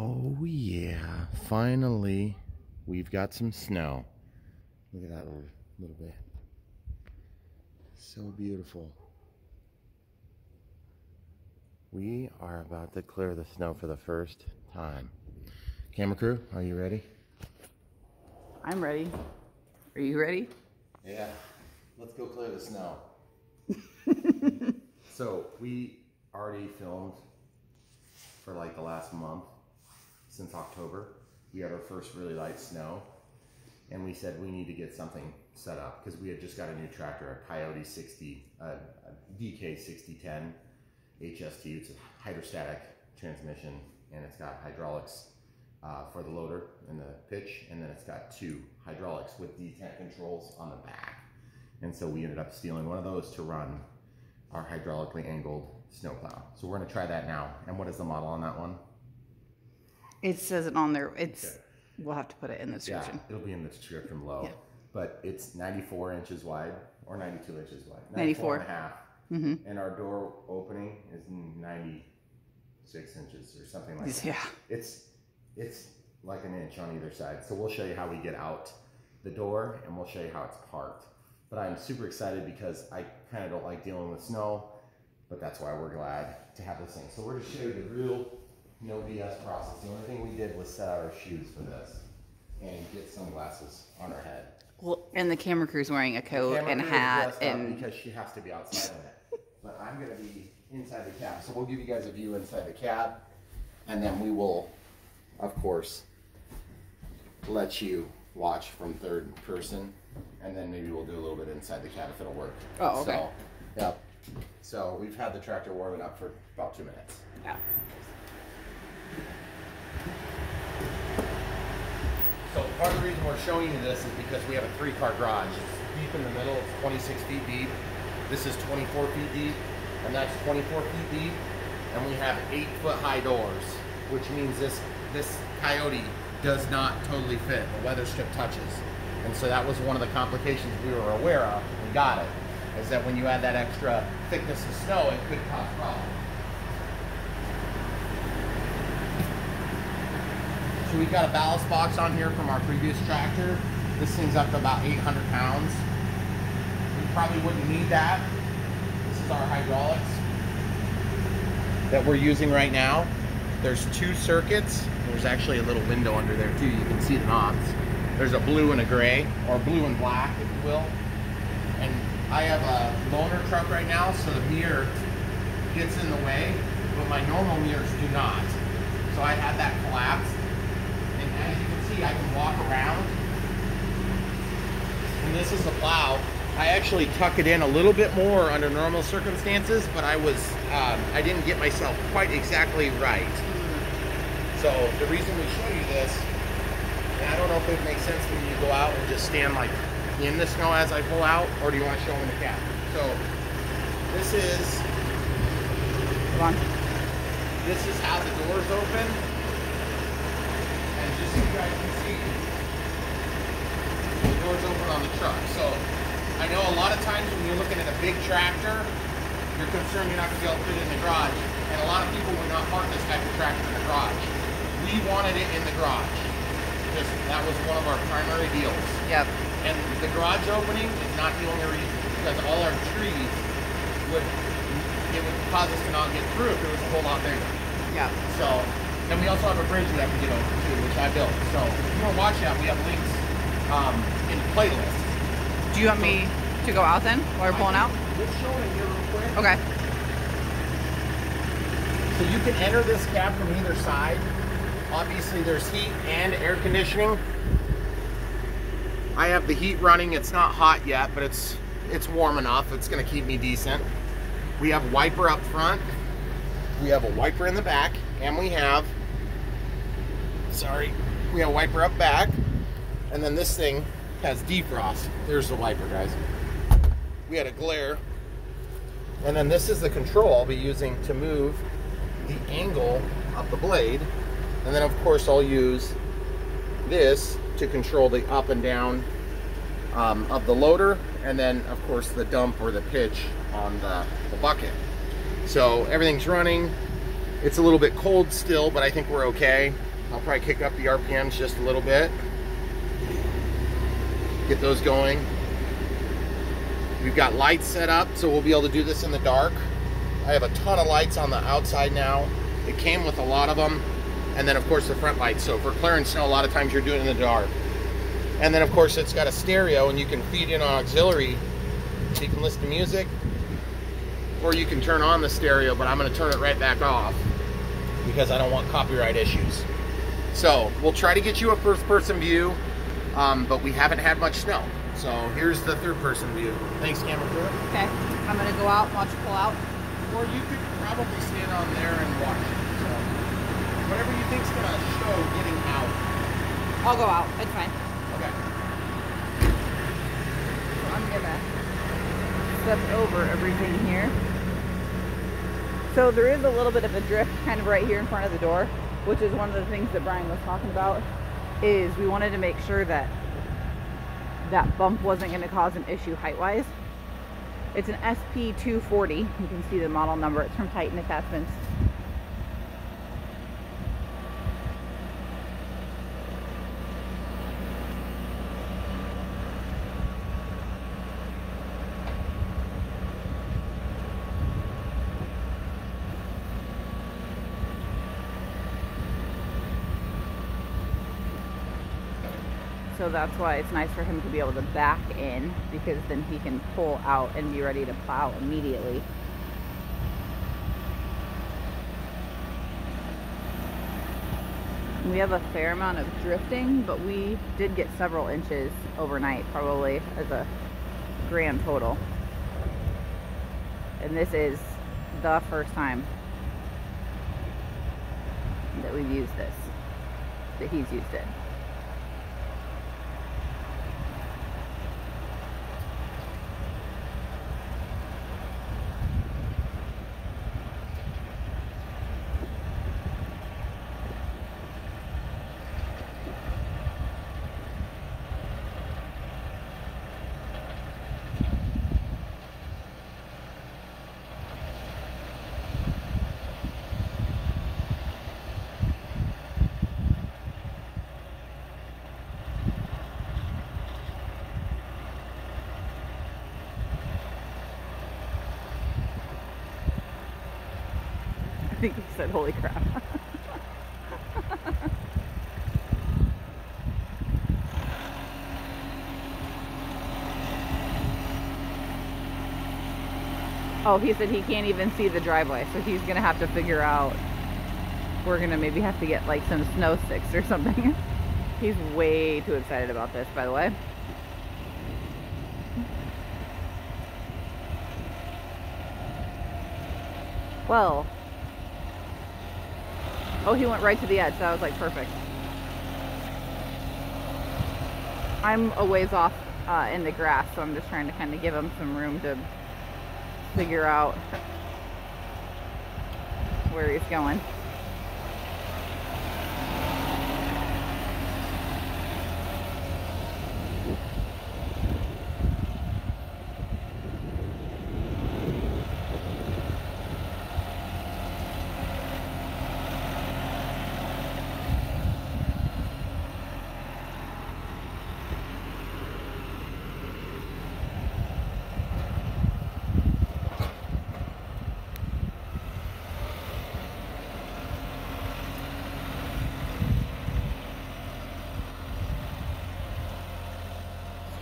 Oh yeah, finally we've got some snow. Look at that little, little bit. So beautiful. We are about to clear the snow for the first time. Camera crew, are you ready? I'm ready. Are you ready? Yeah, let's go clear the snow. so we already filmed for like the last month since October. We had our first really light snow and we said we need to get something set up because we had just got a new tractor, a Kioti 60, uh, a DK 6010 HST. It's a hydrostatic transmission and it's got hydraulics uh, for the loader and the pitch, and then it's got two hydraulics with detent controls on the back. And so we ended up stealing one of those to run our hydraulically angled snowplow. So we're gonna try that now. And what is the model on that one? It says it on there. It's Okay. we'll have to put it in the description. Yeah, it'll be in the description below. Yeah. But it's 94 inches wide or 92 inches wide. 94. and a half. Mm-hmm. And our door opening is 96 inches or something like that. Yeah. It's it's like an inch on either side. So we'll show you how we get out the door and we'll show you how it's parked. But I'm super excited because I kind of don't like dealing with snow, but that's why we're glad to have this thing. So we're going to show you the real no BS process. The only thing we did was set out our shoes for this and get sunglasses on our head. Well, and the camera crew's wearing a coat and hat and because she has to be outside in it. But I'm gonna be inside the cab, so we'll give you guys a view inside the cab, and then we will, of course, let you watch from third person, and then maybe we'll do a little bit inside the cab if it'll work. Oh, okay. So, yep. So we've had the tractor warming up for about two minutes. yeah. So part of the reason we're showing you this is because we have a three-car garage. It's deep in the middle. It's 26 feet deep. This is 24 feet deep, and that's 24 feet deep. And we have eight-foot-high doors, which means this this Kioti does not totally fit. The weather strip touches, and so that was one of the complications we were aware of. We got it. Is that when you add that extra thickness of snow, it could cause problems. So we've got a ballast box on here from our previous tractor. This thing's up to about 800 pounds. We probably wouldn't need that. This is our hydraulics that we're using right now. There's two circuits. There's actually a little window under there too. You can see the knobs. There's a blue and a gray, or blue and black, if you will. And I have a loaner truck right now, so the mirror gets in the way, but my normal mirrors do not. So I had that collapsed. And as you can see, I can walk around. And this is the plow. I actually tuck it in a little bit more under normal circumstances, but I was, um, I didn't get myself quite exactly right. So the reason we show you this, and I don't know if it makes sense when you to go out and just stand like in the snow as I pull out, or do you want to show them the cab? So this is, Come on. this is how the doors open. So you guys can see, the doors open on the truck. So I know a lot of times when you're looking at a big tractor, you're concerned you're not going to be able to fit it in the garage. And a lot of people would not park this type of tractor in the garage. We wanted it in the garage. Just, that was one of our primary deals. Yep. And the garage opening is not the only reason, because all our trees would, it would cause us to not get through if it was a whole lot bigger. Yep. So, and we also have a bridge we have to get over too, which I built. So, if you want to watch that, we have links um, in the playlist. Do you want me to go out then while we're pulling out? Let's show it here real quick. Okay. So you can enter this cab from either side. Obviously, there's heat and air conditioning. I have the heat running. It's not hot yet, but it's it's warm enough. It's going to keep me decent. We have wiper up front. We have a wiper in the back, and we have sorry, we have a wiper up back, and then this thing has defrost. There's the wiper, guys. We had a glare, and then this is the control I'll be using to move the angle of the blade. And then of course I'll use this to control the up and down um, of the loader. And then of course the dump or the pitch on the, the bucket. So everything's running. It's a little bit cold still, but I think we're okay. I'll probably kick up the RPMs just a little bit. Get those going. We've got lights set up, so we'll be able to do this in the dark. I have a ton of lights on the outside now. It came with a lot of them. And then of course the front lights. So for clearance a lot of times you're doing it in the dark. And then of course it's got a stereo and you can feed in on auxiliary so you can listen to music or you can turn on the stereo, but I'm gonna turn it right back off because I don't want copyright issues. So we'll try to get you a first person view, um, but we haven't had much snow. So here's the third person view. Thanks, camera crew. Okay. I'm gonna go out, and watch it pull out. Or you could probably stand on there and watch it. So whatever you think's gonna show getting out. I'll go out. It's fine. Okay. So I'm gonna step over everything here. So there is a little bit of a drift kind of right here in front of the door, which is one of the things that Brian was talking about, is we wanted to make sure that that bump wasn't going to cause an issue height-wise. It's an SP240. You can see the model number. It's from Titan Attachments. So that's why it's nice for him to be able to back in because then he can pull out and be ready to plow immediately. We have a fair amount of drifting, but we did get several inches overnight, probably as a grand total. And this is the first time that we've used this, that he's used it. Said, holy crap. oh, he said he can't even see the driveway, so he's gonna have to figure out. We're gonna maybe have to get like some snow sticks or something. he's way too excited about this, by the way. Well, Oh, he went right to the edge. That was like perfect. I'm a ways off uh, in the grass, so I'm just trying to kind of give him some room to figure out where he's going.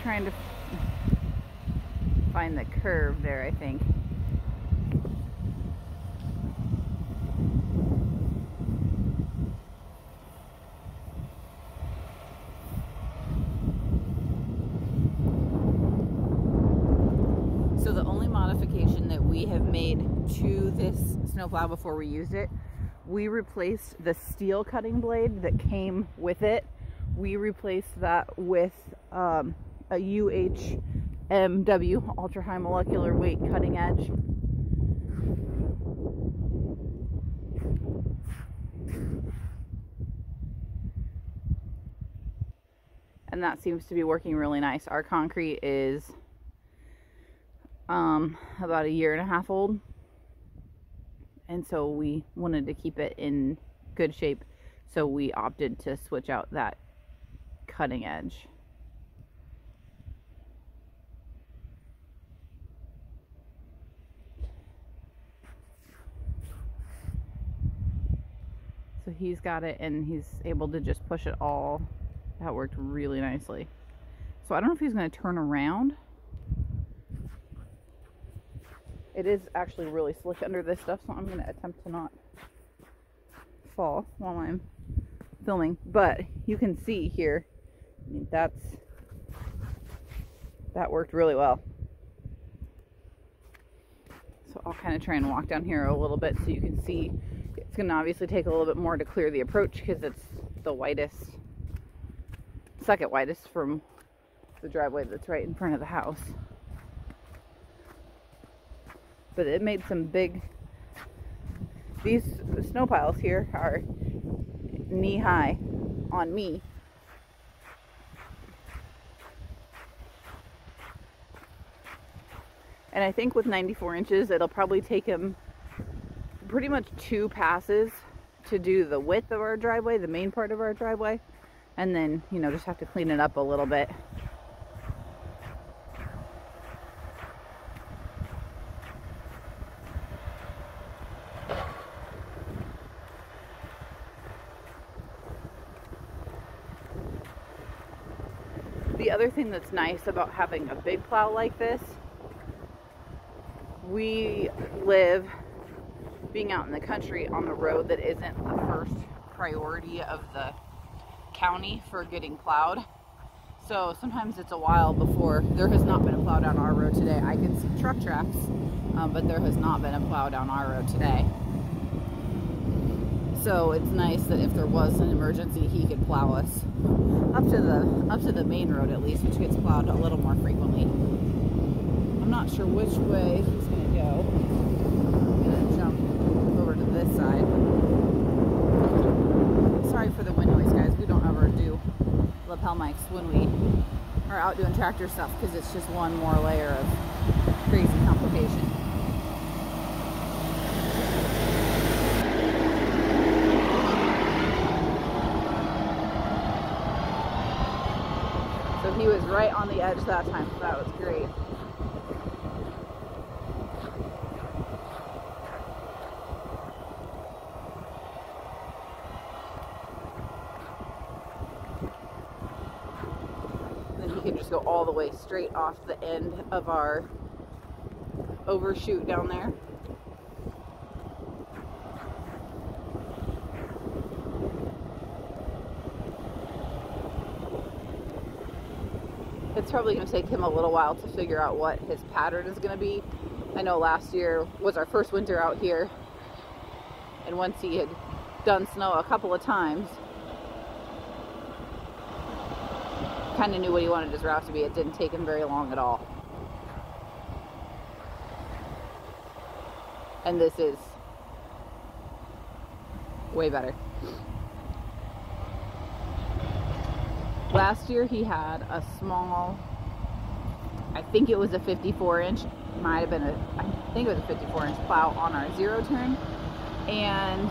trying to find the curve there, I think. So the only modification that we have made to this snowplow before we used it, we replaced the steel cutting blade that came with it. We replaced that with um, a UHMW, ultra high molecular weight cutting edge. And that seems to be working really nice. Our concrete is um, about a year and a half old. And so we wanted to keep it in good shape So we opted to switch out that cutting edge. So he's got it and he's able to just push it all. That worked really nicely. So I don't know if he's going to turn around. It is actually really slick under this stuff, so I'm going to attempt to not fall while I'm filming. But you can see here, I mean, that's, that worked really well. I'll kind of try and walk down here a little bit so you can see. It's going to obviously take a little bit more to clear the approach because it's the widest, second widest from the driveway that's right in front of the house. But it made some big, these snow piles here are knee high on me. And I think with 94 inches, it'll probably take him pretty much two passes to do the width of our driveway, the main part of our driveway. And then, you know, just have to clean it up a little bit. The other thing that's nice about having a big plow like this, we live being out in the country on the road that isn't the first priority of the county for getting plowed. So sometimes it's a while before there has not been a plow down our road today. I can see truck tracks, um, but there has not been a plow down our road today. So it's nice that if there was an emergency, he could plow us up to the up to the main road at least, which gets plowed a little more frequently. Not sure which way he's gonna go. I'm gonna jump over to this side. Sorry for the wind noise, guys. We don't ever do lapel mics when we are out doing tractor stuff because it's just one more layer of crazy complication. So he was right on the edge that time, so that was great. Then he can just go all the way straight off the end of our overshoot down there. It's probably going to take him a little while to figure out what his pattern is going to be. I know last year was our first winter out here, and once he had done snow a couple of times, kind of knew what he wanted his route to be. It didn't take him very long at all. And this is way better. Last year he had a small, I think it was a 54 inch, might have been a, I think it was a 54 inch plow on our zero turn. And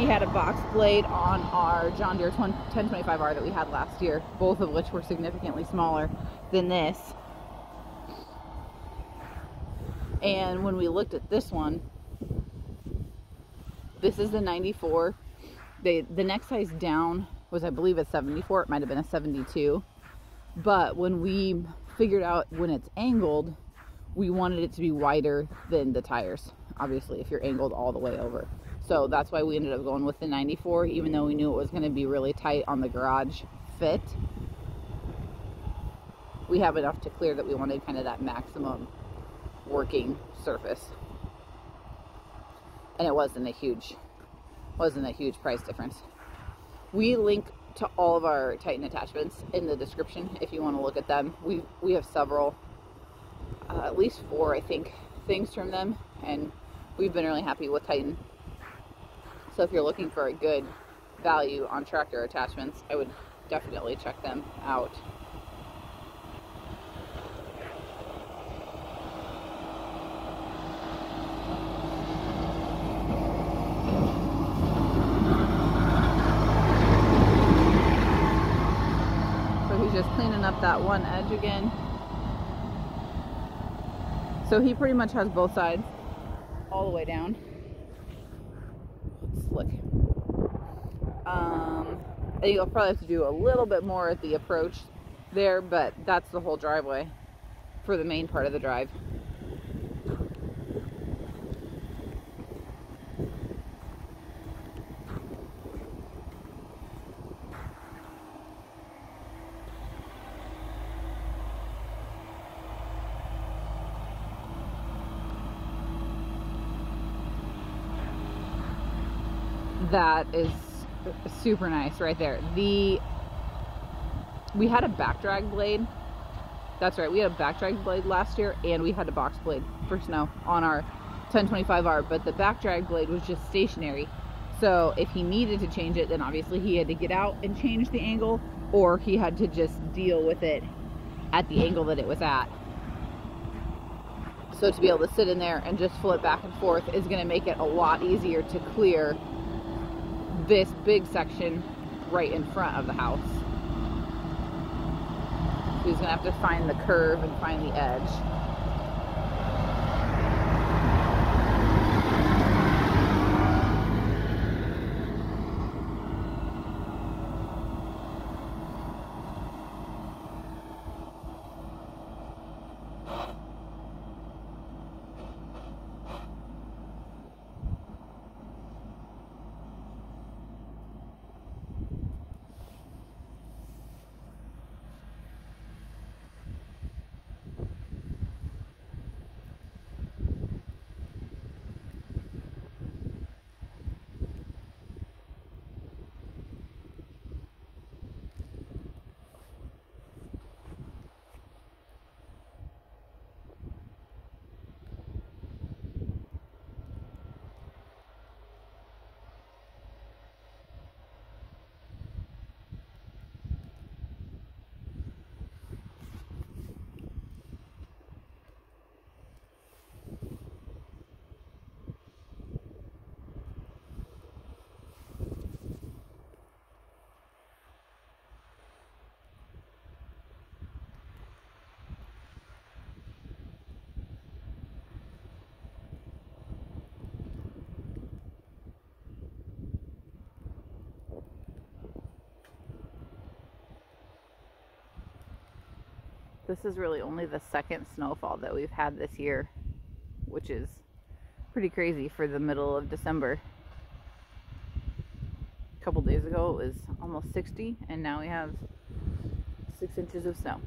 he had a box blade on our John Deere 1025R that we had last year, both of which were significantly smaller than this. And when we looked at this one, this is the 94. They, the next size down was, I believe, a 74. It might have been a 72. But when we figured out when it's angled, we wanted it to be wider than the tires. Obviously, if you're angled all the way over. So that's why we ended up going with the 94, even though we knew it was going to be really tight on the garage fit. We have enough to clear that we wanted kind of that maximum working surface. And it wasn't a huge, wasn't a huge price difference. We link to all of our Titan attachments in the description if you want to look at them. We we have several, uh, at least four, I think, things from them, and we've been really happy with Titan. So if you're looking for a good value on tractor attachments, I would definitely check them out. So he's just cleaning up that one edge again. So he pretty much has both sides all the way down. Let's look. Um, I'll probably have to do a little bit more at the approach there, but that's the whole driveway for the main part of the drive. That is super nice right there. The we had a back drag blade. That's right, we had a back drag blade last year and we had a box blade for snow on our 1025R, but the back drag blade was just stationary. So if he needed to change it, then obviously he had to get out and change the angle or he had to just deal with it at the angle that it was at. So to be able to sit in there and just flip back and forth is going to make it a lot easier to clear this big section right in front of the house. He's gonna have to find the curve and find the edge. This is really only the second snowfall that we've had this year, which is pretty crazy for the middle of December. A couple days ago it was almost 60 and now we have six inches of snow.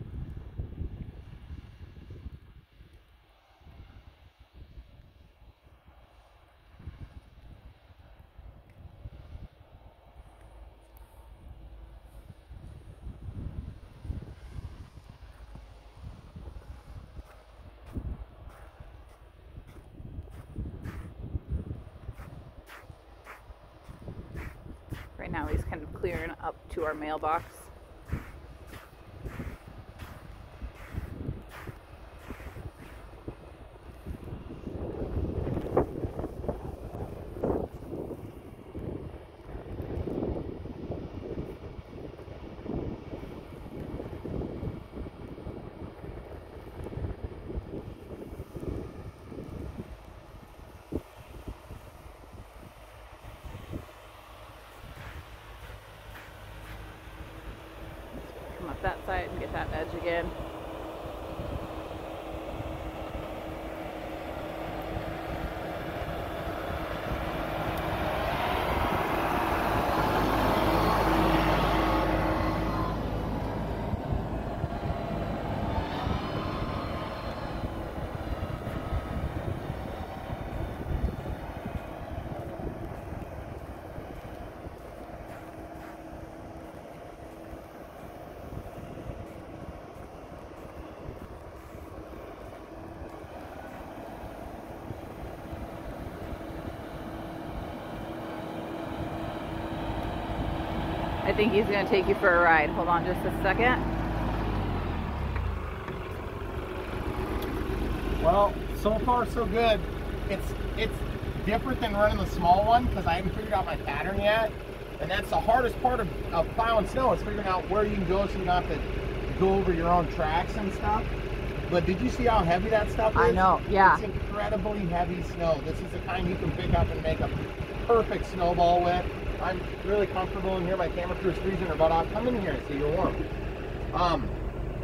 Right now he's kind of clearing up to our mailbox. Come up that side and get that edge again. I think he's going to take you for a ride. Hold on just a second. Well, so far so good. It's it's different than running the small one because I haven't figured out my pattern yet. And that's the hardest part of, of plowing snow is figuring out where you can go so you don't have to go over your own tracks and stuff. But did you see how heavy that stuff is? I know, yeah. It's incredibly heavy snow. This is the kind you can pick up and make a perfect snowball with. I'm really comfortable in here. My camera crew crew's freezing their butt off. Come in here so you're warm. Um,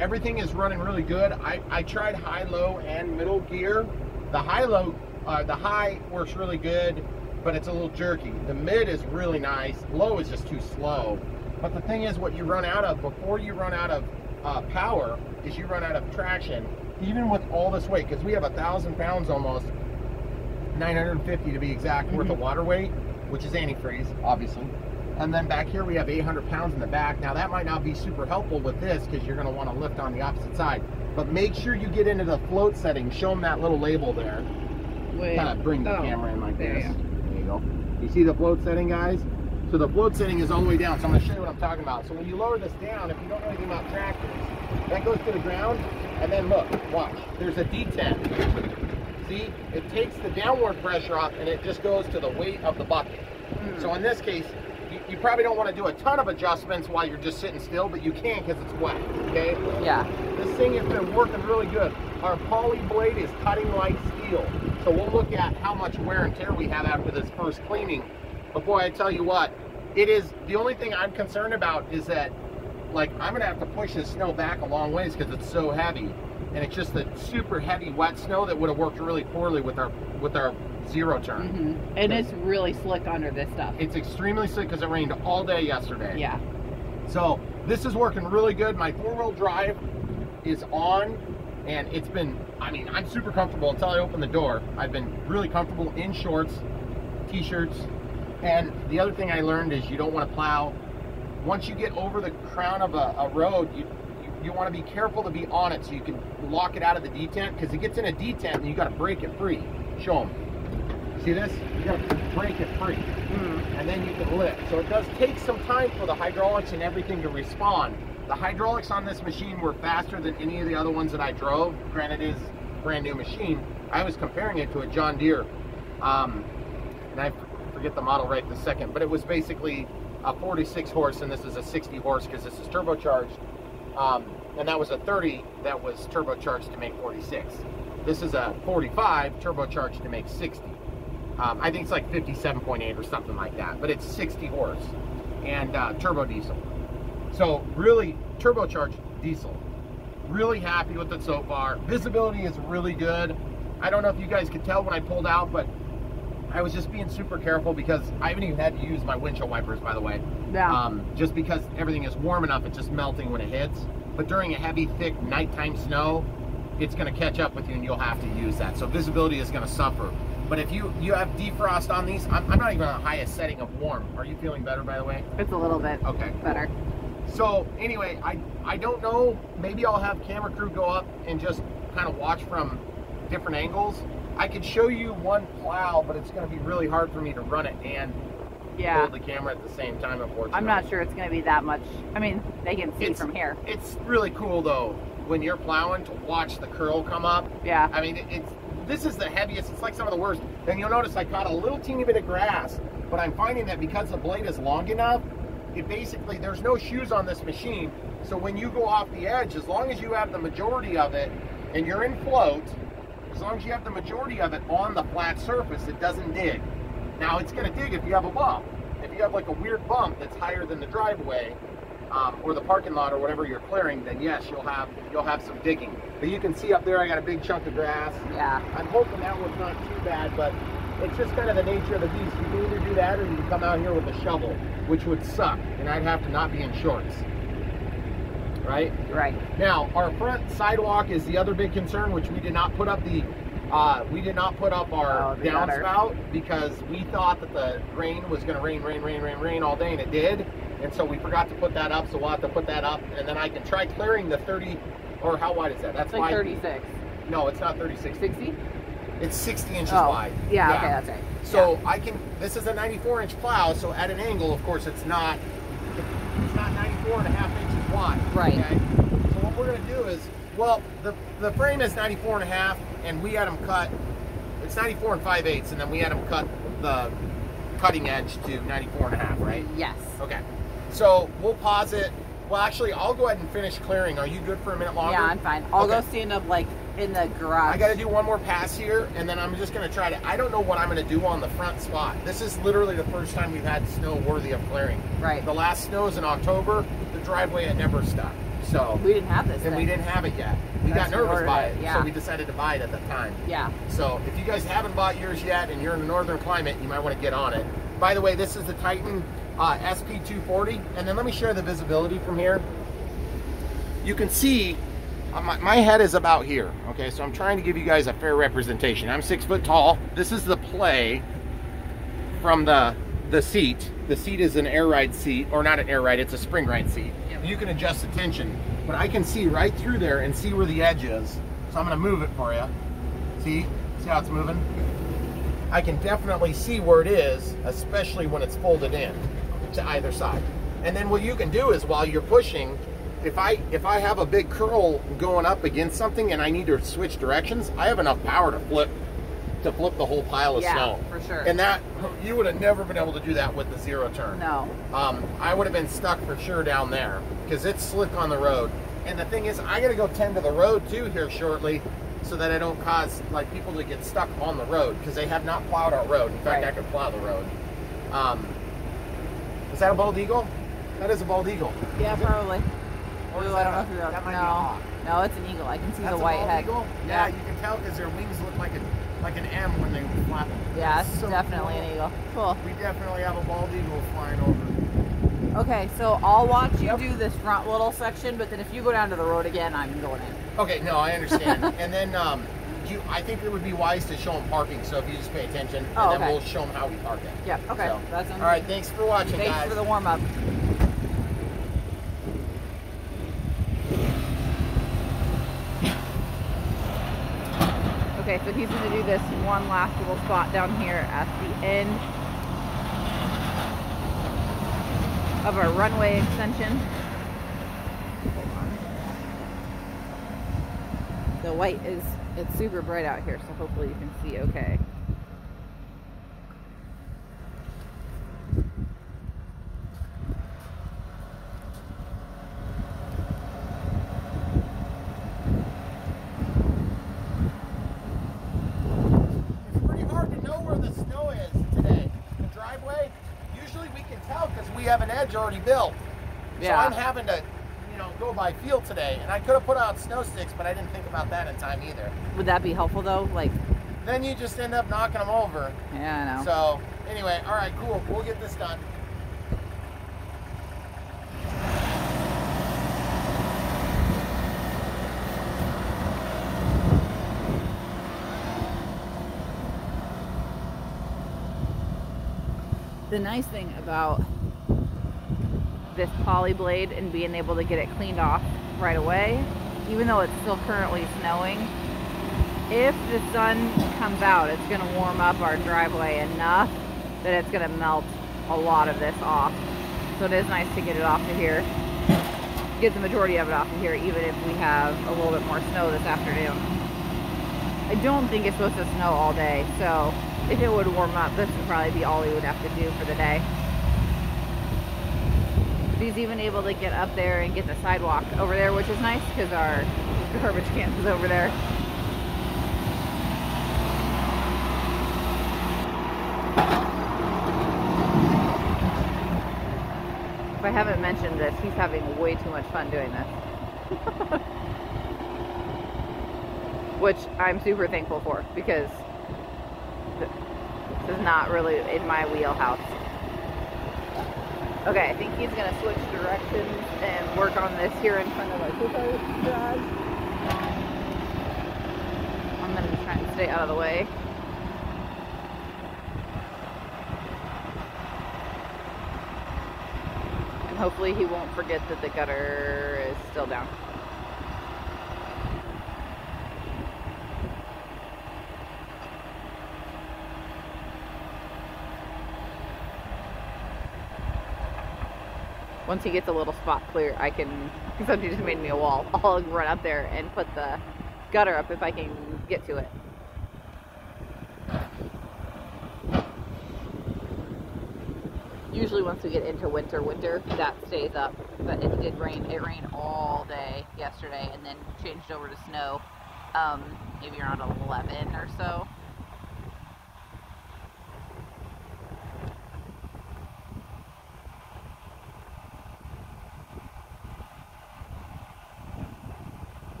everything is running really good. I, I tried high, low, and middle gear. The high low, uh, the high works really good, but it's a little jerky. The mid is really nice. Low is just too slow. But the thing is, what you run out of before you run out of uh, power is you run out of traction, even with all this weight, because we have a thousand pounds almost, 950 to be exact, worth of water weight, which is antifreeze, obviously. And then back here we have 800 pounds in the back. Now that might not be super helpful with this because you're going to want to lift on the opposite side. But make sure you get into the float setting. Show them that little label there. Wait. Kind of bring the Oh, camera in like there this. you. There you go. You see the float setting, guys? So the float setting is all the way down. So I'm going to show you what I'm talking about. So when you lower this down, if you don't know anything about tractors, that goes to the ground. And then look, watch. There's a detent. See, it takes the downward pressure off and it just goes to the weight of the bucket. Hmm. So in this case, you, you probably don't want to do a ton of adjustments while you're just sitting still, but you can because it's wet, okay? Yeah. This thing has been working really good. Our poly blade is cutting like steel. So we'll look at how much wear and tear we have after this first cleaning. But boy, I tell you what, it is, the only thing I'm concerned about is that, like, I'm gonna have to push this snow back a long ways because it's so heavy. And it's just the super heavy wet snow that would have worked really poorly with our, with our zero turn. hmm And it's really slick under this stuff. It's extremely slick because it rained all day yesterday. Yeah. So this is working really good. My four-wheel drive is on and it's been, I mean, I'm super comfortable until I open the door. I've been really comfortable in shorts, t-shirts. And the other thing I learned is you don't want to plow. Once you get over the crown of a, a road, you, you, want to be careful to be on it so you can lock it out of the detent because it gets in a detent and you got to break it free. Show them. See this? You got to break it free and then you can lift. So it does take some time for the hydraulics and everything to respond. The hydraulics on this machine were faster than any of the other ones that I drove. Granted, it is a brand new machine. I was comparing it to a John Deere, um, and I forget the model right this second, but it was basically a 46 horse, and this is a 60 horse because this is turbocharged. Um, and that was a 30 that was turbocharged to make 46. This is a 45 turbocharged to make 60. Um, I think it's like 57.8 or something like that, but it's 60 horse and uh, turbo diesel. So really turbocharged diesel. Really happy with it so far. Visibility is really good. I don't know if you guys could tell when I pulled out, but I was just being super careful because I haven't even had to use my windshield wipers, by the way. Yeah. Um, just because everything is warm enough, it's just melting when it hits. But during a heavy, thick nighttime snow, it's going to catch up with you and you'll have to use that. So visibility is going to suffer. But if you you have defrost on these, I'm, I'm not even on the highest setting of warm. Are you feeling better, by the way? It's a little bit Okay. better. So anyway, I I don't know. Maybe I'll have camera crew go up and just kind of watch from different angles. I could show you one plow, but it's going to be really hard for me to run it and Yeah. hold the camera at the same time. Unfortunately, I'm not sure it's going to be that much. I mean, they can see It's- from here. It's really cool though when you're plowing to watch the curl come up. Yeah. I mean, it's this is the heaviest. It's like some of the worst. And you'll notice I caught a little teeny bit of grass, but I'm finding that because the blade is long enough, it basically there's no shoes on this machine. So when you go off the edge, as long as you have the majority of it and you're in float, as long as you have the majority of it on the flat surface, it doesn't dig. Now it's going to dig if you have a bump. If you have like a weird bump that's higher than the driveway um, or the parking lot or whatever you're clearing, then yes, you'll have you'll have some digging. But you can see up there, I got a big chunk of grass. Yeah. I'm hoping that one's not too bad, but it's just kind of the nature of the beast. You can either do that or you can come out here with a shovel, which would suck, and I'd have to not be in shorts. Right? Right. Now, our front sidewalk is the other big concern, which we did not put up the, uh, we did not put up our Oh, gutter. downspout because we thought that the rain was going to rain, rain, rain, rain, rain all day, and it did. And so we forgot to put that up, so we'll have to put that up, and then I can try clearing the 30, or how wide is that? That's like 36. No, it's not 36. 60? It's 60 inches Oh. wide. Yeah, okay, that's right. So I can, this is a 94 inch plow, so at an angle, of course, it's not, it's not 94 and a half inches wide. Right. Okay? So what we're gonna do is, well, the, the frame is 94 and a half, and we had them cut, it's 94 and 5 eighths, and then we had them cut the cutting edge to 94 and a half, right? Yes. Okay. So we'll pause it Well, actually, I'll go ahead and finish clearing. Are you good for a minute longer? Yeah, I'm fine. I'll go stand up like in the garage. I got to do one more pass here, and then I'm just going to try to. I don't know what I'm going to do on the front spot. This is literally the first time we've had snow worthy of clearing. Right. The last snow snows in October, the driveway had never stuck. So, We didn't have this. and we didn't have it yet. We That's got nervous by it, it, yeah. so we decided to buy it at the time. Yeah. So if you guys haven't bought yours yet and you're in a northern climate, you might want to get on it. By the way, this is the Titan uh, SP240, and then let me share the visibility from here. You can see uh, my, my head is about here. Okay, so I'm trying to give you guys a fair representation. I'm six foot tall. This is the play from the the seat. The seat is an air ride seat, or not an air ride. It's a spring ride seat. You can adjust the tension, but I can see right through there and see where the edge is. So I'm going to move it for you. See? See how it's moving? I can definitely see where it is, especially when it's folded in to either side. And then what you can do is while you're pushing, if I if I have a big curl going up against something and I need to switch directions, I have enough power to flip to flip the whole pile of Yeah, snow. for sure. And that you would have never been able to do that with the zero turn. No. Um, I would have been stuck for sure down there because it's slick on the road. And the thing is, I got to go tend to the road too here shortly, so that I don't cause like people to get stuck on the road because they have not plowed our road. In fact, Right. I could plow the road. Um, is that a bald eagle? That is a bald eagle. Yeah, probably. Or Ooh, I don't know if you're that might no. No, it's an eagle. I can see That's the a white bald head. eagle? Yeah, you can tell because their wings look like a like an M when they flap. Yeah, it's So definitely cool. an eagle. Cool. We definitely have a bald eagle flying over. Okay, so I'll watch you Yep. do this front little section, but then if you go down to the road again, I'm going in. Okay, no, I understand. and then um, you, I think it would be wise to show them parking. So if you just pay attention, and Oh, then okay. we'll show them how we park it. Yeah, okay. So, That sounds all right, thanks for watching, Thanks guys. for the warm up. Okay, so he's going to do this one last little spot down here at the end of our runway extension. Hold on. The white is, it's super bright out here, so hopefully you can see okay. It's pretty hard to know where the snow is today. The driveway, usually we can tell because we have an edge already built. Yeah. So I'm having to, go by feel today. And I could have put out snow sticks, but I didn't think about that in time either. Would that be helpful though? Like, Then you just end up knocking them over. yeah, I know. So anyway, all right, cool. We'll get this done. The nice thing about this poly blade and being able to get it cleaned off right away, even though it's still currently snowing, if the sun comes out, it's going to warm up our driveway enough that it's going to melt a lot of this off. So it is nice to get it off of here, get the majority of it off of here, even if we have a little bit more snow this afternoon. I don't think it's supposed to snow all day, so if it would warm up, this would probably be all we would have to do for the day. He's even able to get up there and get the sidewalk over there, which is nice because our garbage can is over there. If I haven't mentioned this, he's having way too much fun doing this. Which I'm super thankful for because this is not really in my wheelhouse. Okay, I think he's gonna switch directions and work on this here in front of our Cooper garage. Um, I'm gonna try and stay out of the way. And hopefully he won't forget that the gutter is still down. Once he gets a little spot clear, I can, somebody just made me a wall. I'll run up there and put the gutter up if I can get to it. Usually once we get into winter, winter, that stays up. But it did rain. It rained all day yesterday and then changed over to snow um, maybe around 11 or so.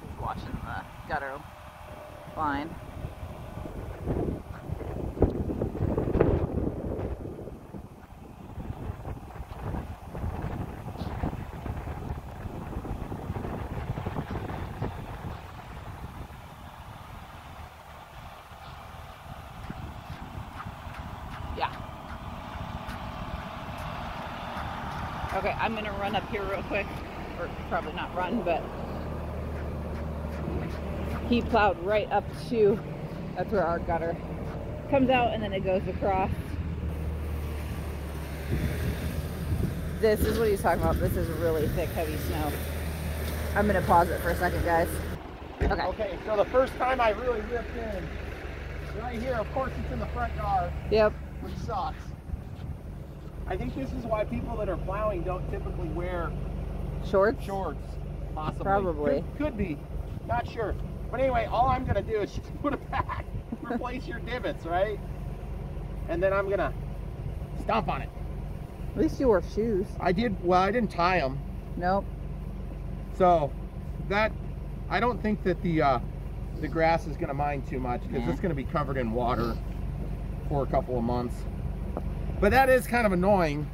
Just watching the gutter line. Yeah. Okay, I'm gonna run up here real quick, or probably not run, but he plowed right up to that's where our gutter comes out and then it goes across. This is what he's talking about. This is really thick, heavy snow. I'm gonna pause it for a second, guys. Okay. Okay, so the first time I really ripped in, right here, of course it's in the front yard, Yep. which sucks. I think this is why people that are plowing don't typically wear Shorts. shorts, possibly. Probably. Could, could be, not sure. But anyway, all I'm gonna do is just put it back, replace your divots, right? And then I'm gonna stomp on it. At least you wore shoes. I did, well, I didn't tie them. Nope. So that I don't think that the uh, the grass is going to mind too much because it's going to be covered in water for a couple of months. But that is kind of annoying.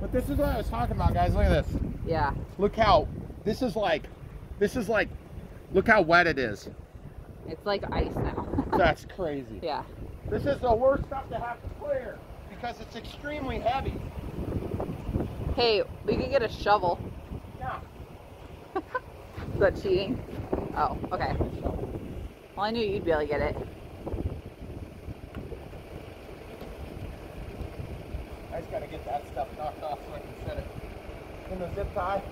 But this is what I was talking about, guys. Look at this. Yeah. Look how this is like. This is like. Look how wet it is. It's like ice now. That's crazy. yeah. This is the worst stuff to have to clear because it's extremely heavy. Hey, we could get a shovel. Yeah. Is that cheating? Oh, okay. Well, I knew you'd be able to get it. Just got to get that stuff knocked off so I can set it in the zip tie.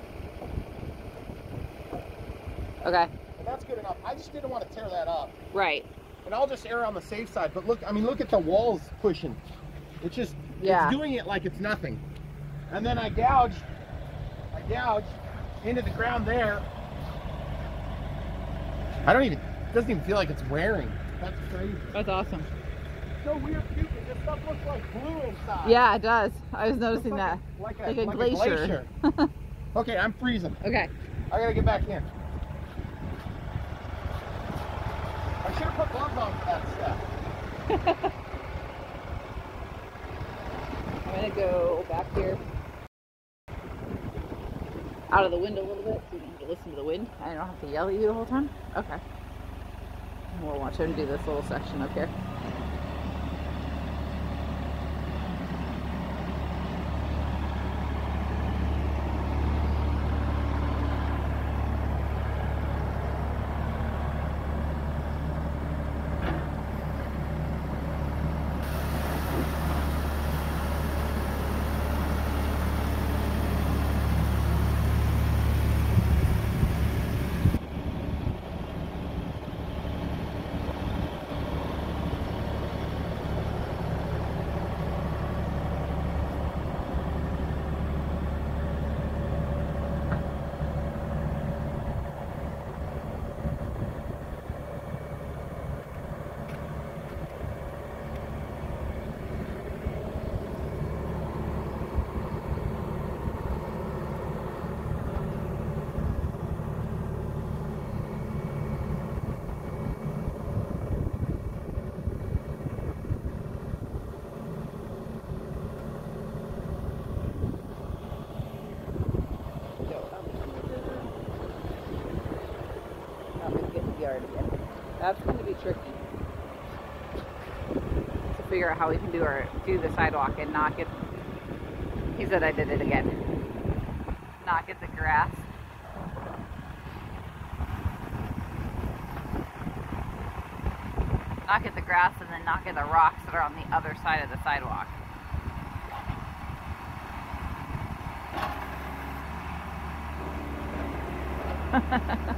Okay. And that's good enough. I just didn't want to tear that up. Right. And I'll just err on the safe side. But look, I mean, look at the walls pushing. It's just, Yeah. it's doing it like it's nothing. And then I gouged, I gouged into the ground there. I don't even, it doesn't even feel like it's wearing. That's crazy. That's awesome. So weird too, 'cause this stuff looks like glue inside. Yeah, it does. I was noticing like that. a- like a, Like a like glacier. glacier. okay, I'm freezing. Okay. I gotta get back in. I should have put gloves on for that stuff. I'm gonna go back here. Out of the wind a little bit so you have to listen to the wind. I don't have to yell at you the whole time. Okay. We'll watch him do this little section up here. Yard again. That's going to be tricky. To figure out how we can do our do the sidewalk and not get. He said I did it again. Not get the grass. Not get the grass and then not get the rocks that are on the other side of the sidewalk.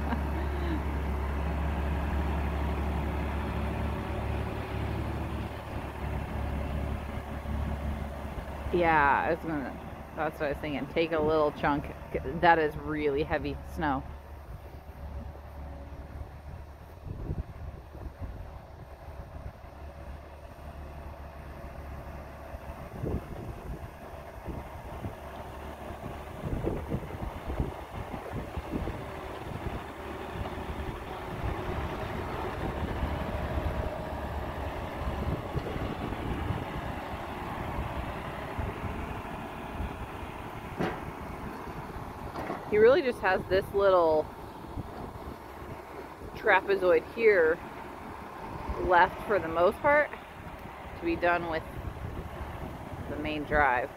Yeah, I was gonna. That's what I was thinking. Take a little chunk. That is really heavy snow. He really just has this little trapezoid here left for the most part to be done with the main drive.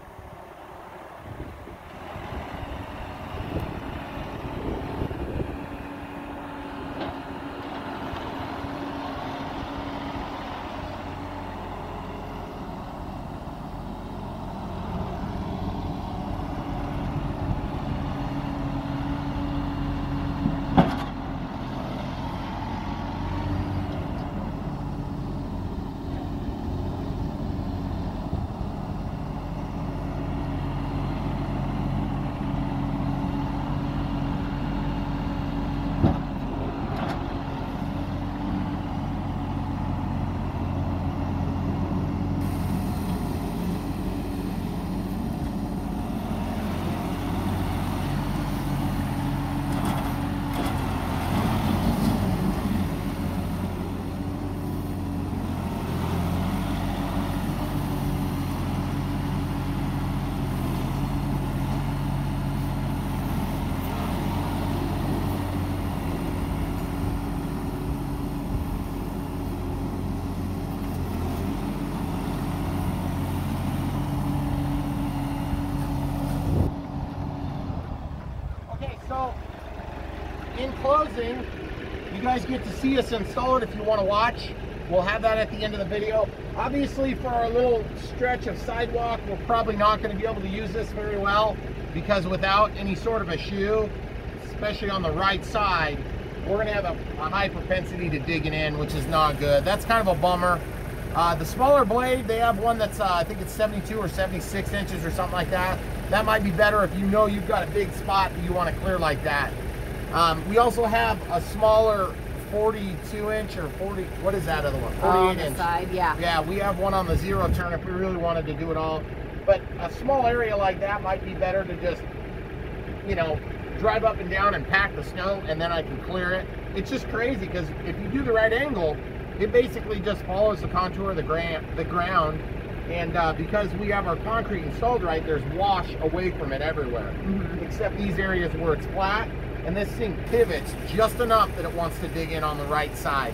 Okay, so in closing, you guys get to see us install it if you want to watch. We'll have that at the end of the video. Obviously, for our little stretch of sidewalk, we're probably not going to be able to use this very well because without any sort of a shoe, especially on the right side, we're going to have a, a high propensity to digging in, which is not good. That's kind of a bummer. Uh, the smaller blade, they have one that's, uh, I think it's 72 or 76 inches or something like that. That might be better if you know you've got a big spot that you want to clear like that. Um, we also have a smaller 42 inch or 40, what is that other one? 48 on the inch. side, yeah. Yeah, we have one on the zero turn if we really wanted to do it all. But a small area like that might be better to just, you know, drive up and down and pack the snow and then I can clear it. It's just crazy because if you do the right angle, it basically just follows the contour of the, gra- the ground. And uh, because we have our concrete installed right, there's wash away from it everywhere. Except these areas where it's flat and this thing pivots just enough that it wants to dig in on the right side.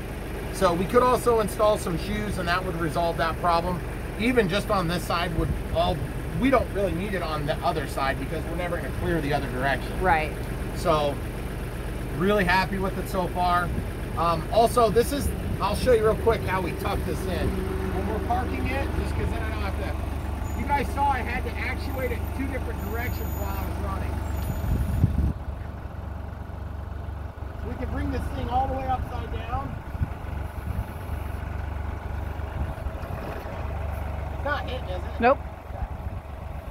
So we could also install some shoes and that would resolve that problem. Even just on this side would all, we don't really need it on the other side because we're never gonna clear the other direction. Right. So really happy with it so far. Um, also, this is, I'll show you real quick how we tuck this in. When we're parking it, just because then I don't have to, you guys saw I had to actuate it two different directions while I was running. So we can bring this thing all the way upside down. It's not hitting, is it? Nope.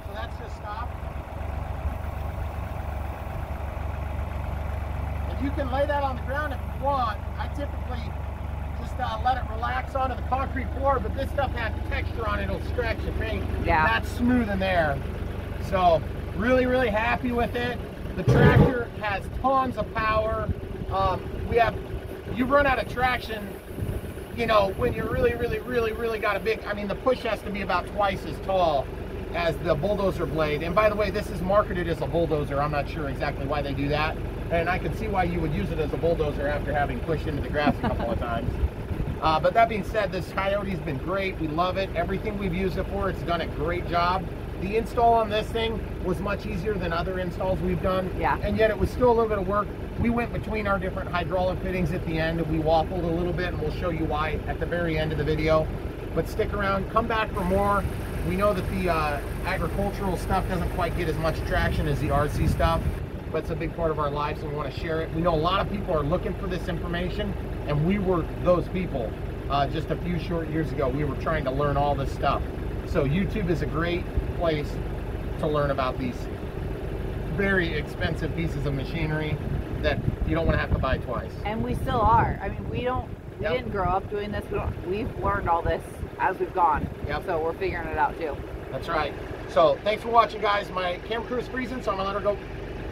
So that's just stopped. And you can lay that on the ground if you want. I typically just uh, let it relax onto the concrete floor, but this stuff has texture on it. It'll stretch and make Yeah. that's smooth in there. So really, really happy with it. The tractor has tons of power. Um, we have, you run out of traction you know, when you're really, really, really, really got a big, I mean, the push has to be about twice as tall as the bulldozer blade. And by the way, this is marketed as a bulldozer. I'm not sure exactly why they do that. And I can see why you would use it as a bulldozer after having pushed into the grass a couple of times. Uh, but that being said, this Kioti's been great. We love it. Everything we've used it for, it's done a great job. The install on this thing was much easier than other installs we've done. Yeah. And yet it was still a little bit of work. We went between our different hydraulic fittings at the end and we waffled a little bit and we'll show you why at the very end of the video. But stick around, come back for more. We know that the uh, agricultural stuff doesn't quite get as much traction as the RC stuff, but it's a big part of our lives and we want to share it. We know a lot of people are looking for this information and we were those people uh, just a few short years ago. We were trying to learn all this stuff. So YouTube is a great place to learn about these very expensive pieces of machinery that you don't want to have to buy twice. And we still are. I mean, we don't. We Yep. didn't grow up doing this. We don't, we've learned all this as we've gone. Yep. So we're figuring it out too. That's right. So thanks for watching, guys. My camera crew is freezing, so I'm gonna let her go.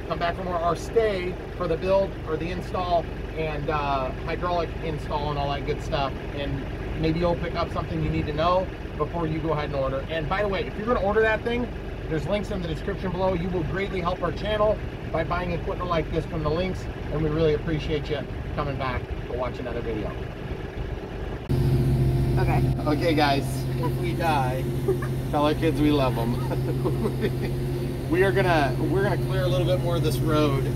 Come back from our, our stay for the build or the install and uh, hydraulic install and all that good stuff. And maybe you'll pick up something you need to know before you go ahead and order. And by the way, if you're gonna order that thing, there's links in the description below. You will greatly help our channel by buying equipment like this from the links, and we really appreciate you coming back to watch another video. Okay. Okay, guys, if we die, tell our kids we love them. we are gonna we're gonna clear a little bit more of this road.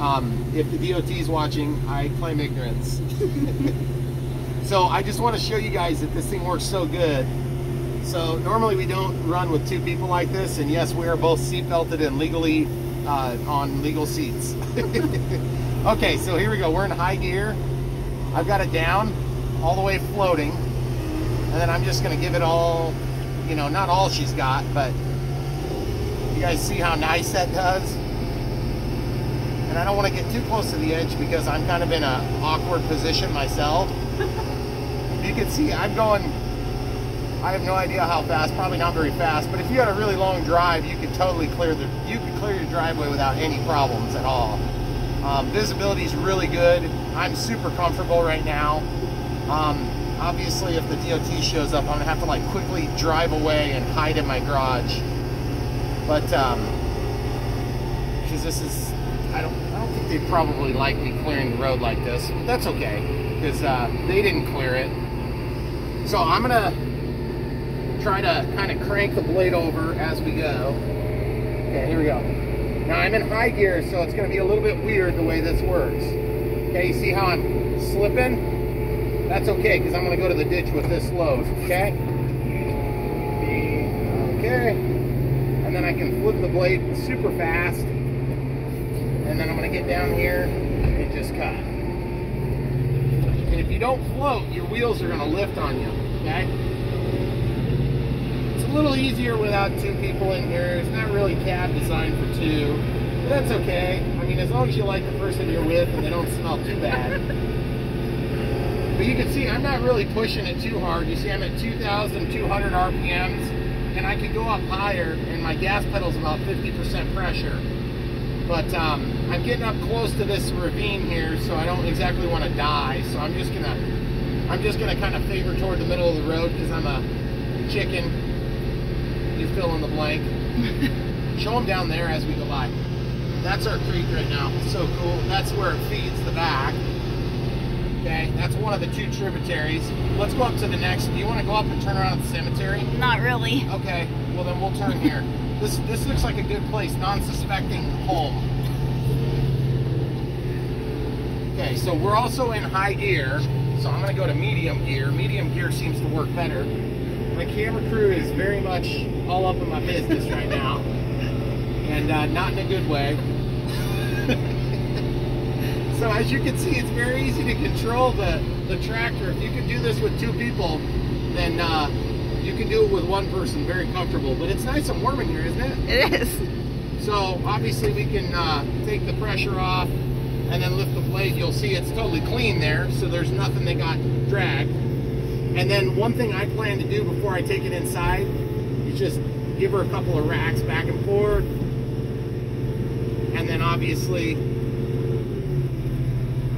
Um, if the DOT is watching, I claim ignorance. so I just want to show you guys that this thing works so good. So normally we don't run with two people like this, and yes, we are both seat belted and legally uh, on legal seats. okay, so here we go. We're in high gear. I've got it down, all the way floating and then I'm just gonna give it all, you know, not all she's got, but you guys see how nice that does? And I don't want to get too close to the edge because I'm kind of in an awkward position myself. you can see I'm going, I have no idea how fast, probably not very fast, but if you had a really long drive, you could totally clear the, you could clear your driveway without any problems at all. Um, visibility is really good. I'm super comfortable right now. Um, obviously if the DOT shows up, I'm gonna have to like quickly drive away and hide in my garage. But um, because this is, I don't, I don't think they probably like me clearing the road like this. But that's okay because uh, they didn't clear it. So I'm gonna try to kind of crank the blade over as we go. Okay, here we go. Now I'm in high gear, so it's gonna be a little bit weird the way this works. Okay, you see how I'm slipping? That's okay, because I'm going to go to the ditch with this load, okay? Okay. And then I can flip the blade super fast. And then I'm going to get down here and just cut. And if you don't float, your wheels are going to lift on you, okay? Little easier without two people in here. It's not really cab designed for two. But that's okay. I mean, as long as you like the person you're with and they don't smell too bad. But you can see I'm not really pushing it too hard. You see I'm at 2,200 RPMs and I could go up higher and my gas pedal's about 50% pressure. But um, I'm getting up close to this ravine here so I don't exactly want to die. So I'm just gonna, I'm just gonna kind of favor toward the middle of the road because I'm a chicken. You fill in the blank. Show them down there as we go by. That's our creek right now. It's so cool. That's where it feeds the back. Okay, that's one of the two tributaries. Let's go up to the next. Do you want to go up and turn around at the cemetery? Not really. Okay, well then we'll turn here. This this looks like a good place, non-suspecting home. Okay, so we're also in high gear, so I'm gonna go to medium gear. Medium gear seems to work better. My camera crew is very much all up in my business right now, and uh, not in a good way. So as you can see, it's very easy to control the, the tractor. If you can do this with two people, then uh, you can do it with one person very comfortable. But it's nice and warm in here, isn't it? It is. So obviously we can uh, take the pressure off and then lift the blade. You'll see it's totally clean there, so there's nothing that got dragged. And then one thing I plan to do before I take it inside just give her a couple of racks back and forth. And then obviously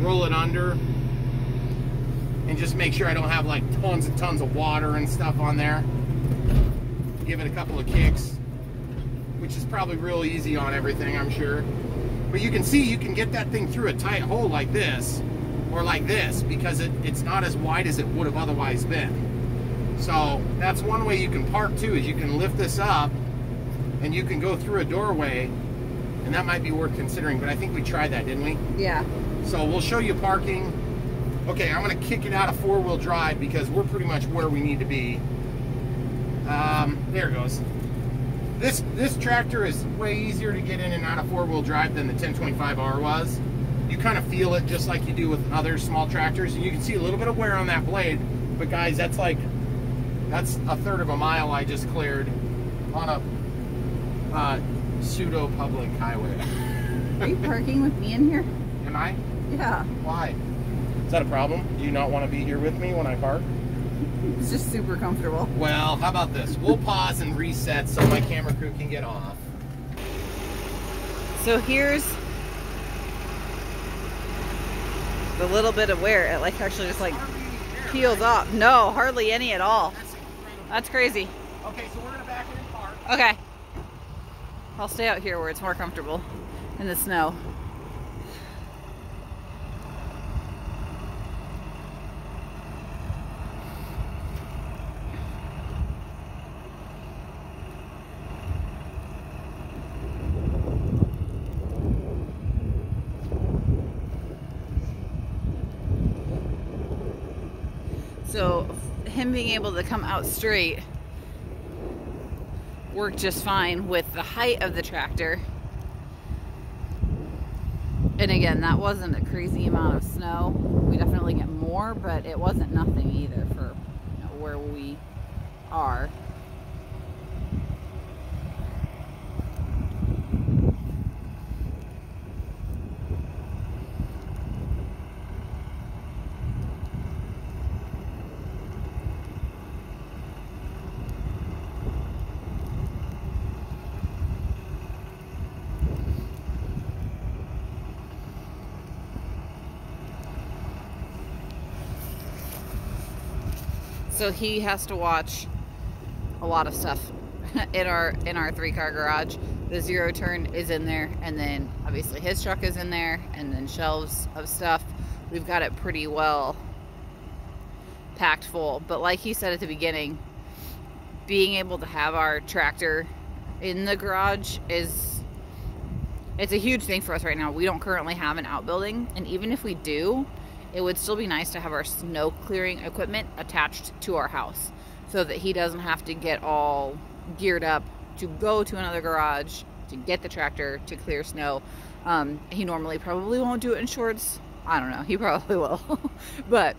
roll it under and just make sure I don't have like tons and tons of water and stuff on there. Give it a couple of kicks, which is probably real easy on everything, I'm sure. But you can see you can get that thing through a tight hole like this or like this because it, it's not as wide as it would have otherwise been. So that's one way you can park too is you can lift this up and you can go through a doorway and that might be worth considering, but I think we tried that, didn't we? Yeah. So we'll show you parking. Okay, I'm gonna kick it out of four-wheel drive because we're pretty much where we need to be. Um, there it goes. This this tractor is way easier to get in and out of four-wheel drive than the 1025R was. You kind of feel it just like you do with other small tractors, and you can see a little bit of wear on that blade. But guys, that's like that's a third of a mile I just cleared on a uh, pseudo public highway. Are you parking with me in here? Am I? Yeah. Why? Is that a problem? Do you not want to be here with me when I park? It's just super comfortable. Well, how about this? We'll pause and reset so my camera crew can get off. So here's the little bit of wear. it like actually just like peels off. No, hardly any at all. That's crazy. Okay, so we're gonna back in and park. Okay. I'll stay out here where it's more comfortable in the snow. So him being able to come out straight worked just fine with the height of the tractor. And again, that wasn't a crazy amount of snow. We definitely get more, but it wasn't nothing either for you know, where we are. So he has to watch a lot of stuff in our in our three car garage. The zero turn is in there, and then obviously his truck is in there, and then shelves of stuff. We've got it pretty well packed full. But like he said at the beginning, being able to have our tractor in the garage is it's a huge thing for us right now. We don't currently have an outbuilding, and even if we do, it would still be nice to have our snow clearing equipment attached to our house so that he doesn't have to get all geared up to go to another garage to get the tractor to clear snow. Um, he normally probably won't do it in shorts. I don't know. He probably will. but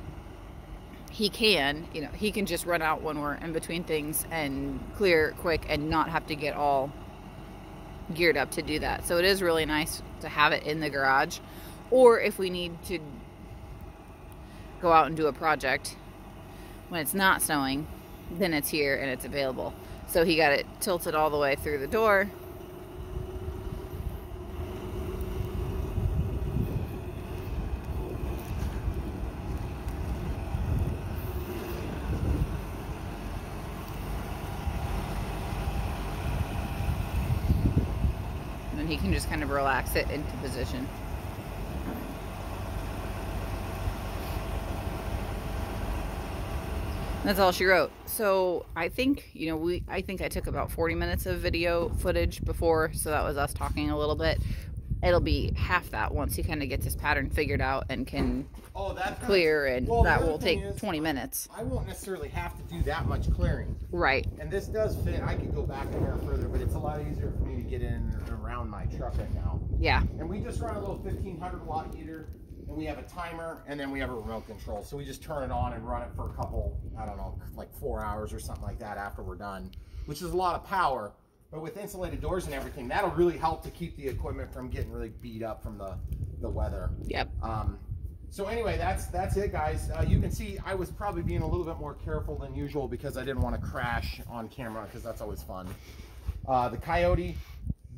he can, you know, he can just run out when we're in between things and clear quick and not have to get all geared up to do that. So it is really nice to have it in the garage. Or if we need to go out and do a project when it's not snowing, then it's here and it's available. So he got it tilted all the way through the door. And he can just kind of relax it into position. That's all she wrote. So I think, you know, we I think I took about 40 minutes of video footage before, so that was us talking a little bit. It'll be half that once he kind of gets his pattern figured out and can Oh, clear, and Well, that will take is, 20 minutes. I won't necessarily have to do that much clearing. Right. And this does fit. I could go back in there further, but it's a lot easier for me to get in around my truck right now. Yeah. And we just run a little 1500 watt heater, and we have a timer, and then we have a remote control. So we just turn it on and run it for a couple, I don't know, like four hours or something like that after we're done, which is a lot of power. But with insulated doors and everything, that'll really help to keep the equipment from getting really beat up from the, the weather. Yep. Um, so anyway, that's that's it, guys. Uh, you can see I was probably being a little bit more careful than usual because I didn't want to crash on camera because that's always fun. Uh, the Kioti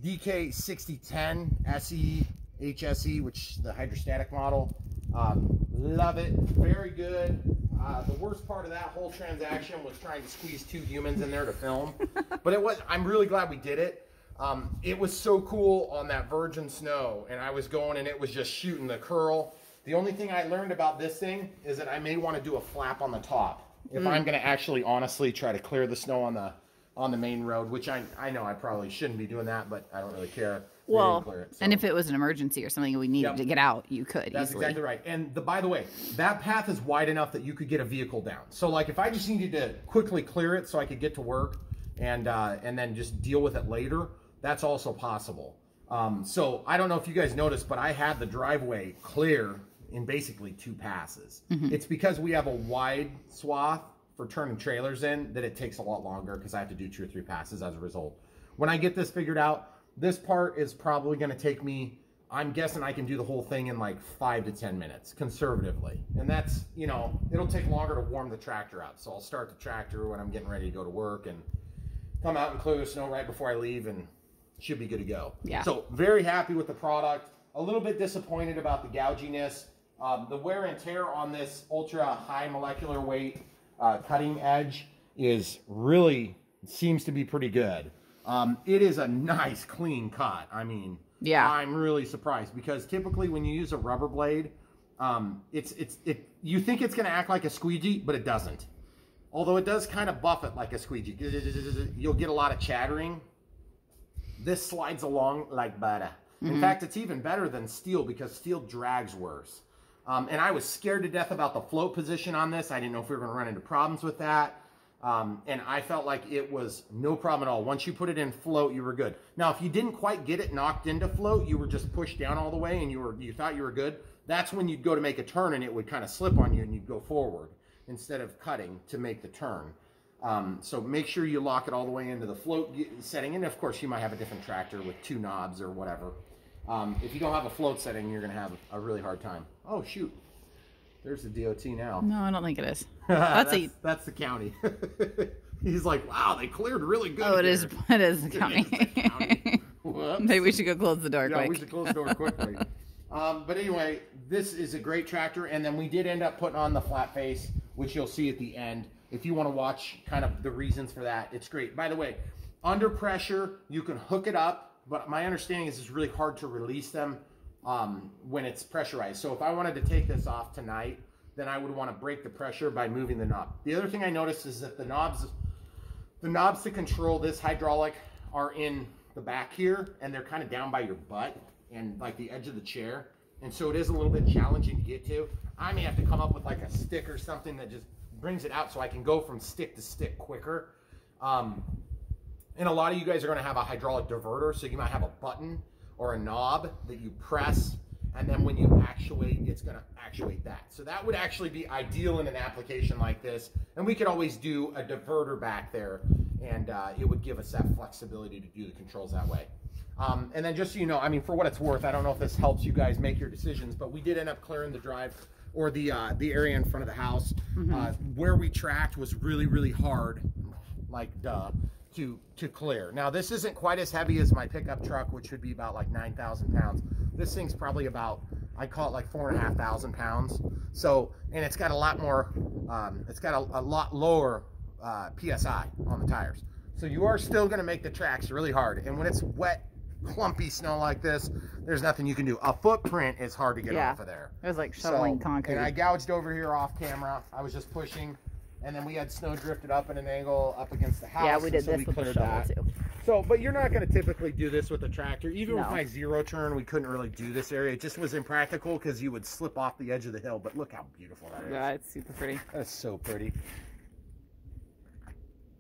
DK6010 SE HST, which the hydrostatic model. Um, love it. Very good. Uh, the worst part of that whole transaction was trying to squeeze two humans in there to film, but it was. I'm really glad we did it. Um, it was so cool on that virgin snow, and I was going and it was just shooting the curl. The only thing I learned about this thing is that I may want to do a flap on the top if I'm going to actually honestly try to clear the snow on the on the main road, which I I know I probably shouldn't be doing that, but I don't really care. Well, clear it, and if it was an emergency or something we needed Yep. to get out, you could That's easily. exactly right. And the, by the way, that path is wide enough that you could get a vehicle down. So like if I just needed to quickly clear it so I could get to work and uh, and then just deal with it later, that's also possible. Um, so I don't know if you guys noticed, but I had the driveway clear in basically two passes. It's because we have a wide swath for turning trailers in that it takes a lot longer because I have to do two or three passes as a result. when I get this figured out, this part is probably going to take me. I'm guessing I can do the whole thing in like five to ten minutes, conservatively, and that's you know it'll take longer to warm the tractor up. So I'll start the tractor when I'm getting ready to go to work and come out and clear the snow right before I leave, and should be good to go. Yeah. So very happy with the product. A little bit disappointed about the gouginess. Um, the wear and tear on this ultra high molecular weight uh, cutting edge is really seems to be pretty good. Um, it is a nice clean cut. I mean, Yeah. I'm really surprised because typically when you use a rubber blade, um, it's it's it you think it's going to act like a squeegee, but it doesn't. Although it does kind of buff it like a squeegee. You'll get a lot of chattering. This slides along like butter. In fact, it's even better than steel because steel drags worse. Um, and I was scared to death about the float position on this. I didn't know if we were going to run into problems with that. Um, and I felt like it was no problem at all. Once you put it in float, you were good. Now, if you didn't quite get it knocked into float, you were just pushed down all the way, and you were you thought you were good. That's when you'd go to make a turn, and it would kind of slip on you, and you'd go forward instead of cutting to make the turn. Um, so make sure you lock it all the way into the float setting, and of course, you might have a different tractor with two knobs or whatever. Um, if you don't have a float setting, you're going to have a really hard time. Oh shoot, there's the DOT now. No, I don't think it is. That's a. that's the county. He's like, wow, they cleared really good. Oh, it is. here." It is the county. the county. Maybe we should go close the door Yeah, quick. we should close the door quickly. um, but anyway, this is a great tractor, and then we did end up putting on the flat face, which you'll see at the end. If you want to watch kind of the reasons for that, it's great. By the way, under pressure, you can hook it up, but my understanding is it's really hard to release them um, when it's pressurized. So if I wanted to take this off tonight, then I would want to break the pressure by moving the knob. The other thing I noticed is that the knobs the knobs to control this hydraulic are in the back here and they're kind of down by your butt and like the edge of the chair. And so it is a little bit challenging to get to. I may have to come up with like a stick or something that just brings it out so I can go from stick to stick quicker. Um, and a lot of you guys are going to have a hydraulic diverter, so you might have a button or a knob that you press, and then when you actuate, it's going to actuate that. So that would actually be ideal in an application like this. And we could always do a diverter back there, and uh, it would give us that flexibility to do the controls that way. Um, and then just so you know, I mean, for what it's worth, I don't know if this helps you guys make your decisions, but we did end up clearing the drive or the uh, the area in front of the house. Uh, where we tracked was really, really hard, like duh, to to clear. Now this isn't quite as heavy as my pickup truck, which would be about like nine thousand pounds. This thing's probably about I call it like four and a half thousand pounds. So and it's got a lot more, um, it's got a, a lot lower uh, psi on the tires. So you are still going to make the tracks really hard. And when it's wet, clumpy snow like this, there's nothing you can do. A footprint is hard to get Yeah. off of there. It was like shoveling So, concrete. And I gouged over here off camera. I was just pushing, and then we had snow drifted up at an angle up against the house. yeah, we did so this we with the cleared shovel that. too. So, but you're not going to typically do this with a tractor. Even with my zero turn, we couldn't really do this area. It just was impractical because you would slip off the edge of the hill. But look how beautiful that is. Yeah, it's super pretty. That's so pretty.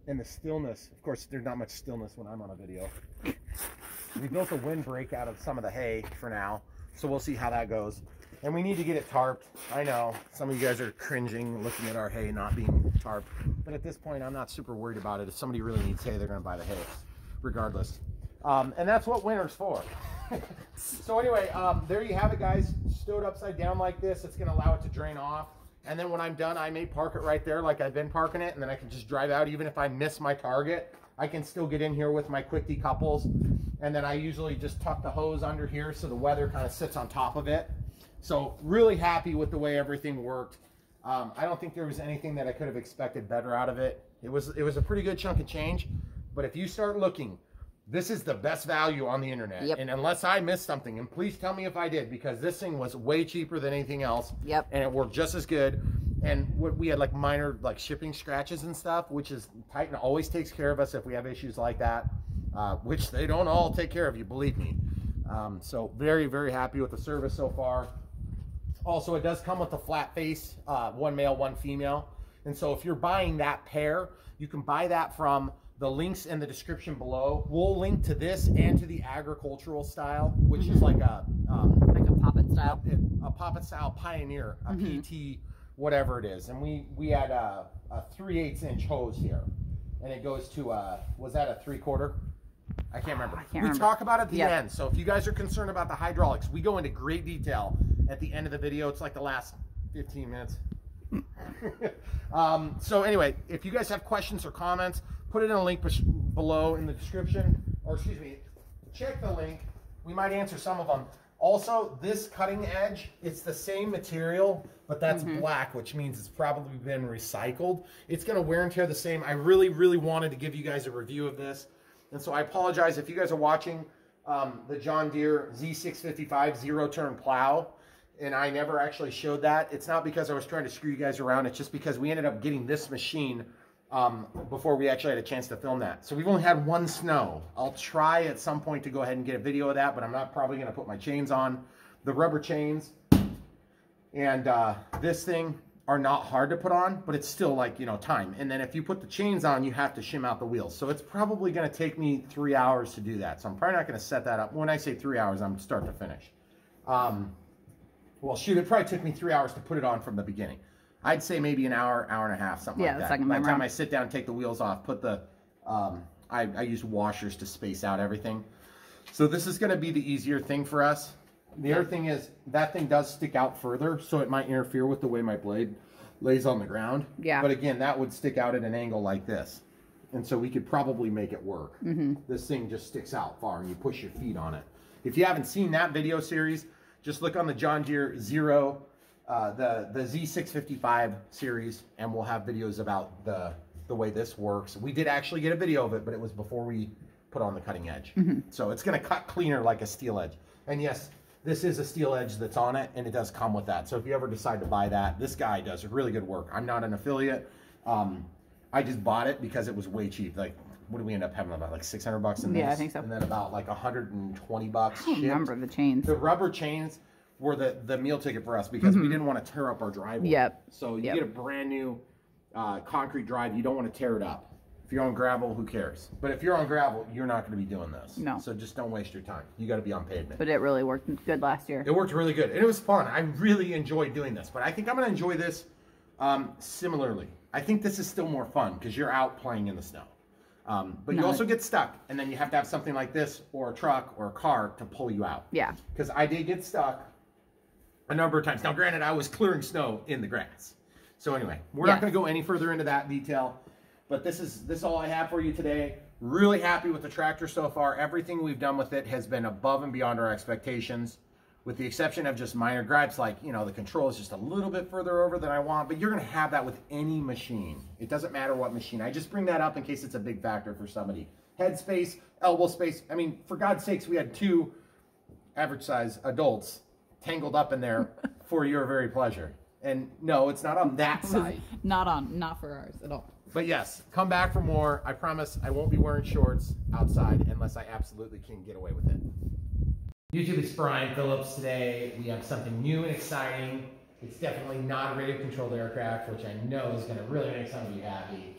And the stillness. Of course, there's not much stillness when I'm on a video. we built a windbreak out of some of the hay for now, so we'll see how that goes. And we need to get it tarped. I know some of you guys are cringing looking at our hay not being tarped, but at this point, I'm not super worried about it. If somebody really needs hay, they're going to buy the hay, regardless. Um, and that's what winter's for. so anyway, um, there you have it, guys. Stowed upside down like this. It's going to allow it to drain off. And then when I'm done, I may park it right there like I've been parking it, and then I can just drive out. Even if I miss my target, I can still get in here with my quick decouples. And then I usually just tuck the hose under here so the weather kind of sits on top of it. So really happy with the way everything worked. Um, I don't think there was anything that I could have expected better out of it. It was it was a pretty good chunk of change. But if you start looking, this is the best value on the internet. Yep. And unless I missed something, and please tell me if I did, because this thing was way cheaper than anything else. Yep. And it worked just as good. And what we had like minor like shipping scratches and stuff, which is Titan always takes care of us if we have issues like that, uh, which they don't all take care of you, believe me. Um, so very very happy with the service so far. Also, it does come with a flat face, uh, one male, one female. And so if you're buying that pair, you can buy that from the links in the description below. We'll link to this and to the agricultural style, which is like a um, Like a poppet style. a, a poppet style pioneer, a PT, whatever it is. And we we had a, a three eighths inch hose here, and it goes to a was that a three quarter? I can't remember. can't we remember. talk about it at the Yep. end. So if you guys are concerned about the hydraulics, we go into great detail at the end of the video. It's like the last 15 minutes. um, so anyway, if you guys have questions or comments, put it in a link below in the description, or excuse me, check the link. We might answer some of them. Also, this cutting edge, it's the same material, but that's black, which means it's probably been recycled. It's gonna wear and tear the same. I really, really wanted to give you guys a review of this. And so I apologize if you guys are watching um, the John Deere Z655 zero turn plow and I never actually showed that. It's not because I was trying to screw you guys around. It's just because we ended up getting this machine um, before we actually had a chance to film that. So we've only had one snow. I'll try at some point to go ahead and get a video of that, but I'm not probably going to put my chains on. The rubber chains and uh, this thing are not hard to put on, but it's still like, you know, time. And then if you put the chains on, you have to shim out the wheels. So it's probably going to take me three hours to do that. So I'm probably not going to set that up. When I say three hours, I'm start to finish. Um, well, shoot, it probably took me three hours to put it on from the beginning. I'd say maybe an hour, hour and a half, something Yeah, like that. second By the time around. I sit down, take the wheels off, put the, um, I, I use washers to space out everything. So this is going to be the easier thing for us. The other thing is that thing does stick out further, so it might interfere with the way my blade lays on the ground. Yeah. But again, that would stick out at an angle like this. And so we could probably make it work. Mm-hmm. This thing just sticks out far and you push your feet on it. If you haven't seen that video series, just look on the John Deere Zero, uh, the, the Z655 series, and we'll have videos about the, the way this works. We did actually get a video of it, but it was before we put on the cutting edge. So it's going to cut cleaner like a steel edge. And yes, this is a steel edge that's on it, and it does come with that. So if you ever decide to buy that, this guy does really good work. I'm not an affiliate. Um, I just bought it because it was way cheap. Like, what do we end up having about like 600 bucks in this? Yeah, I think so. And then about like 120 bucks. I shipped. remember the chains. The rubber chains were the the meal ticket for us because we didn't want to tear up our driveway. Mm-hmm. Yep. So you Yep. get a brand new uh, concrete drive. You don't want to tear it up. If you're on gravel, who cares? But if you're on gravel, you're not going to be doing this. No. So just don't waste your time. You got to be on pavement. But it really worked good last year. It worked really good, and it was fun. I really enjoyed doing this, but I think I'm going to enjoy this um, similarly. I think this is still more fun because you're out playing in the snow. Um, but you also get stuck, and then you have to have something like this, or a truck, or a car to pull you out. Yeah. Because I did get stuck a number of times. Now, granted, I was clearing snow in the grass. So anyway, we're Yeah. not going to go any further into that detail. But this is this is all I have for you today. Really happy with the tractor so far. Everything we've done with it has been above and beyond our expectations, with the exception of just minor gripes, like you know the control is just a little bit further over than I want. But you're going to have that with any machine. It doesn't matter what machine. I just bring that up in case it's a big factor for somebody. Head space, elbow space. I mean, for God's sakes, we had two average size adults tangled up in there for your very pleasure. And no, it's not on that side. Not on, not for ours at all. But yes, come back for more. I promise I won't be wearing shorts outside unless I absolutely can get away with it. YouTube, it's Brian Phillips today. We have something new and exciting. It's definitely not a radio controlled aircraft, which I know is going to really make some of you happy.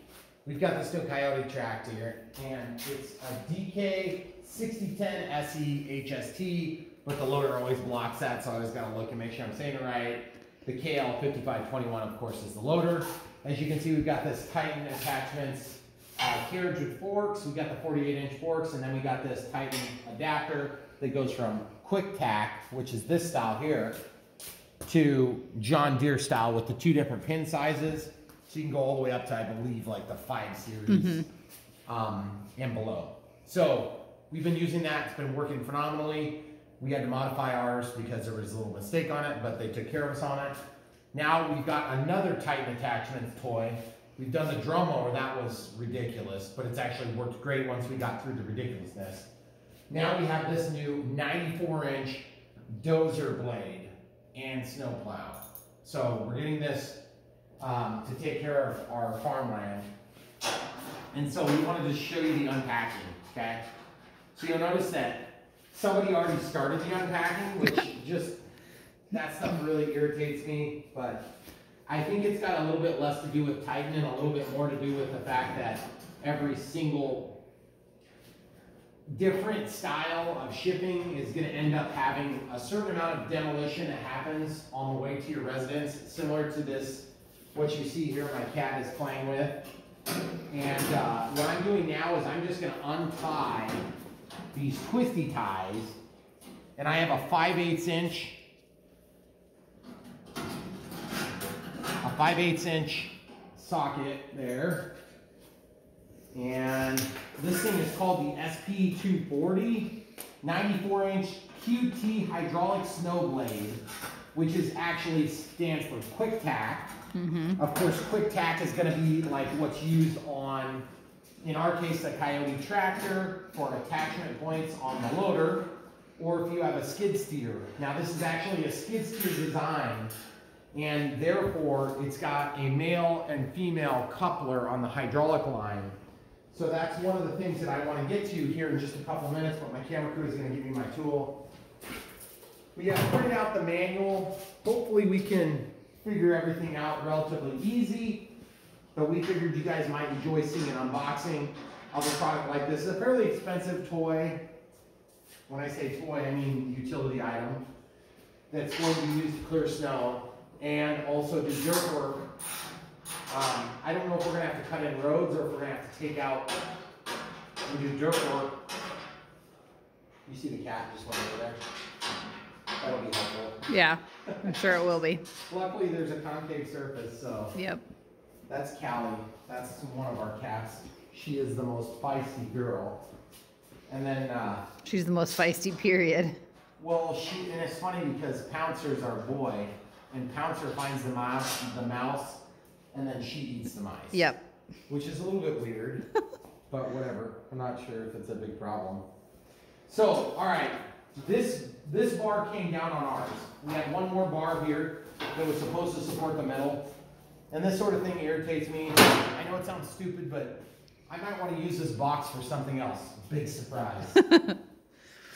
We've got this new Kioti tractor, here, and it's a DK 6010 SE HST, but the loader always blocks that, so I always got to look and make sure I'm saying it right. The KL 5521, of course, is the loader. As you can see, we've got this Titan attachments uh, carriage with forks. We've got the 48 inch forks, and then we got this Titan adapter that goes from Quick Tach, which is this style here, to John Deere style with the two different pin sizes. So you can go all the way up to, I believe, like the 5 series um, and below. So we've been using that. It's been working phenomenally. We had to modify ours because there was a little mistake on it, but they took care of us on it. Now we've got another Titan attachment toy. We've done the drum mower. That was ridiculous, but it's actually worked great once we got through the ridiculousness. Now we have this new 94 inch dozer blade and snowplow. So we're getting this um, to take care of our farmland. And so we wanted to show you the unpacking, okay? So you'll notice that somebody already started the unpacking, which just, that stuff really irritates me, but I think it's got a little bit less to do with Titan and a little bit more to do with the fact that every single different style of shipping is gonna end up having a certain amount of demolition that happens on the way to your residence, similar to this, what you see here my cat is playing with. And uh, what I'm doing now is I'm just gonna untie these twisty ties, and I have a 5 8 inch, a 5 8 inch socket there. And this thing is called the SP240 94 inch QT hydraulic snow blade, which is actually stands for Quick Tach. Mm-hmm. Of course, Quick Tach is going to be like what's used on, in our case, a Kioti tractor for attachment points on the loader, or if you have a skid steer. Now, this is actually a skid steer design, and therefore it's got a male and female coupler on the hydraulic line. So that's one of the things that I want to get to here in just a couple minutes, but my camera crew is going to give me my tool. We have printed out the manual. Hopefully we can figure everything out relatively easy, but we figured you guys might enjoy seeing an unboxing of a product like this. It's a fairly expensive toy. When I say toy, I mean utility item that's going to be used to clear snow and also do dirt work. Um, I don't know if we're gonna have to cut in roads or if we're gonna have to take out and do dirt work. You see the cat just went over there? That'll be helpful. Yeah, I'm sure it will be. Luckily, there's a concave surface, so Yep. that's Callie. That's one of our cats. She is the most feisty girl. And then, uh, She's the most feisty, period. well, she, and it's funny because Pouncer's our boy, and Pouncer finds the mouse, the mouse, and then she eats the mice. Yep. Which is a little bit weird, but whatever. I'm not sure if it's a big problem. So, all right, this this bar came down on ours. We had one more bar here that was supposed to support the metal, and this sort of thing irritates me. I know it sounds stupid, but I might want to use this box for something else. Big surprise.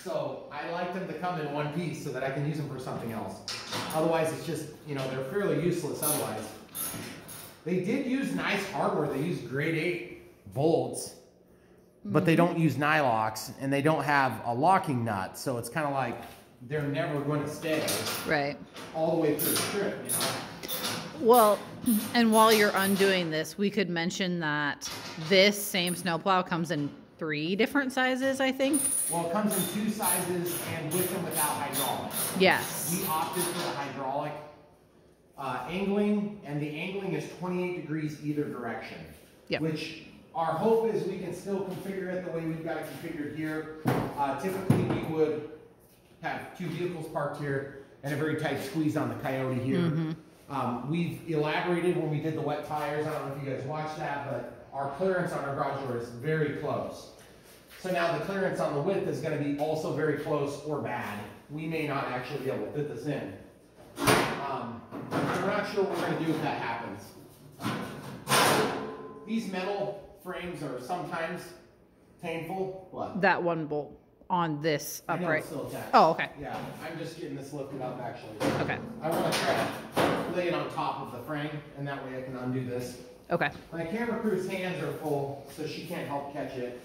so I like them to come in one piece so that I can use them for something else. Otherwise, it's just you know they're fairly useless otherwise. They did use nice hardware. They used grade eight bolts, but they mm-hmm. don't use nylocks and they don't have a locking nut. So it's kind of like they're never going to stay Right. all the way through the trip, you know? Well, and while you're undoing this, we could mention that this same snowplow comes in three different sizes, I think. Well, it comes in two sizes and with and without hydraulic. Yes. We opted for the hydraulic uh, angling, and the angling is 28 degrees either direction. Yep. Which our hope is we can still configure it the way we've got it configured here. Uh, typically, we would have two vehicles parked here and a very tight squeeze on the Kioti here. Um, we've elaborated when we did the wet tires. I don't know if you guys watched that, but our clearance on our garage door is very close. So now the clearance on the width is gonna be also very close or bad. We may not actually be able to fit this in. Um, we're not sure what we're gonna do if that happens. These metal frames are sometimes painful. What? That one bolt on this upright. Oh, okay. Yeah, I'm just getting this lifted up actually. Okay. I wanna try to lay it on top of the frame and that way I can undo this. Okay. My camera crew's hands are full, so she can't help catch it.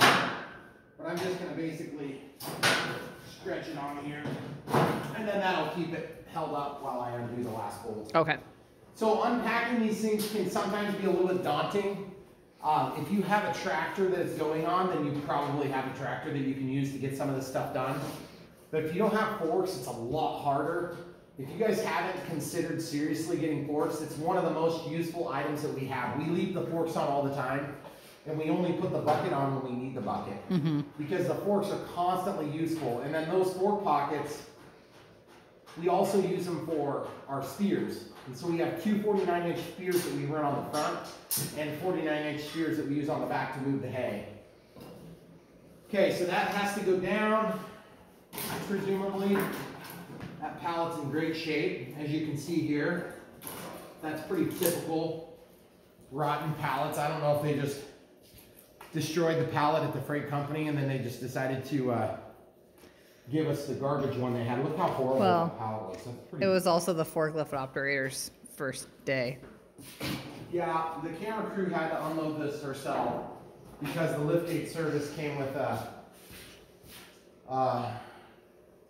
But I'm just gonna basically stretch it on here, and then that'll keep it held up while I undo the last bolt. Okay. So unpacking these things can sometimes be a little bit daunting. Um, if you have a tractor that's going on, then you probably have a tractor that you can use to get some of this stuff done. But if you don't have forks, it's a lot harder. If you guys haven't considered seriously getting forks, it's one of the most useful items that we have. We leave the forks on all the time, and we only put the bucket on when we need the bucket. Mm-hmm. Because the forks are constantly useful. And then those fork pockets, we also use them for our spears. And so we have two 49 inch spears that we run on the front and 49 inch spears that we use on the back to move the hay. Okay, so that has to go down, presumably. That pallet's in great shape, as you can see here. That's pretty typical rotten pallets. I don't know if they just destroyed the pallet at the freight company and then they just decided to uh, give us the garbage one they had. Look how horrible Well, that pallet was. Pretty It was also the forklift operator's first day. Yeah, the camera crew had to unload this herself because the liftgate service came with a, uh,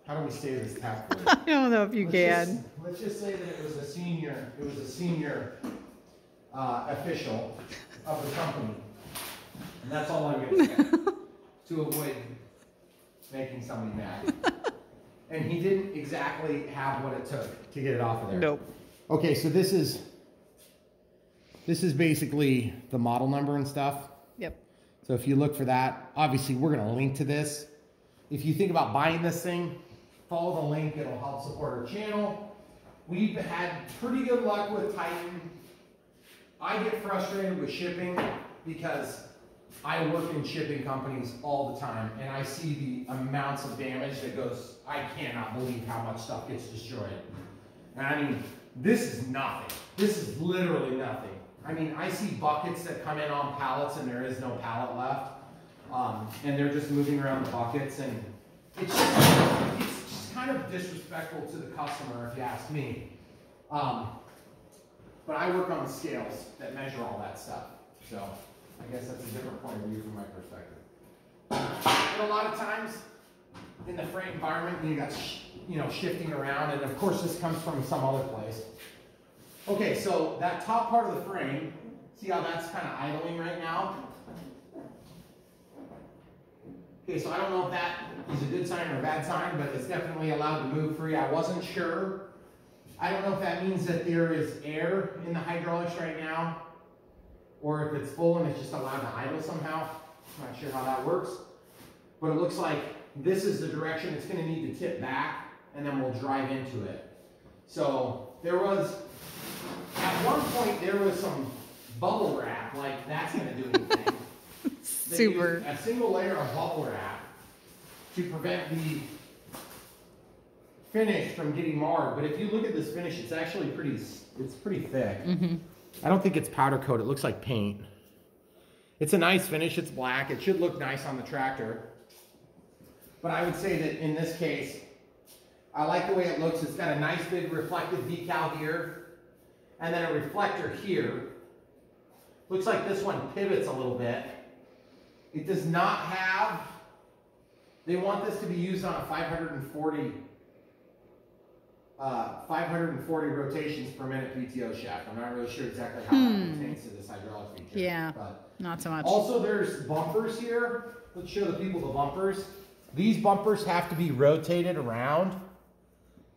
how do we say this tactfully? I don't know if you Let's can. just- Let's just say that it was a senior, it was a senior, uh, official of the company. And that's all I'm gonna say. to avoid making somebody mad. and he didn't exactly have what it took to get it off of there. Nope. Okay, so this is this is basically the model number and stuff. Yep. So if you look for that, obviously we're gonna link to this. If you think about buying this thing, follow the link, it'll help support our channel. We've had pretty good luck with Titan. I get frustrated with shipping because I work in shipping companies all the time and I see the amounts of damage that goes, I cannot believe how much stuff gets destroyed. And I mean, this is nothing. This is literally nothing. I mean, I see buckets that come in on pallets and there is no pallet left. Um, and they're just moving around the buckets and it's just, it's just kind of disrespectful to the customer if you ask me. Um, but I work on the scales that measure all that stuff. So I guess that's a different point of view from my perspective. And a lot of times in the freight environment, you got, you know, shifting around, and of course this comes from some other place. Okay, so that top part of the frame, see how that's kind of idling right now? Okay, so I don't know if that is a good sign or a bad sign, but it's definitely allowed to move free. I wasn't sure. I don't know if that means that there is air in the hydraulics right now, or if it's full and it's just allowed to idle somehow. I'm not sure how that works. But it looks like this is the direction it's gonna need to tip back, and then we'll drive into it. So there was, at one point, there was some bubble wrap, like that's gonna do anything. Super. A single layer of bubble wrap to prevent the finish from getting marred. But if you look at this finish, it's actually pretty, it's pretty thick. Mm-hmm. I don't think it's powder coat. It looks like paint. It's a nice finish. It's black. It should look nice on the tractor. But I would say that in this case, I like the way it looks. It's got a nice big reflective decal here, and then a reflector here. Looks like this one pivots a little bit. It does not have, they want this to be used on a 540, uh, 540 rotations per minute PTO shaft. I'm not really sure exactly how that pertains to this hydraulic feature. Hmm. Yeah. But Not so much. also, there's bumpers here. Let's show the people the bumpers. These bumpers have to be rotated around.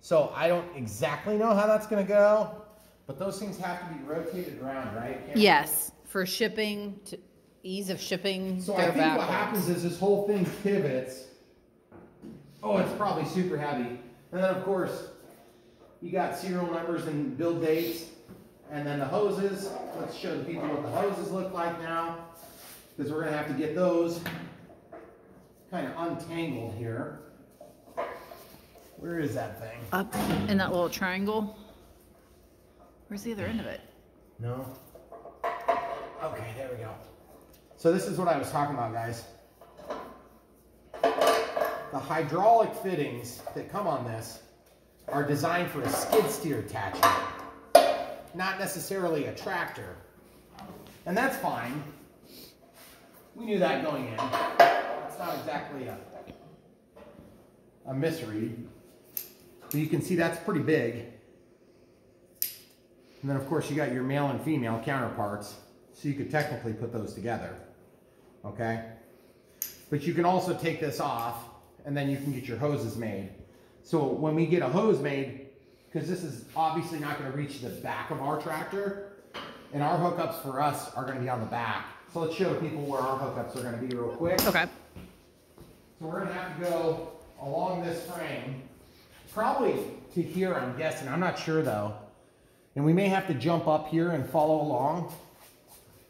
So I don't exactly know how that's gonna go, but those things have to be rotated around, right? Can't- Yes, for shipping, to ease of shipping, So I think what happens is this whole thing pivots. Oh, it's probably super heavy. And then of course, you got serial numbers and build dates. And then the hoses, let's show the people what the hoses look like now. Because we're gonna have to get those kind of untangled here. Where is that thing? Up in that little triangle. Where's the other end of it? No? Okay, there we go. So this is what I was talking about, guys. The hydraulic fittings that come on this are designed for a skid steer attachment, not necessarily a tractor. And that's fine. We knew that going in. That's not exactly a, a misread. But you can see that's pretty big. And then of course you got your male and female counterparts, so you could technically put those together, okay? But you can also take this off, and then you can get your hoses made. So when we get a hose made, because this is obviously not gonna reach the back of our tractor, and our hookups for us are gonna be on the back. So let's show people where our hookups are gonna be real quick. Okay. So we're gonna have to go along this frame, probably to here, I'm guessing. I'm not sure though. And we may have to jump up here and follow along,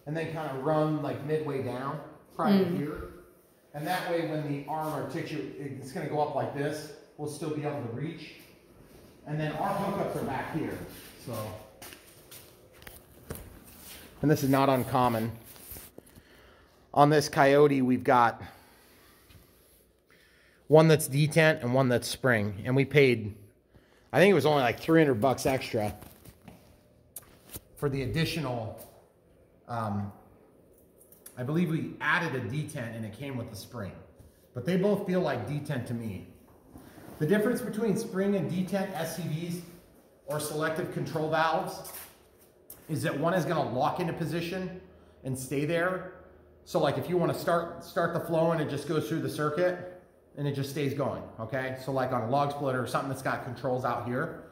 and then kind of run like midway down, probably mm. here. And that way, when the arm articulate, it's gonna go up like this, we'll still be able to reach. And then our hookups are back here, so. And this is not uncommon. On this Kioti, we've got one that's detent and one that's spring. And we paid, I think it was only like 300 bucks extra for the additional, um, I believe we added a detent and it came with the spring. But they both feel like detent to me. The difference between spring and detent SCVs or selective control valves is that one is gonna lock into position and stay there. So like if you want to start start the flow and it just goes through the circuit and it just stays going, okay? So like on a log splitter or something that's got controls out here.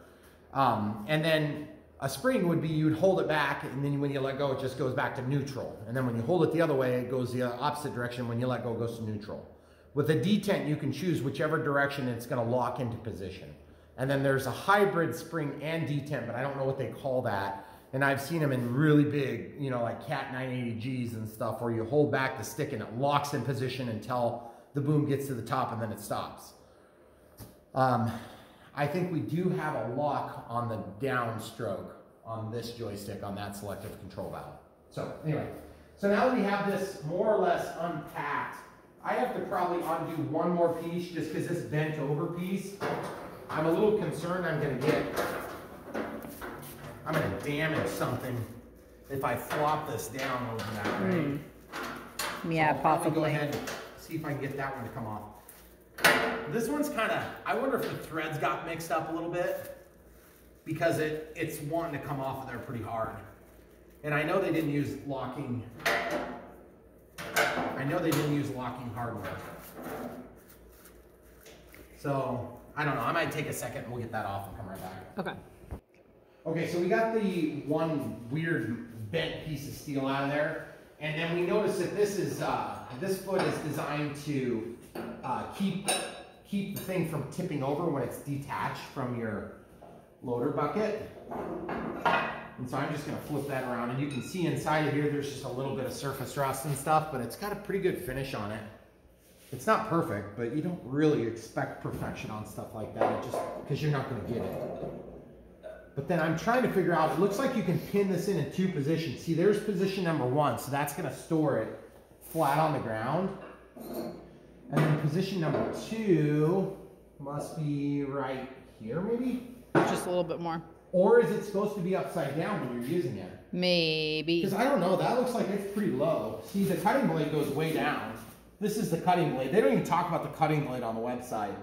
Um, and then a spring would be you'd hold it back and then when you let go it just goes back to neutral. And then when you hold it the other way it goes the opposite direction. When you let go it goes to neutral. With a detent you can choose whichever direction it's going to lock into position. And then there's a hybrid spring and detent, but I don't know what they call that. And I've seen them in really big, you know, like Cat 980Gs and stuff where you hold back the stick and it locks in position until the boom gets to the top and then it stops. Um, I think we do have a lock on the downstroke on this joystick on that selective control valve. So anyway, so now that we have this more or less unpacked, I have to probably undo one more piece just because this bent over piece, I'm a little concerned I'm gonna get, I'm gonna damage something if I flop this down over that way. Hmm. Yeah, So I'll possibly. Go ahead and see if I can get that one to come off. This one's kind of, I wonder if the threads got mixed up a little bit because it, it's wanting to come off of there pretty hard. And I know they didn't use locking, I know they didn't use locking hardware. So, I don't know, I might take a second and we'll get that off and come right back. Okay. Okay, so we got the one weird bent piece of steel out of there. And then we noticed that this is, uh, this foot is designed to uh, keep, keep the thing from tipping over when it's detached from your loader bucket. And so I'm just gonna flip that around and you can see inside of here, there's just a little bit of surface rust and stuff, but it's got a pretty good finish on it. It's not perfect, but you don't really expect perfection on stuff like that, just because you're not gonna get it. But then I'm trying to figure out, it looks like you can pin this in in two positions. See, there's position number one, so that's gonna store it flat on the ground. And then position number two must be right here, maybe? Just a little bit more. Or is it supposed to be upside down when you're using it? Maybe. Because I don't know, that looks like it's pretty low. See, the cutting blade goes way down. This is the cutting blade. They don't even talk about the cutting blade on the website.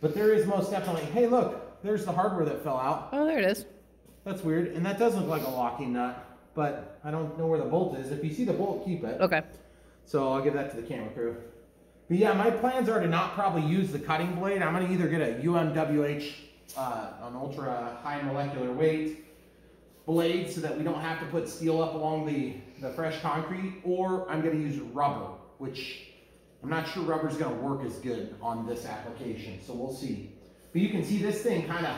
But there is most definitely, hey look, there's the hardware that fell out. Oh, there it is. That's weird, and that does look like a locking nut, but I don't know where the bolt is. If you see the bolt, keep it. Okay. So I'll give that to the camera crew. But yeah, my plans are to not probably use the cutting blade. I'm gonna either get a UMWH, uh, an ultra high molecular weight blade so that we don't have to put steel up along the, the fresh concrete, or I'm gonna use rubber, which I'm not sure rubber's gonna work as good on this application, so we'll see. But you can see this thing kind of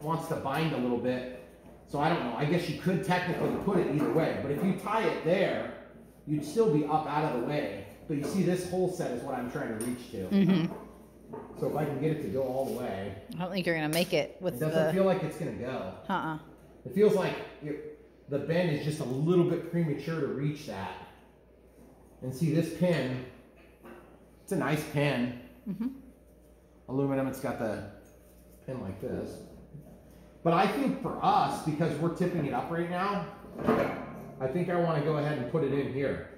wants to bind a little bit. So I don't know, I guess you could technically put it either way, but if you tie it there, you'd still be up out of the way. But you see this whole set is what I'm trying to reach to. Mm-hmm. So if I can get it to go all the way, I don't think you're gonna make it with it doesn't the. feel like it's gonna go. uh-uh. It feels like it, the bend is just a little bit premature to reach that. And see this pin, it's a nice pin. Mhm. Aluminum, it's got the pin like this. But I think for us, because we're tipping it up right now, I think I wanna go ahead and put it in here.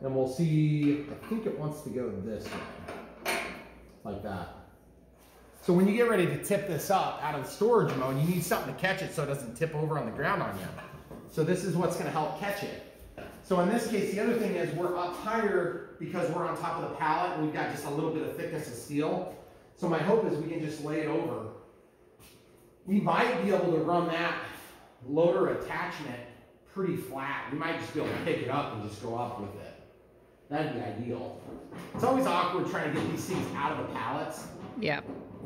And we'll see, I think it wants to go this way, like that. So when you get ready to tip this up out of the storage mode, you need something to catch it so it doesn't tip over on the ground on you. So this is what's gonna help catch it. So in this case, the other thing is we're up higher because we're on top of the pallet and we've got just a little bit of thickness of steel. So my hope is we can just lay it over. We might be able to run that loader attachment pretty flat. We might just be able to pick it up and just go up with it. That'd be ideal. It's always awkward trying to get these things out of the pallets Yeah.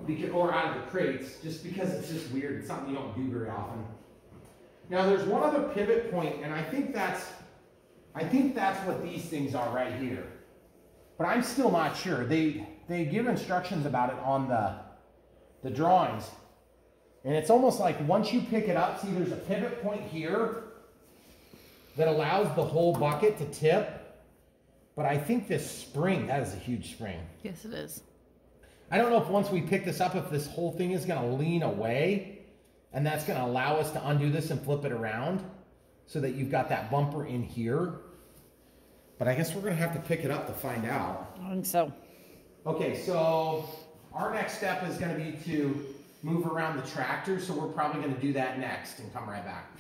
because, or out of the crates, just because it's just weird. It's something you don't do very often. Now there's one other pivot point, and I think that's, I think that's what these things are right here. But I'm still not sure. They they give instructions about it on the the drawings, and it's almost like once you pick it up, see there's a pivot point here that allows the whole bucket to tip. But I think this spring, that is a huge spring. Yes, it is. I don't know if once we pick this up, if this whole thing is gonna lean away and that's gonna allow us to undo this and flip it around so that you've got that bumper in here. But I guess we're gonna have to pick it up to find out. I think so. Okay, so our next step is gonna be to move around the tractor, so we're probably gonna do that next and come right back.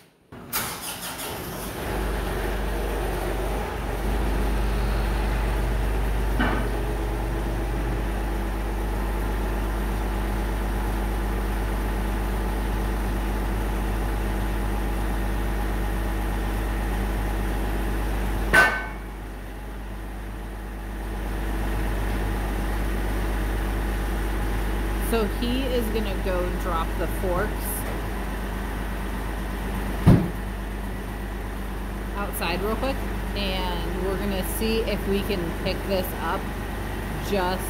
So he is gonna go drop the forks outside real quick, and we're gonna see if we can pick this up just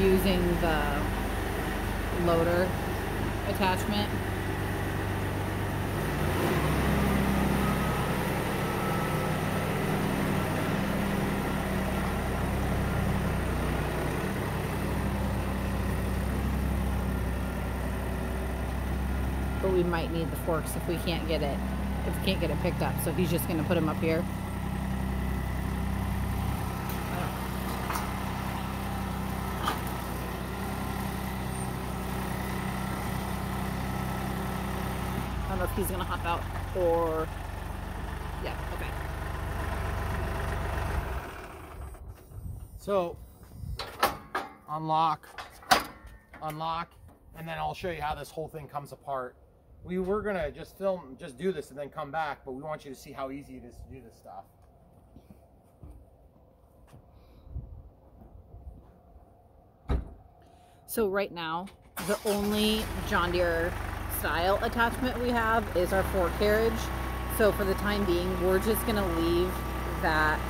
using the loader attachment. But we might need the forks if we can't get it, if we can't get it picked up. So he's just gonna put them up here. I don't- know if he's gonna hop out or yeah, okay. So, unlock, unlock, and then I'll show you how this whole thing comes apart. We were gonna just film, just do this and then come back, but we want you to see how easy it is to do this stuff. So right now, the only John Deere style attachment we have is our fork carriage. So for the time being, we're just gonna leave that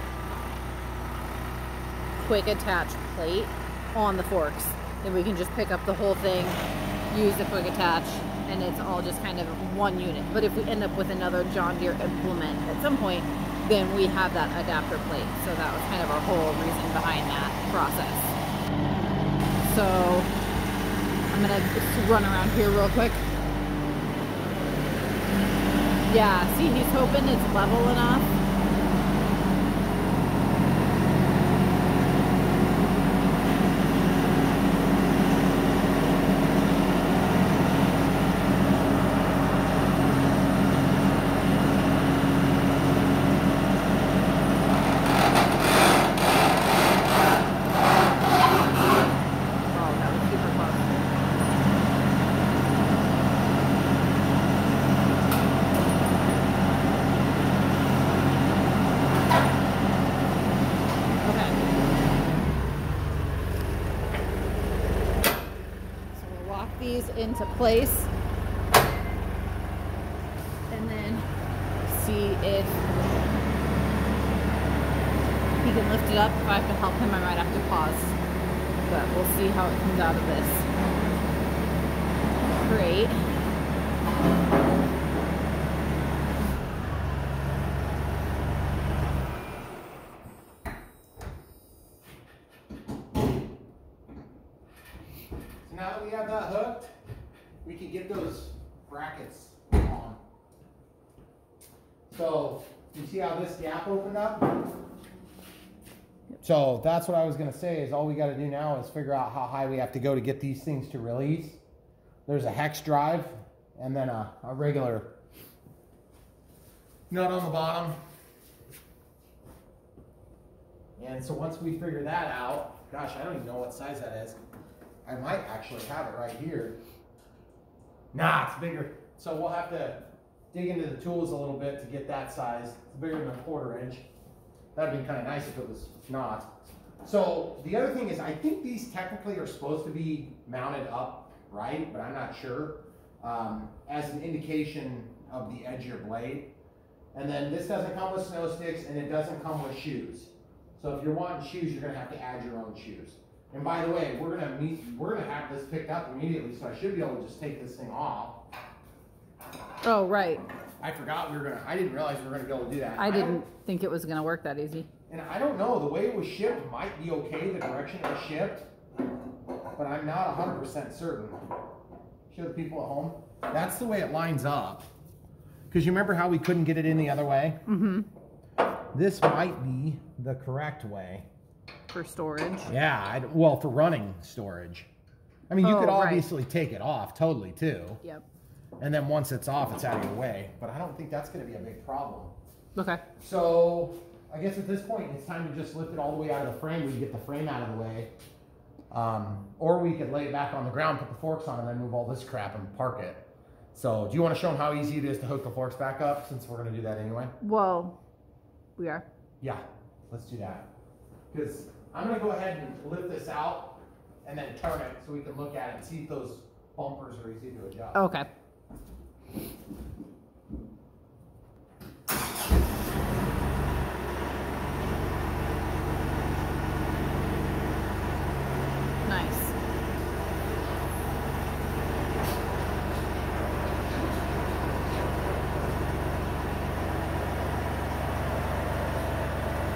quick attach plate on the forks. And we can just pick up the whole thing, use the quick attach, and it's all just kind of one unit. But if we end up with another John Deere implement at some point, then we have that adapter plate. So that was kind of our whole reason behind that process. So I'm gonna just run around here real quick. Yeah, see, he's hoping it's level enough. Oh, that was super close. Okay. So we'll lock these into place. And then see if he can lift it up. If I have to help him, I might have to pause. But we'll see how it comes out of this. Great. So now that we have that hooked, we can get those brackets on. So, you see how this gap opened up? So that's what I was gonna say is all we gotta do now is figure out how high we have to go to get these things to release. There's a hex drive and then a, a regular nut on the bottom. And so once we figure that out, gosh, I don't even know what size that is. I might actually have it right here. Nah, it's bigger. So we'll have to dig into the tools a little bit to get that size. It's bigger than a quarter inch. That'd be kind of nice if it was not. So the other thing is, I think these technically are supposed to be mounted up right, but I'm not sure. Um, as an indication of the edge of your blade. And then this doesn't come with snow sticks and it doesn't come with shoes. So if you're wanting shoes, you're gonna have to add your own shoes. And by the way, we're gonna meet, we're gonna have this picked up immediately, so I should be able to just take this thing off. Oh, right. I forgot we were gonna, I didn't realize we were gonna be able to do that. I didn't think it was going to work that easy. And I don't know, the way it was shipped might be okay, the direction it was shipped, but I'm not hundred percent certain. Show the people at home. That's the way it lines up. Cause you remember how we couldn't get it in the other way? Mm-hmm. This might be the correct way. For storage. Yeah, I, well, for running storage. I mean, you Oh, could right. obviously take it off totally too. Yep. And then once it's off, it's out of your way. But I don't think that's gonna be a big problem. Okay. So I guess at this point, it's time to just lift it all the way out of the frame. We can get the frame out of the way. Um, or we could lay it back on the ground, put the forks on, and then move all this crap and park it. So do you want to show them how easy it is to hook the forks back up since we're going to do that anyway? Well, we are. Yeah, let's do that. Because I'm going to go ahead and lift this out and then turn it so we can look at it and see if those bumpers are easy to adjust. Okay. Nice.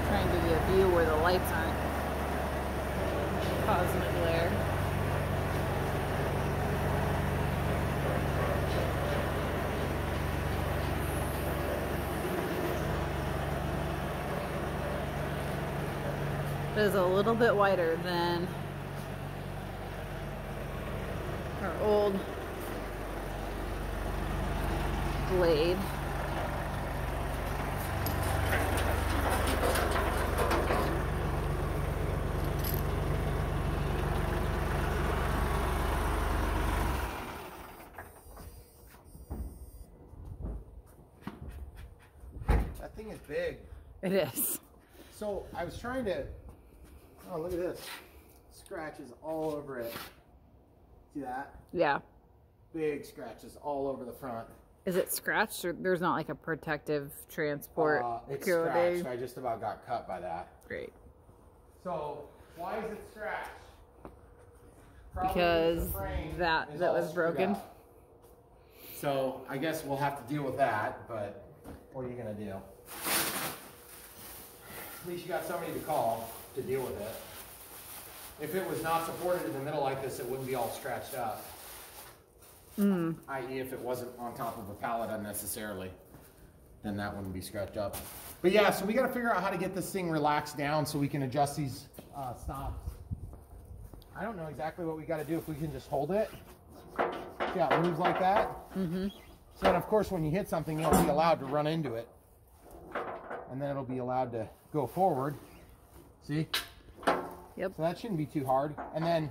Try and give you a view where the lights aren't causing a glare. It is a little bit wider than our old blade. That thing is big. It is. So I was trying to. Oh, look at this. Scratches all over it. See that? Yeah. Big scratches all over the front. Is it scratched or there's not like a protective transport Uh, it's scratched. I just about got cut by that. Great. So why is it scratched? Probably Because that- that was broken? up. So I guess we'll have to deal with that. But what are you gonna do? At least you got somebody to call to deal with it. If it was not supported in the middle like this, it wouldn't be all scratched up. Mm. I.e., if it wasn't on top of a pallet unnecessarily, then that wouldn't be scratched up. But yeah, so we got to figure out how to get this thing relaxed down so we can adjust these uh, stops. I don't know exactly what we got to do if we can just hold it. Yeah, it moves like that. Mm-hmm. So then, of course, when you hit something, it'll be allowed to run into it, and then it'll be allowed to go forward. See? Yep. So that shouldn't be too hard. And then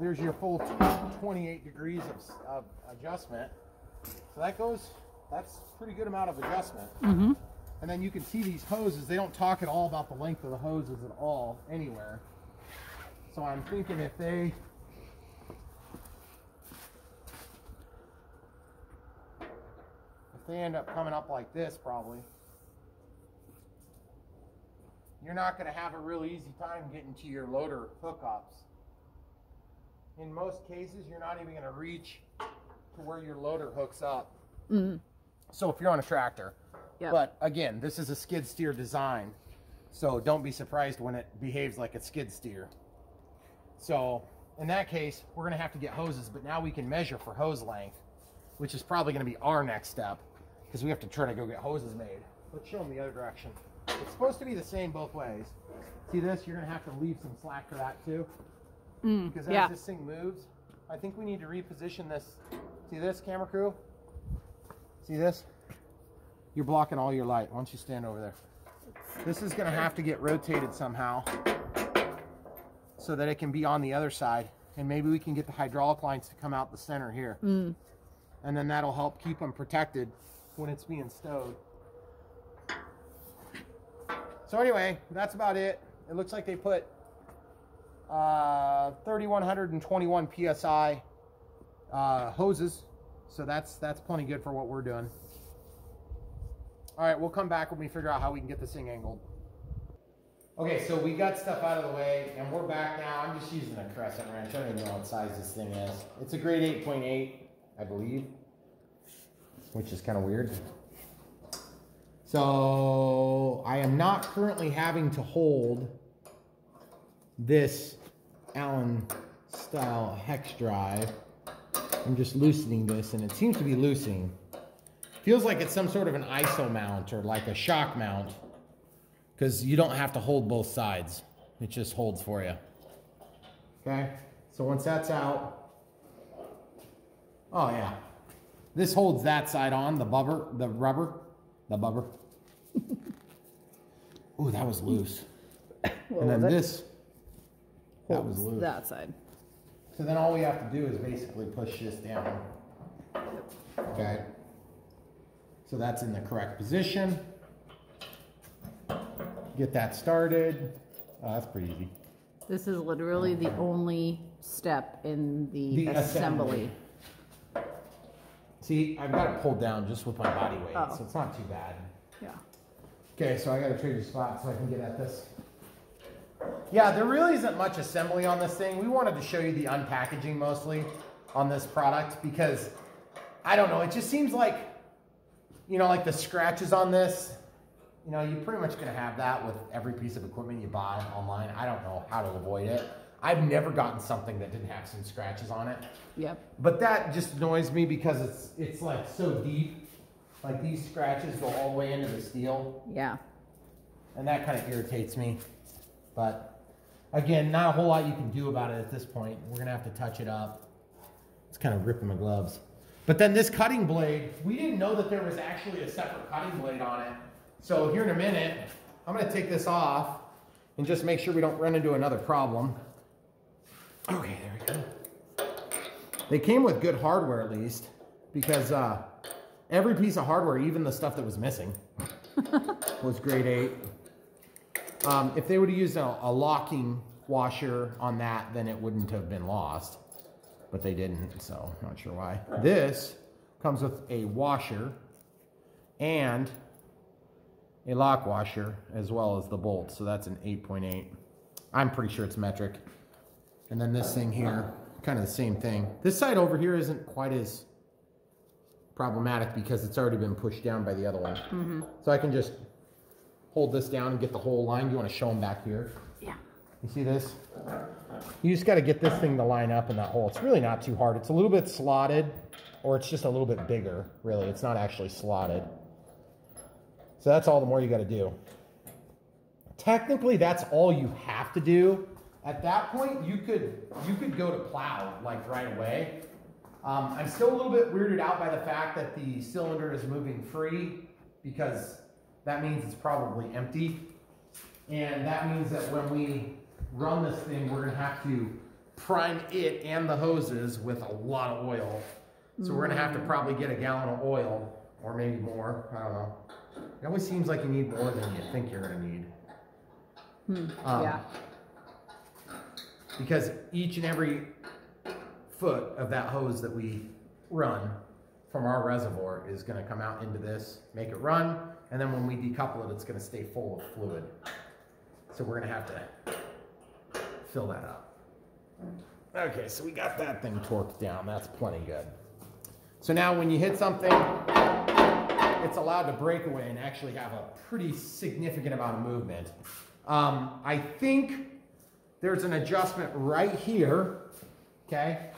there's your full 28 degrees of, of adjustment. So that goes, that's a pretty good amount of adjustment. Mm-hmm. And then you can see these hoses, they don't talk at all about the length of the hoses at all, anywhere. So I'm thinking if they, if they end up coming up like this probably, you're not going to have a real easy time getting to your loader hookups. In most cases, you're not even going to reach to where your loader hooks up. Mm-hmm. So if you're on a tractor, Yep. but again, this is a skid steer design, so don't be surprised when it behaves like a skid steer. So in that case, we're going to have to get hoses, but now we can measure for hose length, which is probably going to be our next step because we have to try to go get hoses made. Let's show them the other direction. It's supposed to be the same both ways. See this? You're going to have to leave some slack for that too Mm. because as Yeah. this thing moves, I think we need to reposition this. See this, camera crew? See this? You're blocking all your light. Why don't you stand over there? This is going to have to get rotated somehow so that it can be on the other side. And maybe we can get the hydraulic lines to come out the center here. Mm. And then that'll help keep them protected when it's being stowed. So anyway, that's about it. It looks like they put uh, 3,121 psi uh, hoses, so that's that's plenty good for what we're doing. All right, we'll come back when we figure out how we can get this thing angled. Okay, so we got stuff out of the way, and we're back now. I'm just using a crescent wrench. I don't even know what size this thing is. It's a grade 8.8, I believe, which is kind of weird. So I am not currently having to hold this Allen style hex drive. I'm just loosening this and it seems to be loosening. Feels like it's some sort of an ISO mount or like a shock mount because you don't have to hold both sides. It just holds for you. Okay, so once that's out, oh yeah, this holds that side on, the bubber, the rubber, the bubber. Ooh, that was loose. What and then was this, that was loose. That side. So then all we have to do is basically push this down. Okay. So that's in the correct position. Get that started. Oh, that's pretty easy. This is literally the only step in the, The assembly. assembly. See, I've got it pulled down just with my body weight, Oh. so it's not too bad. Okay, so I gotta trade your spot so I can get at this. Yeah, there really isn't much assembly on this thing. We wanted to show you the unpackaging mostly on this product because I don't know, it just seems like, you know, like the scratches on this, you know, you're pretty much gonna have that with every piece of equipment you buy online. I don't know how to avoid it. I've never gotten something that didn't have some scratches on it. Yep. But that just annoys me because it's it's like so deep. Like these scratches go all the way into the steel Yeah. and that kind of irritates me. But again, not a whole lot you can do about it at this point. We're gonna have to touch it up. It's kind of ripping my gloves. But then this cutting blade, we didn't know that there was actually a separate cutting blade on it. So here in a minute, I'm gonna take this off and just make sure we don't run into another problem. Okay, there we go. They came with good hardware at least, because uh, every piece of hardware, even the stuff that was missing, was grade eight. Um, if they would have used a, a locking washer on that, then it wouldn't have been lost. But they didn't, so not sure why. This comes with a washer and a lock washer as well as the bolt. So that's an 8.8. I'm pretty sure it's metric. And then this thing here, kind of the same thing. This side over here isn't quite as problematic because it's already been pushed down by the other one. Mm-hmm. So I can just hold this down and get the whole line. You want to show them back here? Yeah. You see this? You just got to get this thing to line up in that hole. It's really not too hard. It's a little bit slotted, or it's just a little bit bigger, really. It's not actually slotted. So that's all the more you got to do. Technically, that's all you have to do. At that point, you could you could go to plow like right away. Um, I'm still a little bit weirded out by the fact that the cylinder is moving free because that means it's probably empty. And that means that when we run this thing, we're gonna have to prime it and the hoses with a lot of oil. So we're gonna have to probably get a gallon of oil or maybe more, I don't know. It always seems like you need more than you think you're gonna need. Um, yeah. Because each and every foot of that hose that we run from our reservoir is going to come out into this, make it run, and then when we decouple it, it's going to stay full of fluid. So we're going to have to fill that up. Okay, so we got that thing torqued down. That's plenty good. So now when you hit something, it's allowed to break away and actually have a pretty significant amount of movement. Um, I think there's an adjustment right here, okay?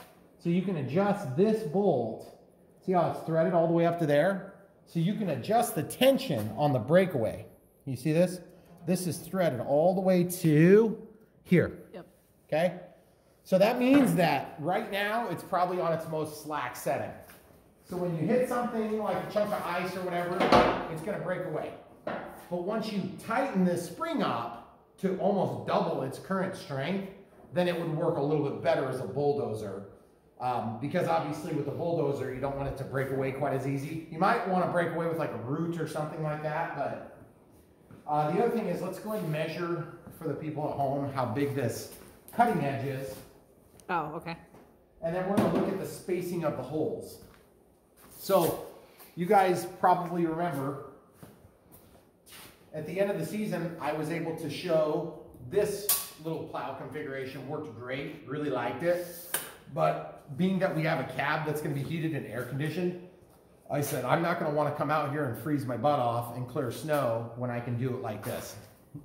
So you can adjust this bolt. See how it's threaded all the way up to there? So you can adjust the tension on the breakaway. You see this? This is threaded all the way to here, Yep. okay? So that means that right now it's probably on its most slack setting. So when you hit something like a chunk of ice or whatever, it's gonna break away. But once you tighten this spring up to almost double its current strength, then it would work a little bit better as a bulldozer. Um, because obviously with the bulldozer, you don't want it to break away quite as easy. You might want to break away with like a root or something like that, but uh, the other thing is let's go ahead and measure for the people at home how big this cutting edge is. Oh, okay. And then we're going to look at the spacing of the holes. So, you guys probably remember at the end of the season, I was able to show this little plow configuration worked great, really liked it. But being that we have a cab that's going to be heated and air conditioned, I said, I'm not going to want to come out here and freeze my butt off and clear snow when I can do it like this.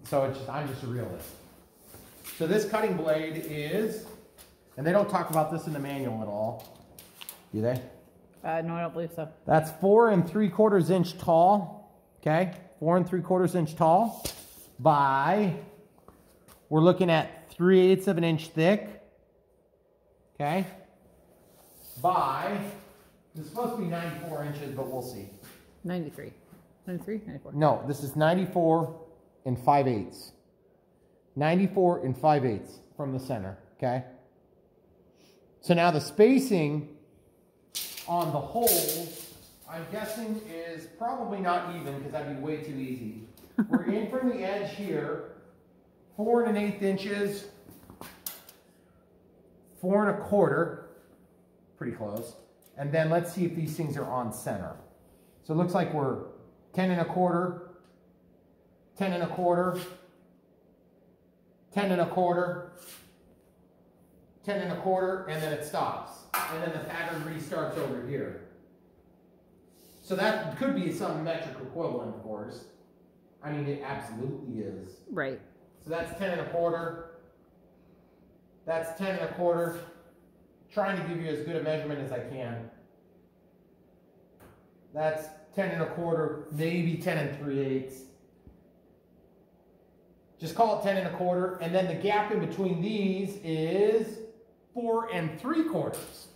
So it's just, I'm just a realist. So this cutting blade is, and they don't talk about this in the manual at all. Do they? Uh, no, I don't believe so. That's four and three quarters inch tall. Okay, four and three quarters inch tall by, we're looking at three eighths of an inch thick. Okay, by, it's supposed to be 94 inches, but we'll see. 93. 93? 94. No, this is 94 and 5 eighths. 94 and 5 eighths from the center, okay? So now the spacing on the holes, I'm guessing is probably not even because that'd be way too easy. We're in from the edge here, four and an eighth inches four and a quarter, pretty close. And then let's see if these things are on center. So it looks like we're 10 and a quarter, 10 and a quarter, 10 and a quarter, 10 and a quarter, and then it stops. And then the pattern restarts over here. So that could be some metric equivalent, of course. I mean, it absolutely is. Right. So that's 10 and a quarter. That's 10 and a quarter. Trying to give you as good a measurement as I can. That's 10 and a quarter, maybe 10 and 3 eighths. Just call it 10 and a quarter. And then the gap in between these is 4 and 3 quarters.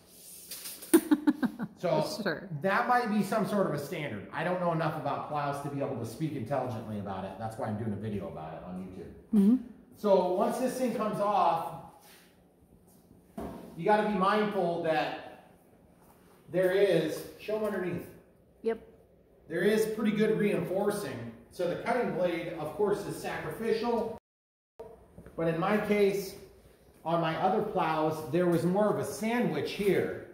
So Sure. that might be some sort of a standard. I don't know enough about plows to be able to speak intelligently about it. That's why I'm doing a video about it on YouTube. Mm-hmm. So once this thing comes off, you got to be mindful that there is, show them underneath, Yep. there is pretty good reinforcing. So the cutting blade, of course, is sacrificial. But in my case, on my other plows, there was more of a sandwich here.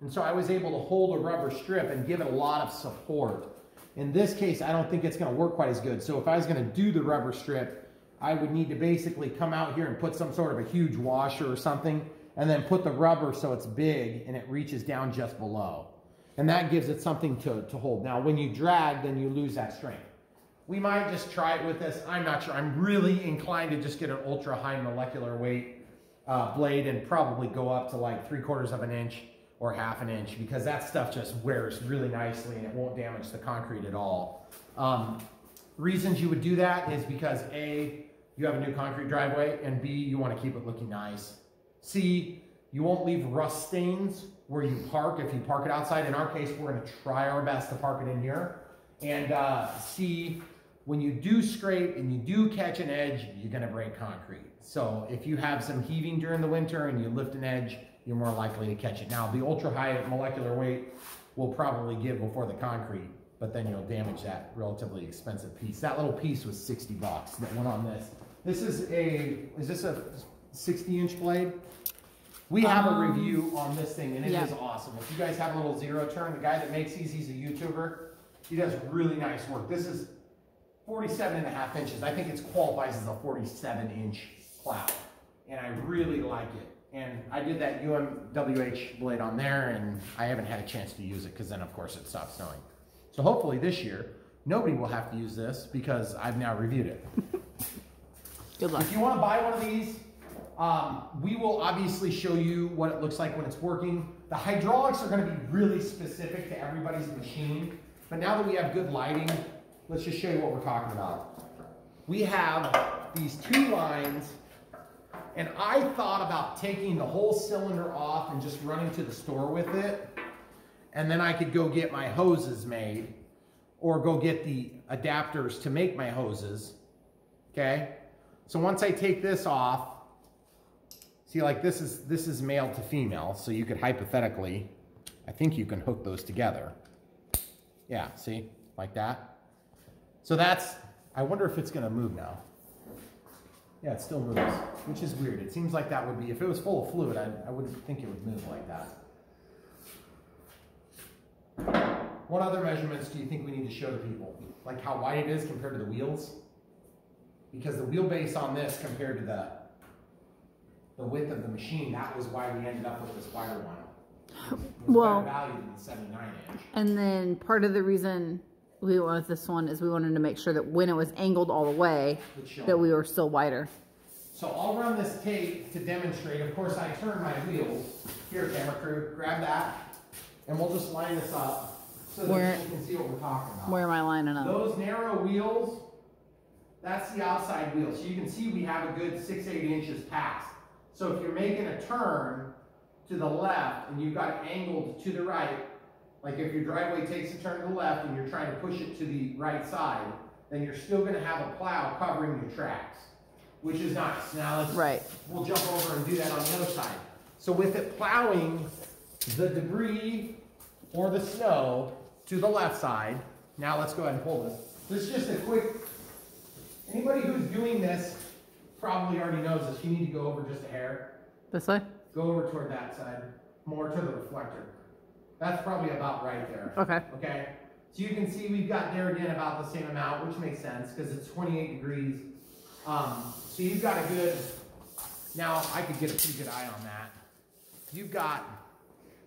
And so I was able to hold a rubber strip and give it a lot of support. In this case, I don't think it's gonna work quite as good. So if I was gonna do the rubber strip, I would need to basically come out here and put some sort of a huge washer or something, and then put the rubber so it's big and it reaches down just below. And that gives it something to, to hold. Now, when you drag, then you lose that strength. We might just try it with this. I'm not sure. I'm really inclined to just get an ultra high molecular weight uh, blade and probably go up to like three quarters of an inch or half an inch because that stuff just wears really nicely and it won't damage the concrete at all. Um, reasons you would do that is because A, you have a new concrete driveway, and B, you want to keep it looking nice. C, you won't leave rust stains where you park if you park it outside. In our case, we're going to try our best to park it in here. And uh, C, when you do scrape and you do catch an edge, you're going to break concrete. So if you have some heaving during the winter and you lift an edge, you're more likely to catch it. Now, the ultra high molecular weight will probably give before the concrete, but then you'll damage that relatively expensive piece. That little piece was 60 bucks that went on this. This is a, is this a 60 inch blade? We have a Um, review on this thing and it is yeah. awesome. If you guys have a little zero turn, the guy that makes these, he's a YouTuber. He does really nice work. This is 47 and a half inches. I think it qualifies as a 47 inch plow. And I really like it. And I did that UMWH blade on there and I haven't had a chance to use it because then of course it stopped snowing. So hopefully this year, nobody will have to use this because I've now reviewed it. Good luck. If you want to buy one of these, um, we will obviously show you what it looks like when it's working. The hydraulics are going to be really specific to everybody's machine. But now that we have good lighting, let's just show you what we're talking about. We have these two lines, and I thought about taking the whole cylinder off and just running to the store with it. And then I could go get my hoses made or go get the adapters to make my hoses. Okay? So once I take this off, see like this is this is male to female, so you could hypothetically, I think you can hook those together. Yeah, see? Like that. So that's I wonder if it's gonna move now. Yeah, it still moves, which is weird. It seems like that would be, if it was full of fluid, I, I wouldn't think it would move like that. What other measurements do you think we need to show to people? Like how wide it is compared to the wheels? Because the wheelbase on this compared to the the width of the machine, that was why we ended up with this wider one. Well- value than the 79 inch. And then part of the reason we went with this one is we wanted to make sure that when it was angled all the way, that we were still wider. So I'll run this tape to demonstrate. Of course, I turn my wheels. Here, camera crew, grab that, and we'll just line this up so that Where- people can see what we're talking about. Where am I lining up? Those narrow wheels, that's the outside wheel. So you can see we have a good six, eight inches past. So if you're making a turn to the left and you've got angled to the right, like if your driveway takes a turn to the left and you're trying to push it to the right side, then you're still gonna have a plow covering your tracks, which is nice. Now let's, Right. we'll jump over and do that on the other side. So with it plowing the debris or the snow to the left side, now let's go ahead and pull this. This is just a quick, anybody who's doing this probably already knows this. You need to go over just a hair. This way? Go over toward that side, more to the reflector. That's probably about right there. Okay. Okay, so you can see we've got there again about the same amount, which makes sense because it's 28 degrees. Um, so you've got a good, now I could get a pretty good eye on that. You've got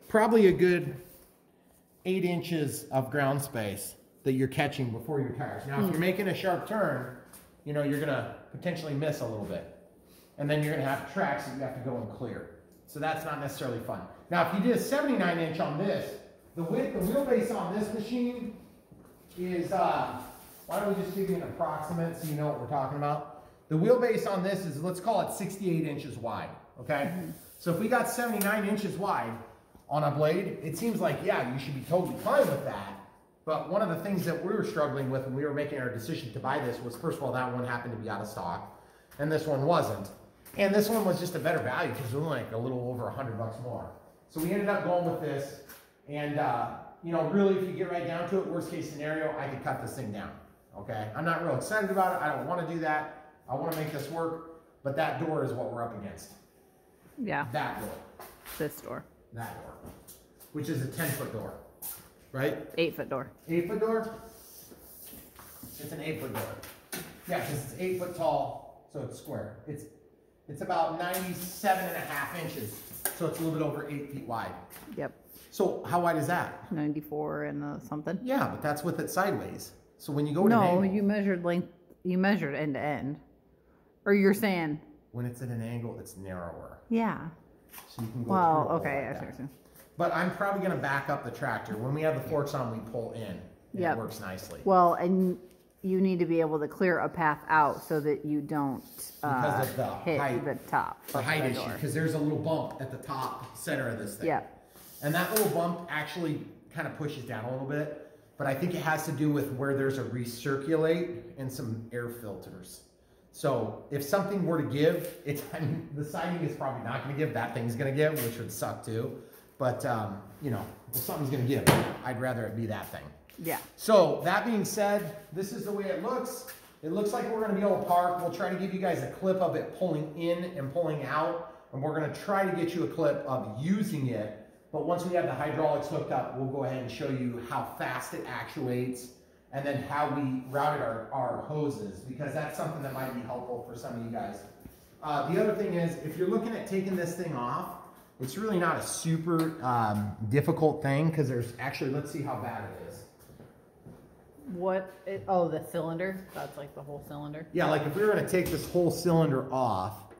probably a good eight inches of ground space that you're catching before your tires. Now, if you're making a sharp turn, you know, you're gonna potentially miss a little bit. And then you're gonna have tracks that you have to go and clear. So that's not necessarily fun. Now, if you did a 79 inch on this, the width, the wheelbase on this machine is, uh, why don't we just give you an approximate so you know what we're talking about? The wheelbase on this is, let's call it 68 inches wide, okay? So if we got 79 inches wide on a blade, it seems like, yeah, you should be totally fine with that. But one of the things that we were struggling with when we were making our decision to buy this was, first of all, that one happened to be out of stock, and this one wasn't. And this one was just a better value because it was like a little over a hundred bucks more. So we ended up going with this, and uh, you know, really, if you get right down to it, worst case scenario, I could cut this thing down. Okay, I'm not real excited about it. I don't want to do that. I want to make this work, but that door is what we're up against. Yeah. That door, This door. that door, which is a 10 foot door, right? Eight foot door. Eight foot door? It's an eight foot door. Yeah, because it's eight foot tall, so it's square. It's it's about 97 and a half inches, so it's a little bit over eight feet wide. Yep. So how wide is that? 94 and uh, something. Yeah, but that's with it sideways. So when you go No, you measured length. You measured end to end. Or you're saying, when it's at an angle, it's narrower. yeah. So you can go Well, through a hole okay, like I see what you're saying. But I'm probably gonna back up the tractor. When we have the forks on, we pull in. Yep. It works nicely. Well, and you need to be able to clear a path out so that you don't uh, Because of the hit height. the top. the height the issue because there's a little bump at the top center of this thing. Yeah. And that little bump actually kind of pushes down a little bit, but I think it has to do with where there's a recirculate and some air filters. So if something were to give, it's I mean the siding is probably not going to give. That thing's going to give, which would suck too. But um, you know, if something's going to give, I'd rather it be that thing. Yeah. So that being said, this is the way it looks. It looks like we're gonna be able to park. We'll try to give you guys a clip of it pulling in and pulling out. And we're gonna try to get you a clip of using it. But once we have the hydraulics hooked up, we'll go ahead and show you how fast it actuates and then how we routed our, our hoses because that's something that might be helpful for some of you guys. Uh, the other thing is, if you're looking at taking this thing off, it's really not a super um, difficult thing because there's actually, let's see how bad it is. What? It, oh, the cylinder. That's like the whole cylinder. Yeah, like if we were gonna take this whole cylinder off,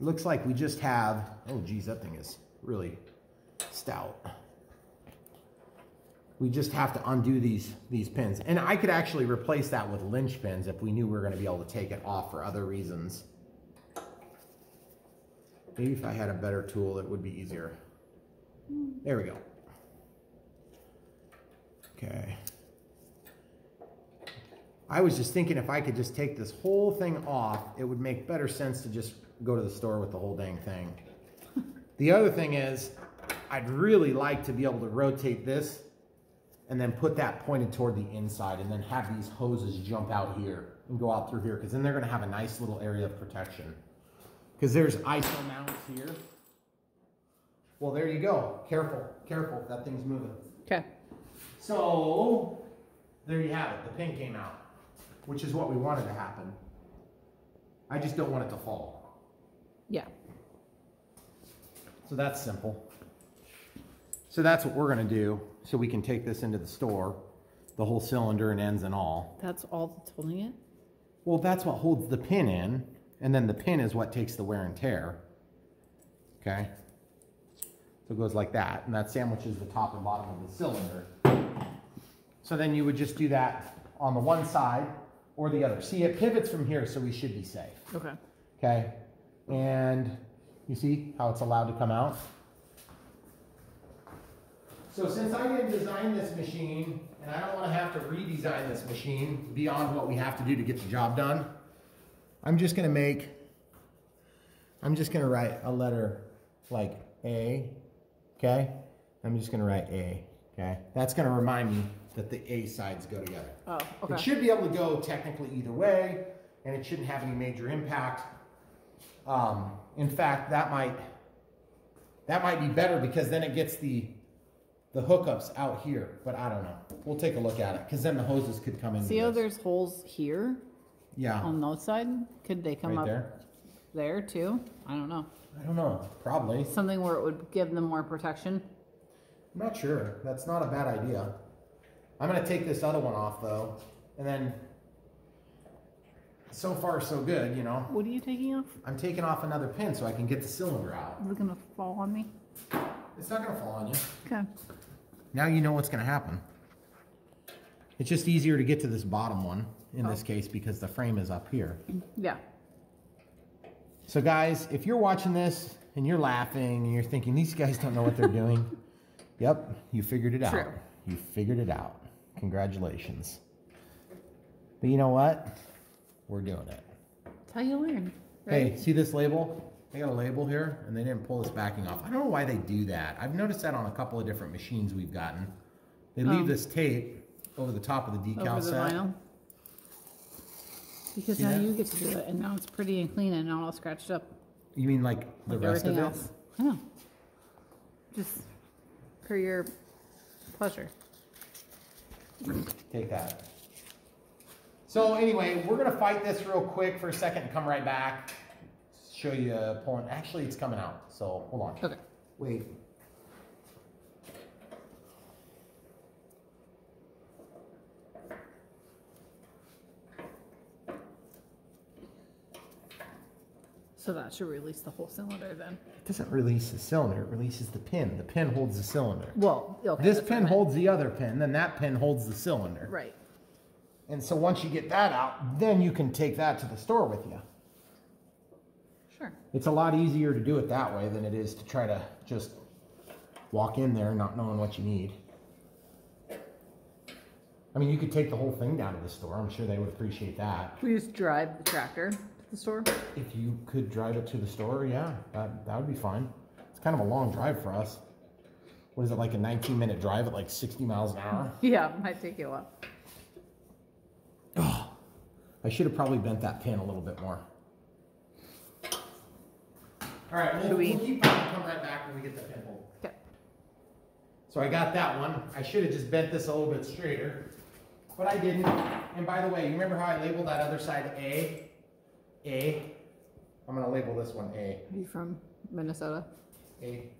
it looks like we just have, oh geez, that thing is really stout. We just have to undo these, these pins. And I could actually replace that with lynch pins if we knew we were gonna be able to take it off for other reasons. Maybe if I had a better tool, it would be easier. There we go. Okay. I was just thinking if I could just take this whole thing off, it would make better sense to just go to the store with the whole dang thing. The other thing is, I'd really like to be able to rotate this and then put that pointed toward the inside and then have these hoses jump out here and go out through here because then they're going to have a nice little area of protection. Because there's ISO mounts here. Well, there you go. Careful, careful, that thing's moving. Okay. So, there you have it. The pin came out, which is what we wanted to happen. I just don't want it to fall. Yeah. So that's simple. So that's what we're gonna do, so we can take this into the store, the whole cylinder and ends and all. That's all that's holding it. Well, that's what holds the pin in, and then the pin is what takes the wear and tear. Okay? So it goes like that, and that sandwiches the top and bottom of the cylinder. So then you would just do that on the one side or the other. See, it pivots from here, so we should be safe. Okay. Okay? And you see how it's allowed to come out? So since I didn't design this machine, and I don't want to have to redesign this machine beyond what we have to do to get the job done, I'm just going to make, I'm just going to write a letter like A, okay? I'm just going to write A, okay? That's going to remind me that the A sides go together. Oh, okay. It should be able to go technically either way, and it shouldn't have any major impact. Um, in fact, that might That might be better because then it gets the the hookups out here. But I don't know. We'll take a look at it because then the hoses could come in. See how there's holes here yeah on those side? Could they come right up there. there too? I don't know. I don't know. Probably. Something where it would give them more protection. I'm not sure. That's not a bad idea. I'm gonna take this other one off though, and then. So far, so good. You know, What are you taking off? I'm taking off another pin so I can get the cylinder out. Is it gonna fall on me? It's not gonna fall on you. Okay. Now you know what's gonna happen. It's just easier to get to this bottom one in this oh. case because the frame is up here. Yeah. So guys, if you're watching this and you're laughing and you're thinking these guys don't know what they're doing, yep, you figured it out. You figured it out. Congratulations. But you know what? We're doing it. That's how you learn. Hey, see this label? They got a label here and they didn't pull this backing off. I don't know why they do that. I've noticed that on a couple of different machines we've gotten. They leave Oh. this tape over the top of the decal Over the set. vinyl. Because now you get to do it, and now it's pretty and clean and not all scratched up You mean like the like rest of everything it? else. I know. Just for your pleasure. Take that. So anyway, we're gonna fight this real quick for a second and come right back. Show you pulling. Actually, it's coming out. So hold on. Okay. Wait. So that should release the whole cylinder then. It doesn't release the cylinder. It releases the pin. The pin holds the cylinder. Well, okay. this that's what I pin holds the other pin. Then that pin holds the cylinder. Right. And so once you get that out, then you can take that to the store with you. Sure. It's a lot easier to do it that way than it is to try to just walk in there not knowing what you need. I mean, you could take the whole thing down to the store. I'm sure they would appreciate that. We just drive the tractor to the store. If you could drive it to the store, yeah, that, that would be fine. It's kind of a long drive for us. What is it, like a 19 minute drive at like 60 miles an hour? Yeah, might take you a while. Oh, I should have probably bent that pin a little bit more. All right, we'll, we- we'll keep on and come right back when we get the pin hole. Okay. So I got that one. I should have just bent this a little bit straighter, but I didn't. And by the way, you remember how I labeled that other side A? A. I'm gonna label this one A. Are you from Minnesota? A.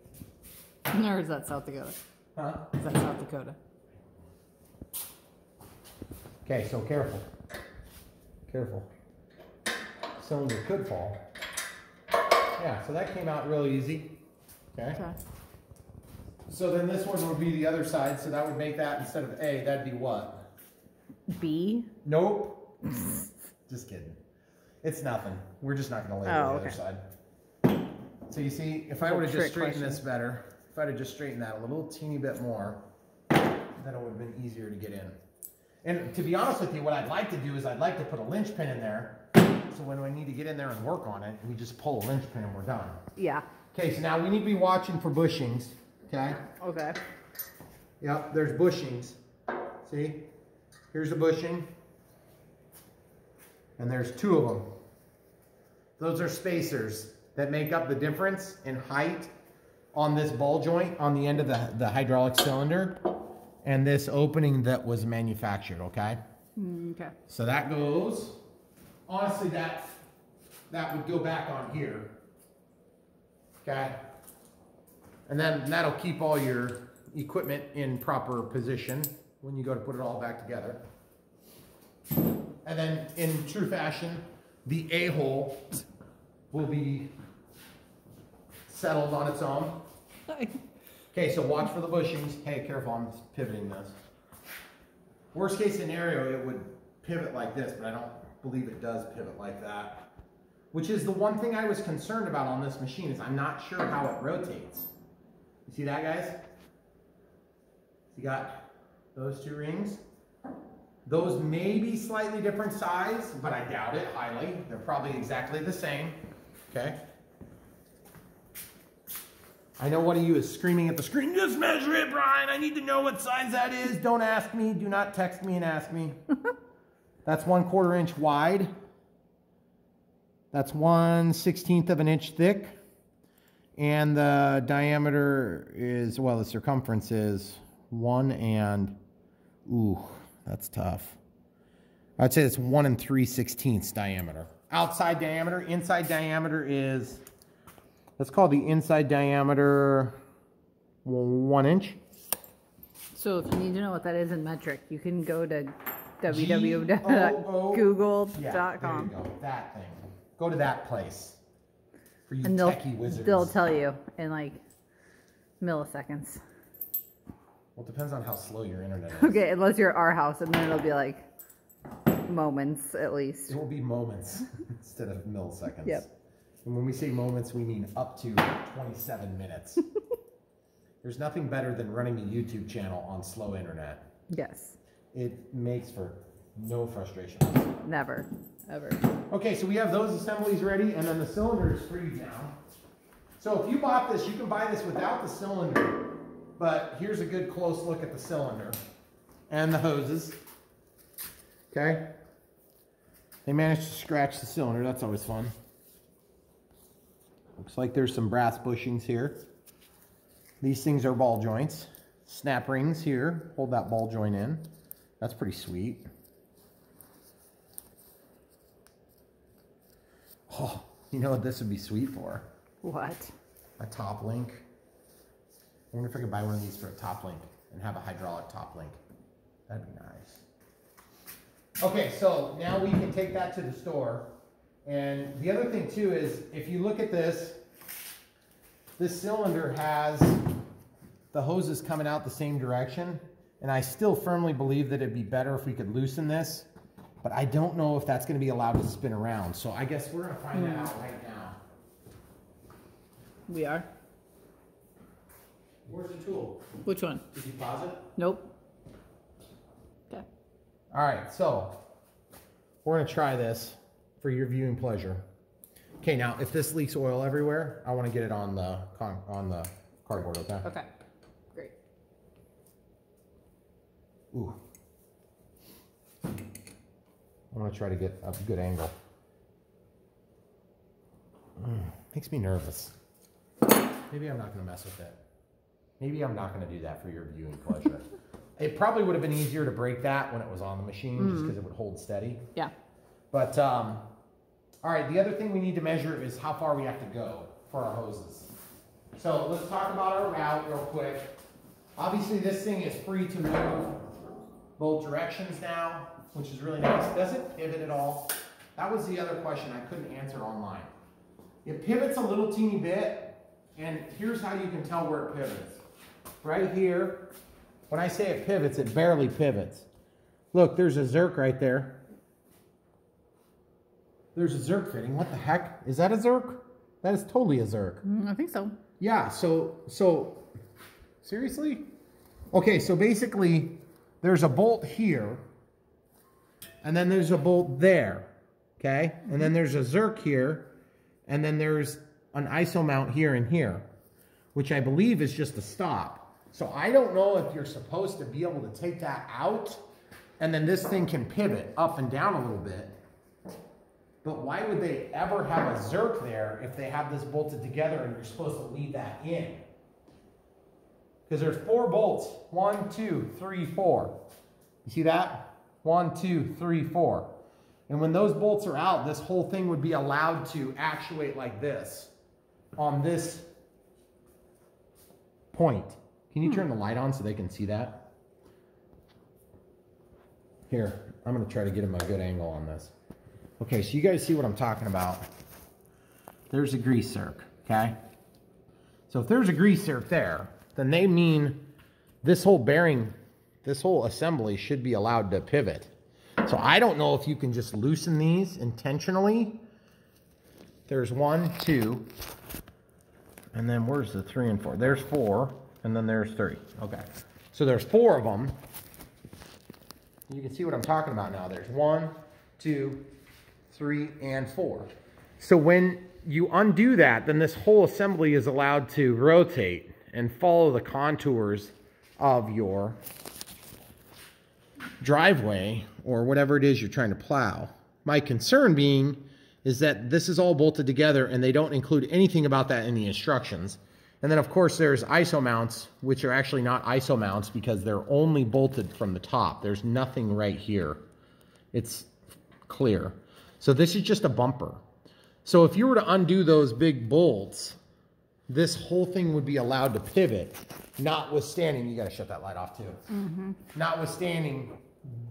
Or is that South Dakota? Huh? Is that South Dakota? Okay, so careful. Careful. Cylinder could fall. Yeah, so that came out real easy. Okay. Okay. So then this one would be the other side, so that would make that instead of A, that'd be what? B. Nope. just kidding. It's nothing. We're just not gonna label Oh, the okay. other side. So you see, if I would have just straightened question. this better, if I'd have just straightened that a little teeny bit more, then it would have been easier to get in. And to be honest with you, what I'd like to do is I'd like to put a linch pin in there. So when we need to get in there and work on it, we just pull a linch pin and we're done. Yeah. Okay, so now we need to be watching for bushings. Okay? Okay. Yep, there's bushings. See? Here's a bushing. And there's two of them. Those are spacers that make up the difference in height on this ball joint on the end of the, the hydraulic cylinder and this opening that was manufactured, okay? Mm, Okay. So that goes, honestly, that, that would go back on here. Okay? And then that'll keep all your equipment in proper position when you go to put it all back together. And then in true fashion, the A-hole will be settled on its own. Okay, so watch for the bushings. Hey, careful, I'm pivoting this. Worst case scenario, it would pivot like this, but I don't believe it does pivot like that. Which is the one thing I was concerned about on this machine is I'm not sure how it rotates. You see that, guys? You got those two rings. Those may be slightly different size, but I doubt it highly. They're probably exactly the same. Okay. I know one of you is screaming at the screen, just measure it, Brian. I need to know what size that is. Don't ask me. Do not text me and ask me. That's one quarter inch wide. That's one sixteenth of an inch thick. And the diameter is, well, the circumference is one and, ooh, that's tough. I'd say it's one and three sixteenths diameter. Outside diameter, inside diameter is, let's call the inside diameter one inch. So if you need to know what that is in metric, you can go to www.google.com. Yeah, go. That thing. Go to that place. For you And they'll, techie wizards. they'll tell you in like milliseconds. Well, it depends on how slow your internet is. Okay, unless you're at our house, and then it'll be like moments at least. It will be moments instead of milliseconds. Yep. And when we say moments, we mean up to 27 minutes. There's nothing better than running a YouTube channel on slow internet. Yes, It makes for no frustration. never, ever. Okay, so we have those assemblies ready, and then the cylinder is free now. So if you bought this, you can buy this without the cylinder, but here's a good close look at the cylinder and the hoses. Okay? They managed to scratch the cylinder, that's always fun. Looks like there's some brass bushings here. These things are ball joints. Snap rings here, hold that ball joint in. That's pretty sweet. Oh, you know what this would be sweet for? What? A top link. I wonder if I could buy one of these for a top link and have a hydraulic top link. That'd be nice. Okay, so now we can take that to the store. And the other thing too is if you look at this, this cylinder has the hoses coming out the same direction. And I still firmly believe that it'd be better if we could loosen this. But I don't know if that's gonna be allowed to spin around. So I guess we're gonna find that mm. out right now. We are. Where's the tool? Which one? Did you pause it? Nope. Okay. All right, so we're gonna try this for your viewing pleasure. Okay, now if this leaks oil everywhere, I want to get it on the con- on the cardboard. Okay. Okay. Great. Ooh. I'm gonna try to get a good angle. Mm, makes me nervous. Maybe I'm not gonna mess with it. Maybe I'm not gonna do that for your viewing pleasure. it probably would have been easier to break that when it was on the machine, just because it would hold steady. Yeah. But um, all right, the other thing we need to measure is how far we have to go for our hoses. So let's talk about our route real quick. Obviously, this thing is free to move both directions now, which is really nice. Does it pivot at all? That was the other question I couldn't answer online. It pivots a little teeny bit, and here's how you can tell where it pivots. Right here, when I say it pivots, it barely pivots. Look, there's a Zerk right there. There's a Zerk fitting. What the heck? Is that a Zerk? That is totally a Zerk. Mm, I think so. Yeah, so so seriously? Okay, so basically there's a bolt here and then there's a bolt there. Okay? And then there's a Zerk here and then there's an ISO mount here and here, which I believe is just a stop. So I don't know if you're supposed to be able to take that out and then this thing can pivot up and down a little bit. But why would they ever have a Zerk there if they have this bolted together and you're supposed to leave that in? Because there's four bolts. One, two, three, four. You see that? One, two, three, four. And when those bolts are out, this whole thing would be allowed to actuate like this on this point. Can you hmm. turn the light on so they can see that? Here, I'm going to try to get him a good angle on this. Okay, so you guys see what I'm talking about. There's a grease zerk, okay? So if there's a grease zerk there, then they mean this whole bearing, this whole assembly should be allowed to pivot. So I don't know if you can just loosen these intentionally. There's one, two, and then where's the three and four? There's four, and then there's three. Okay. So there's four of them. You can see what I'm talking about now. There's one, two, three, and four. So when you undo that, then this whole assembly is allowed to rotate and follow the contours of your driveway or whatever it is you're trying to plow. My concern being is that this is all bolted together and they don't include anything about that in the instructions. And then of course there's ISO mounts, which are actually not ISO mounts because they're only bolted from the top. There's nothing right here. It's clear. So this is just a bumper. So if you were to undo those big bolts, this whole thing would be allowed to pivot, notwithstanding, you gotta shut that light off too. Mm-hmm. Notwithstanding,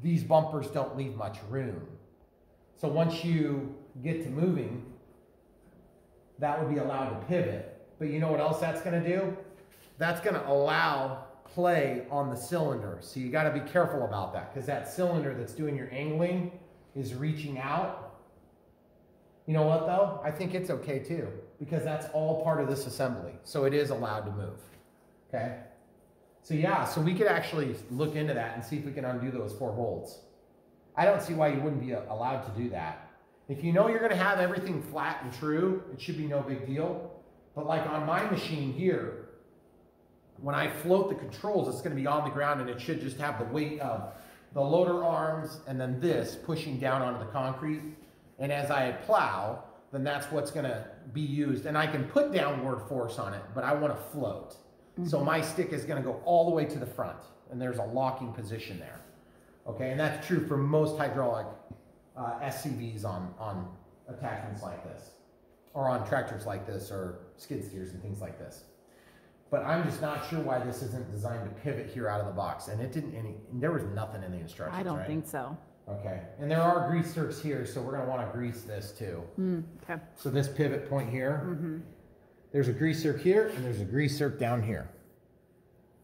these bumpers don't leave much room. So once you get to moving, that would be allowed to pivot. But you know what else that's gonna do? That's gonna allow play on the cylinder. So you gotta be careful about that because that cylinder that's doing your angling is reaching out. You know what though? I think it's okay too because that's all part of this assembly. So it is allowed to move. Okay? So yeah, so we could actually look into that and see if we can undo those four bolts. I don't see why you wouldn't be allowed to do that. If you know you're gonna have everything flat and true, it should be no big deal. But like on my machine here, when I float the controls, it's gonna be on the ground and it should just have the weight of the loader arms and then this pushing down onto the concrete. And as I plow, then that's what's gonna be used. And I can put downward force on it, but I wanna float. So my stick is gonna go all the way to the front and there's a locking position there. Okay, and that's true for most hydraulic uh, SCVs on, on attachments like this, or on tractors like this, or skid steers and things like this. But I'm just not sure why this isn't designed to pivot here out of the box. And it didn't any, there was nothing in the instructions, I don't right? think so. Okay, and there are grease zerks here, so we're gonna wanna grease this too. Mm, okay. So this pivot point here, Mm-hmm. there's a grease zerk here, and there's a grease zerk down here.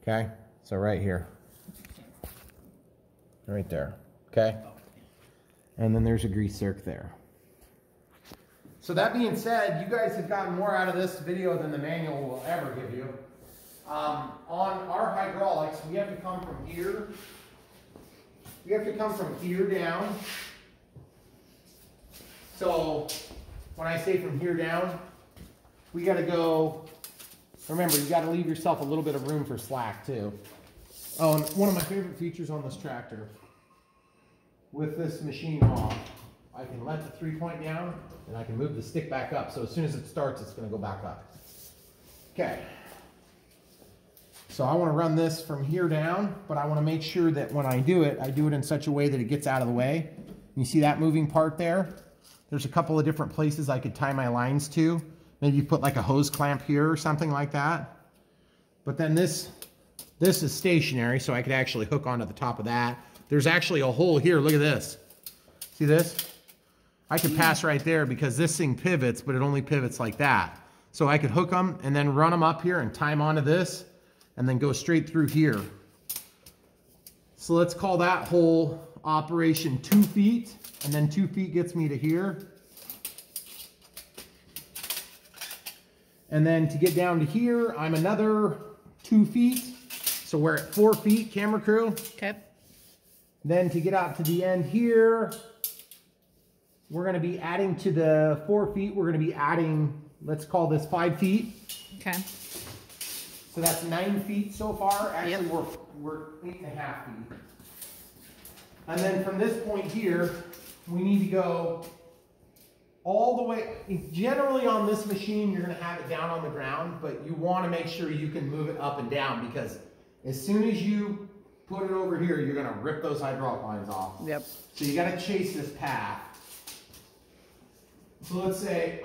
Okay, so right here. Right there, okay? And then there's a grease zerk there. So that being said, you guys have gotten more out of this video than the manual will ever give you. Um, on our hydraulics, we have to come from here. We have to come from here down. So when I say from here down, we gotta go, remember, you gotta leave yourself a little bit of room for slack too. Oh, and one of my favorite features on this tractor, with this machine off, I can let the three point down and I can move the stick back up. So as soon as it starts, it's gonna go back up. Okay. So I wanna run this from here down, but I wanna make sure that when I do it, I do it in such a way that it gets out of the way. You see that moving part there? There's a couple of different places I could tie my lines to. Maybe put like a hose clamp here or something like that. But then this, this is stationary, so I could actually hook onto the top of that. There's actually a hole here, look at this. See this? I could pass right there because this thing pivots, but it only pivots like that. So I could hook them and then run them up here and tie them onto this and then go straight through here. So let's call that whole operation two feet and then two feet gets me to here. And then to get down to here, I'm another two feet. So we're at four feet, camera crew. Okay. Then to get out to the end here, we're gonna be adding to the four feet, we're gonna be adding, let's call this five feet. Okay. So that's nine feet so far. Actually, Yep. we're, we're eight and a half feet. And then from this point here, we need to go all the way, generally on this machine, you're gonna have it down on the ground, but you wanna make sure you can move it up and down because as soon as you put it over here, you're gonna rip those hydraulic lines off. Yep. So you gotta chase this path. So let's say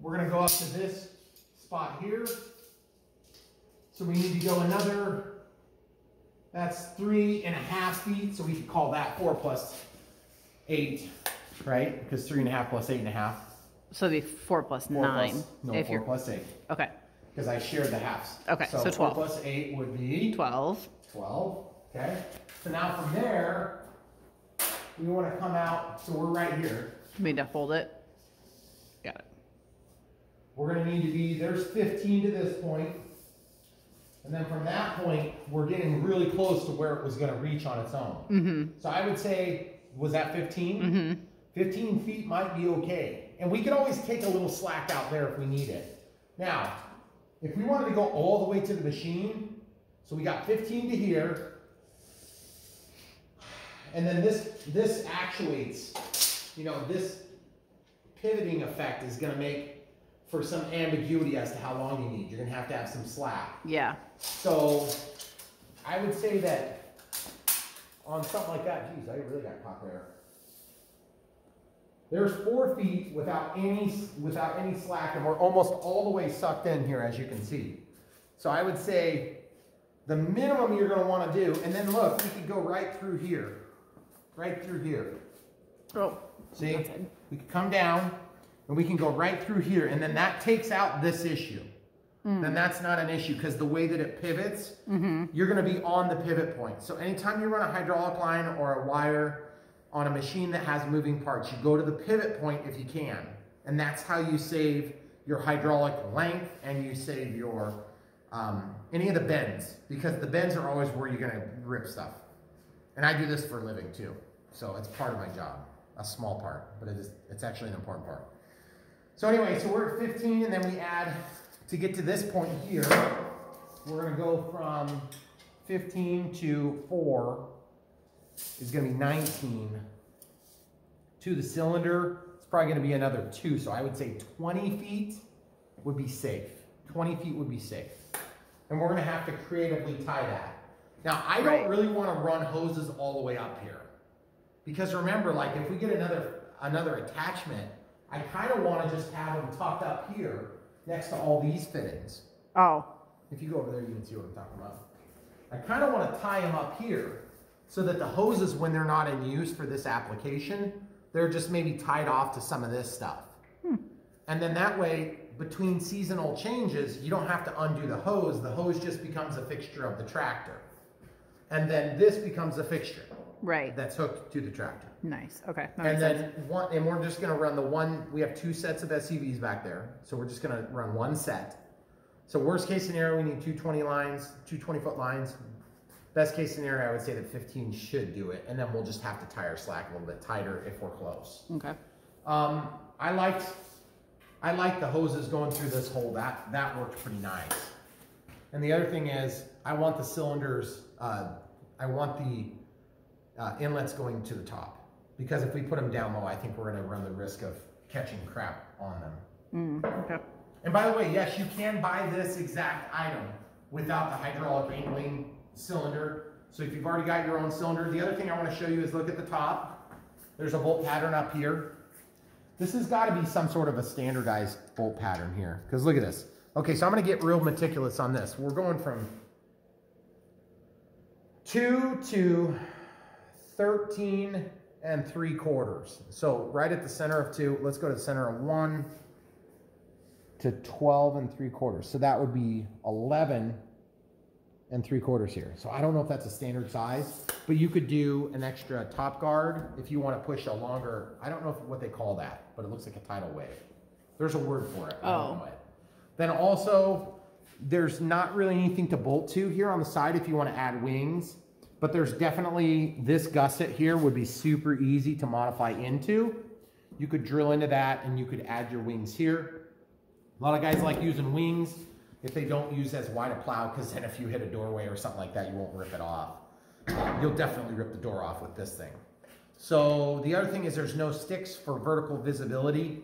we're gonna go up to this spot here. So we need to go another, that's three and a half feet, so we could call that four plus eight, right? Because three and a half plus eight and a half. So it'd be four plus Four nine. plus- No, if four you're plus eight, okay. because I shared the halves. Okay, so four 12. plus eight would be? Twelve. 12, okay? So now from there, we want to come out, so we're right here. You need to hold it. We're gonna need to be, there's 15 to this. And then from that point, we're getting really close to where it was gonna reach on its own. Mm-hmm. So I would say, was that 15? Mm-hmm. 15 feet might be okay. And we could always take a little slack out there if we need it. Now, if we wanted to go all the way to the machine, so we got 15 to here, and then this, this actuates, you know, this pivoting effect is gonna make for some ambiguity as to how long you need. You're gonna have to have some slack. Yeah. So I would say that on something like that, geez, I really got caught there. There's four feet without any without any slack, and we're almost all the way sucked in here, as you can see. So I would say the minimum you're going to want to do, and then look, we could go right through here, right through here. Oh. See, we could come down, and we can go right through here, and then that takes out this issue. Then that's not an issue because the way that it pivots, you're going to be on the pivot point. So anytime you run a hydraulic line or a wire on a machine that has moving parts, you go to the pivot point if you can, and that's how you save your hydraulic length and you save your um, any of the bends because the bends are always where you're going to rip stuff. And I do this for a living too, so it's part of my job, a small part, but it is it's actually an important part. So anyway, so we're at 15, and then we add to get to this point here. We're gonna go from 15 to four is gonna be 19. To the cylinder, it's probably gonna be another two. So I would say 20 feet would be safe. 20 feet would be safe. And we're gonna have to creatively tie that. Now, I don't really wanna run hoses all the way up here. Because remember, like if we get another another attachment, I kind of want to just have them tucked up here next to all these fittings. Oh. If you go over there, you can see what I'm talking about. I kind of want to tie them up here so that the hoses, when they're not in use for this application, they're just maybe tied off to some of this stuff. Hmm. And then that way, between seasonal changes, you don't have to undo the hose. The hose just becomes a fixture of the tractor. And then this becomes a fixture Right. that's hooked to the tractor. Nice. Okay. That And makes then sense. one, and we're just gonna run the one, we have two sets of SCVs back there, so we're just gonna run one set. So worst case scenario, we need two 20 lines, two 20 foot lines. Best case scenario, I would say that 15 should do it, and then we'll just have to tie our slack a little bit tighter if we're close. Okay. Um, I liked, I liked the hoses going through this hole. That that worked pretty nice. And the other thing is, I want the cylinders. Uh, I want the uh, inlets going to the top because if we put them down low, I think we're going to run the risk of catching crap on them. Mm, okay. And by the way, yes, you can buy this exact item without the hydraulic angling cylinder. So if you've already got your own cylinder, the other thing I want to show you is look at the top. There's a bolt pattern up here. This has got to be some sort of a standardized bolt pattern here. Because look at this. Okay, so I'm going to get real meticulous on this. We're going from 2 to 13 and 3 quarters. So right at the center of 2, let's go to the center of 1 to 12 and 3 quarters. So that would be 11 and 3 quarters here. So I don't know if that's a standard size, but you could do an extra top guard if you want to push a longer, I don't know if, what they call that, but it looks like a tidal wave. There's a word for it. Oh. it. Then also, there's not really anything to bolt to here on the side if you want to add wings, but there's definitely this gusset here would be super easy to modify into. You could drill into that and you could add your wings here. A lot of guys like using wings if they don't use as wide a plow because then if you hit a doorway or something like that, you won't rip it off. You'll definitely rip the door off with this thing. So the other thing is there's no sticks for vertical visibility.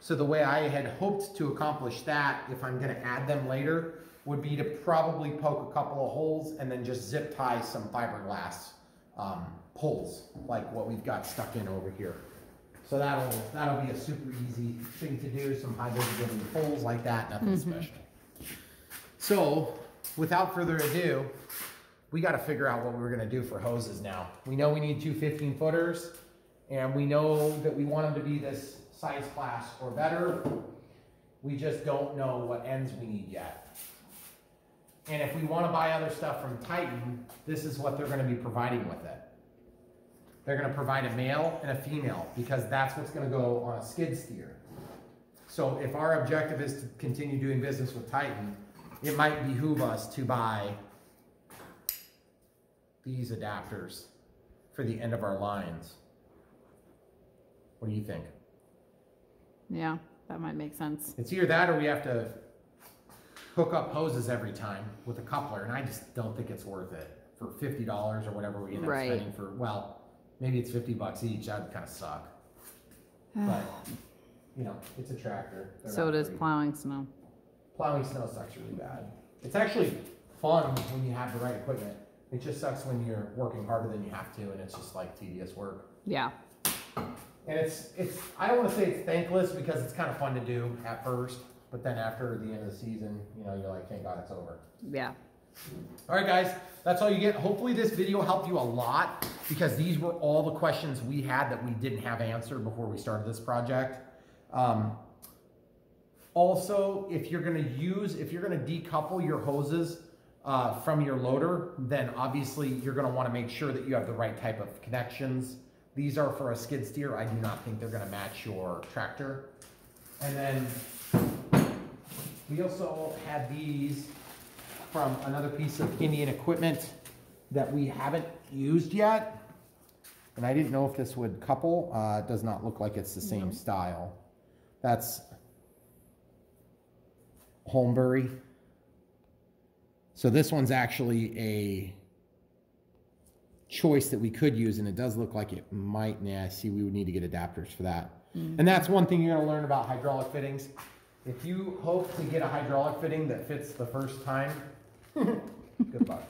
So the way I had hoped to accomplish that, if I'm gonna add them later, would be to probably poke a couple of holes and then just zip tie some fiberglass um, poles, like what we've got stuck in over here. So that'll, that'll be a super easy thing to do, some high visibility poles like that, nothing special. So, without further ado, we got to figure out what we're going to do for hoses now. We know we need two 15 footers, and we know that we want them to be this size class or better. We just don't know what ends we need yet. And if we want to buy other stuff from Titan, this is what they're going to be providing with it. They're going to provide a male and a female because that's what's going to go on a skid steer. So if our objective is to continue doing business with Titan, it might behoove us to buy these adapters for the end of our lines. What do you think? Yeah, that might make sense. It's either that or we have to hook up hoses every time with a coupler, and I just don't think it's worth it for fifty dollars or whatever we end up Right. spending for. Well, maybe it's fifty bucks each. That'd kind of suck. But you know, it's a tractor. They're So does plowing snow. Plowing snow sucks really bad. It's actually fun when you have the right equipment. It just sucks when you're working harder than you have to, and it's just like tedious work. Yeah. And it's it's I don't want to say it's thankless because it's kind of fun to do at first, but then after the end of the season, you know, you're like, thank God it's over. Yeah. All right, guys, that's all you get. Hopefully, this video helped you a lot because these were all the questions we had that we didn't have answered before we started this project. Um, also, if you're going to use, if you're going to decouple your hoses uh, from your loader, then obviously you're going to want to make sure that you have the right type of connections. These are for a skid steer. I do not think they're going to match your tractor. And then we also had these from another piece of Indian equipment that we haven't used yet. And I didn't know if this would couple. Uh, it does not look like it's the same style. That's Holmbury. So this one's actually a choice that we could use, and it does look like it might. Nah, see we would need to get adapters for that. And that's one thing you're going to learn about hydraulic fittings. If you hope to get a hydraulic fitting that fits the first time, good luck.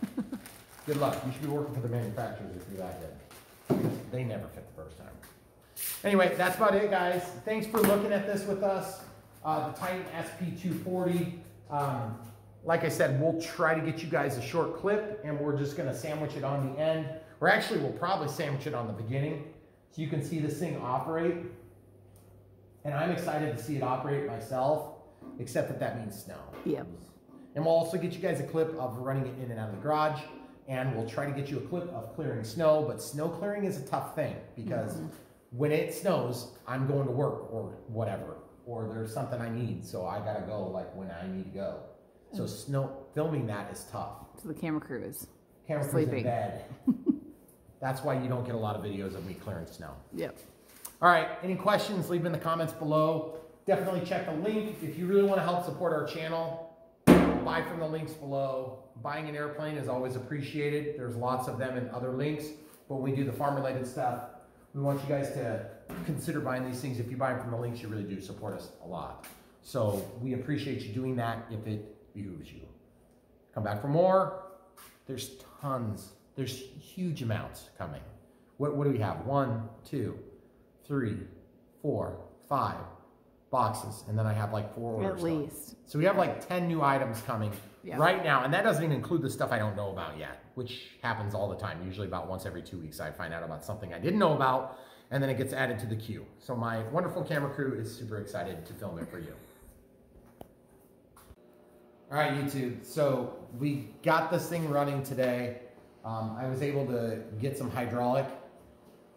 Good luck. You should be working for the manufacturers if you're that good. They never fit the first time. Anyway, that's about it, guys. Thanks for looking at this with us. Uh, the Titan SP240. Um, like I said, we'll try to get you guys a short clip, and we're just going to sandwich it on the end. Or actually, we'll probably sandwich it on the beginning, so you can see this thing operate. And I'm excited to see it operate myself, except that that means snow. Yep. And we'll also get you guys a clip of running it in and out of the garage. And we'll try to get you a clip of clearing snow. But snow clearing is a tough thing because mm-hmm. when it snows, I'm going to work or whatever. Or there's something I need. So I got to go like when I need to go. So mm. snow filming that is tough. So the camera crew is. Camera crew's in Sleeping. bed. That's why you don't get a lot of videos of me clearing snow. Yep. All right, any questions, leave them in the comments below. Definitely check the link. If you really want to help support our channel, buy from the links below. Buying an airplane is always appreciated. There's lots of them in other links. But when we do the farm related stuff, we want you guys to consider buying these things. If you buy them from the links, you really do support us a lot. So we appreciate you doing that if it behooves you. Come back for more. There's tons. There's huge amounts coming. What, what do we have? One, two, three, four, five boxes. And then I have like four orders. At least. So we have like 10 new items coming Yeah. right now. And that doesn't even include the stuff I don't know about yet, which happens all the time. Usually about once every two weeks, I find out about something I didn't know about. And then it gets added to the queue. So my wonderful camera crew is super excited to film it for you. All right, YouTube. So we got this thing running today. Um, I was able to get some hydraulic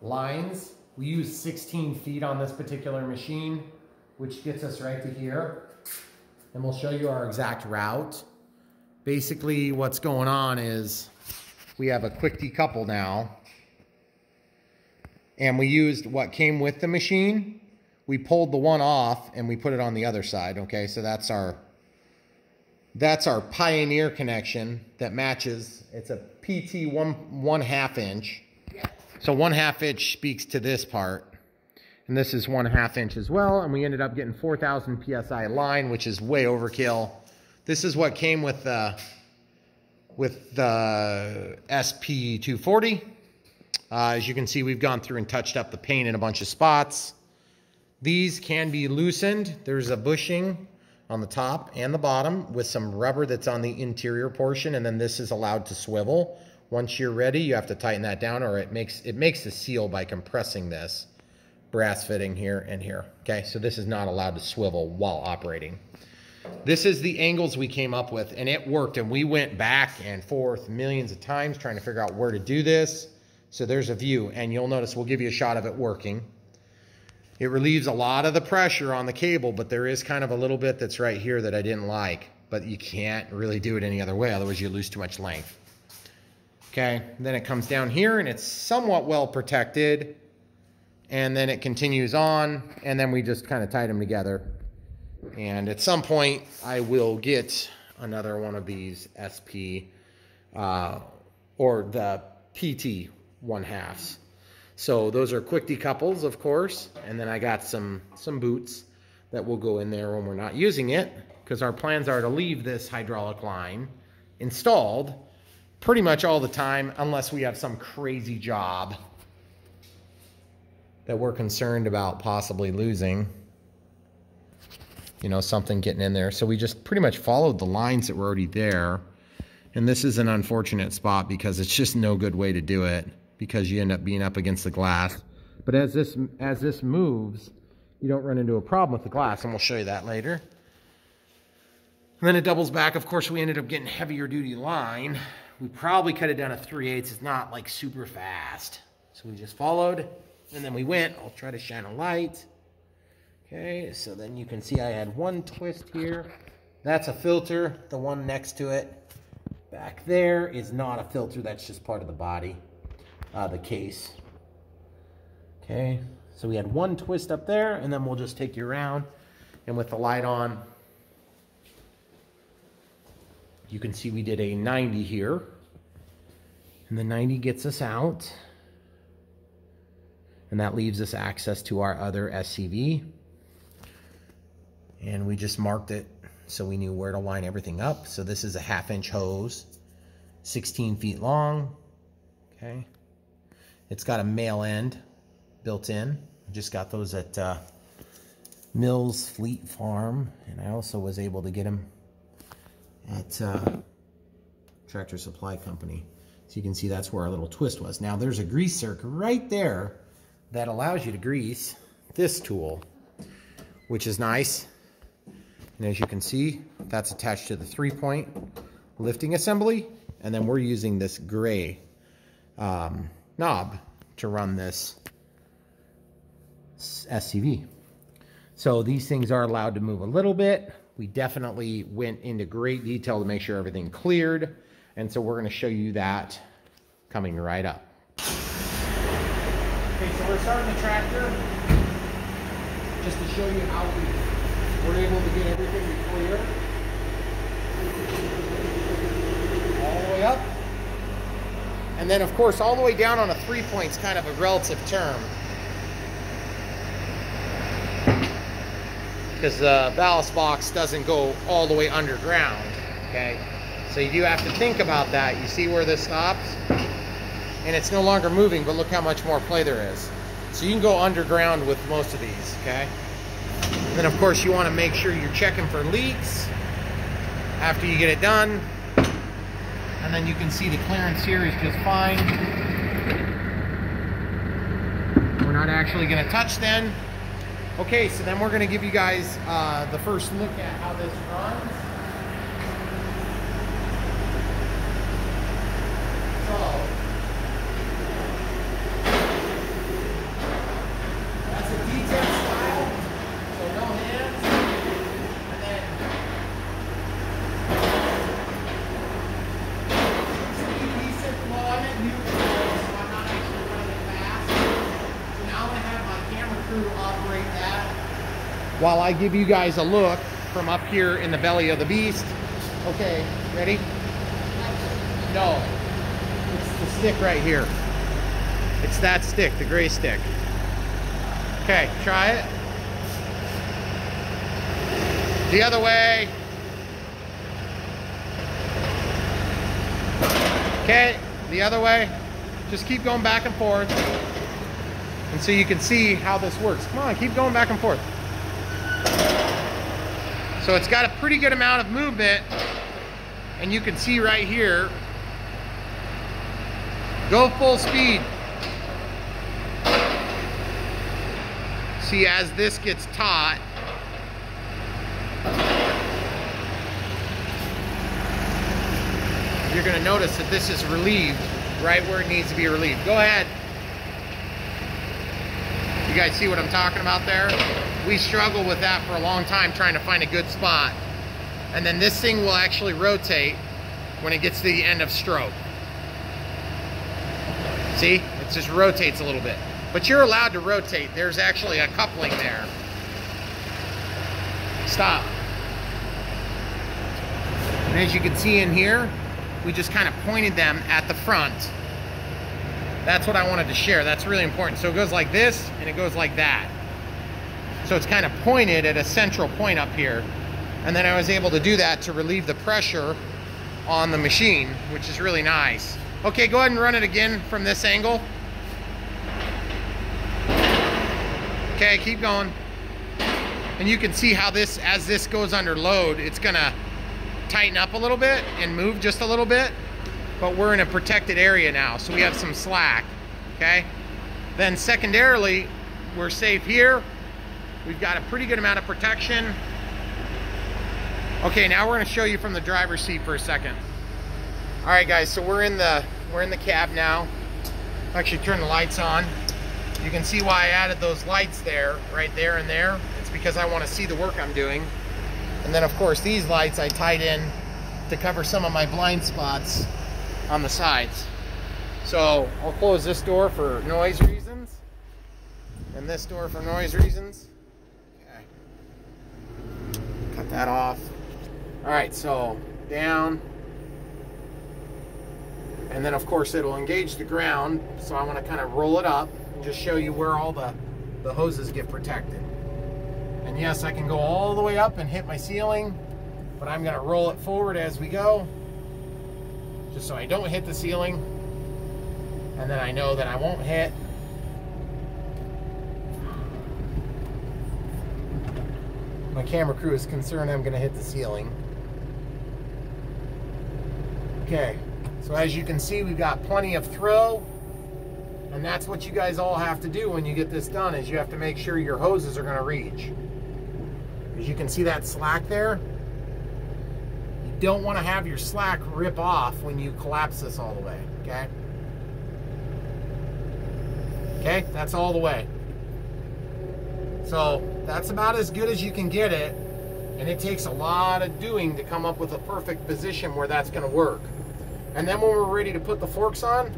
lines. We use 16 feet on this particular machine, which gets us right to here. And we'll show you our exact route. Basically, what's going on is we have a quick decouple now. And we used what came with the machine. We pulled the one off and we put it on the other side. Okay, so that's our that's our Pioneer connection that matches. It's a PT one one half inch. So one half inch speaks to this part. And this is one half inch as well. And we ended up getting 4,000 PSI line, which is way overkill. This is what came with the, with the SP240. Uh, as you can see, we've gone through and touched up the paint in a bunch of spots. These can be loosened. There's a bushing on the top and the bottom with some rubber that's on the interior portion. And then this is allowed to swivel. Once you're ready, you have to tighten that down or it makes, it makes the seal by compressing this brass fitting here and here. Okay, so this is not allowed to swivel while operating. This is the angles we came up with and it worked and we went back and forth millions of times trying to figure out where to do this. So there's a view and you'll notice we'll give you a shot of it working. It relieves a lot of the pressure on the cable, but there is kind of a little bit that's right here that I didn't like, but you can't really do it any other way. Otherwise you lose too much length. Okay, then it comes down here and it's somewhat well protected. And then it continues on and then we just kind of tied them together. And at some point I will get another one of these SP uh, or the PT one halves. So those are quick decouples, of course. And then I got some, some boots. that will go in there when we're not using it because our plans are to leave this hydraulic line installed pretty much all the time unless we have some crazy job that we're concerned about possibly losing. You know, something getting in there. So we just pretty much followed the lines that were already there. And this is an unfortunate spot because it's just no good way to do it because you end up being up against the glass. But as this as this moves, you don't run into a problem with the glass, and we'll show you that later. And then it doubles back. Of course, we ended up getting heavier duty line. We probably could have done a 3 8 It's not like super fast. So we just followed and then we went. I'll try to shine a light. Okay, so then you can see I had one twist here. That's a filter. The one next to it back there is not a filter. That's just part of the body, uh, the case. Okay, so we had one twist up there, and then we'll just take you around. And with the light on, you can see we did a 90 here. And the 90 gets us out. And that leaves us access to our other SCV. And we just marked it so we knew where to line everything up. So this is a half inch hose, 16 feet long. Okay. It's got a male end built in. I just got those at uh, Mills Fleet Farm. And I also was able to get them at uh, Tractor Supply Company. So you can see that's where our little twist was. Now there's a grease circuit right there that allows you to grease this tool, which is nice. And as you can see, that's attached to the three-point lifting assembly. And then we're using this gray um, knob to run this SCV. So these things are allowed to move a little bit. We definitely went into great detail to make sure everything cleared. And so we're gonna show you that coming right up. Okay, so we're starting the tractor just to show you how we were able to get everything clear. All the way up. And then of course all the way down on a three point's kind of a relative term. Because the ballast box doesn't go all the way underground, okay? So you do have to think about that. You see where this stops? and it's no longer moving, but look how much more play there is. So you can go underground with most of these, okay? And then of course you want to make sure you're checking for leaks after you get it done. And then you can see the clearance here is just fine. We're not actually going to touch then. Okay, so then we're going to give you guys uh, the first look at how this runs. I give you guys a look from up here in the belly of the beast. Okay, ready? No, it's the stick right here. It's that stick, the gray stick. Okay, try it. The other way. Okay, the other way. Just keep going back and forth. And so you can see how this works. Come on, keep going back and forth. So it's got a pretty good amount of movement. And you can see right here, go full speed. See, as this gets taut, you're gonna notice that this is relieved right where it needs to be relieved. Go ahead. You guys see what I'm talking about there? we struggle with that for a long time trying to find a good spot. And then this thing will actually rotate when it gets to the end of stroke. See, it just rotates a little bit. But you're allowed to rotate. There's actually a coupling there. Stop. And as you can see in here, we just kind of pointed them at the front. That's what I wanted to share. That's really important. So it goes like this and it goes like that. So it's kind of pointed at a central point up here. And then I was able to do that to relieve the pressure on the machine, which is really nice. Okay, go ahead and run it again from this angle. Okay, keep going. And you can see how this, as this goes under load, it's gonna tighten up a little bit and move just a little bit. But we're in a protected area now, so we have some slack, okay? Then secondarily, we're safe here. We've got a pretty good amount of protection. Okay, now we're gonna show you from the driver's seat for a second. All right, guys, so we're in the we're in the cab now. Actually, turn the lights on. You can see why I added those lights there, right there and there. It's because I want to see the work I'm doing. And then, of course, these lights I tied in to cover some of my blind spots on the sides. So I'll close this door for noise reasons, and this door for noise reasons. Okay. Cut that off. All right, so down. And then of course it'll engage the ground. So I want to kind of roll it up and just show you where all the, the hoses get protected. And yes, I can go all the way up and hit my ceiling, but I'm going to roll it forward as we go. Just so I don't hit the ceiling. And then I know that I won't hit. My camera crew is concerned I'm to hit the ceiling. Okay, so as you can see, we've got plenty of throw. And that's what you guys all have to do when you get this done is you have to make sure your hoses are to reach. As you can see that slack there, don't want to have your slack rip off when you collapse this all the way, okay? Okay, that's all the way. So that's about as good as you can get it. And it takes a lot of doing to come up with a perfect position where that's going to work. And then when we're ready to put the forks on,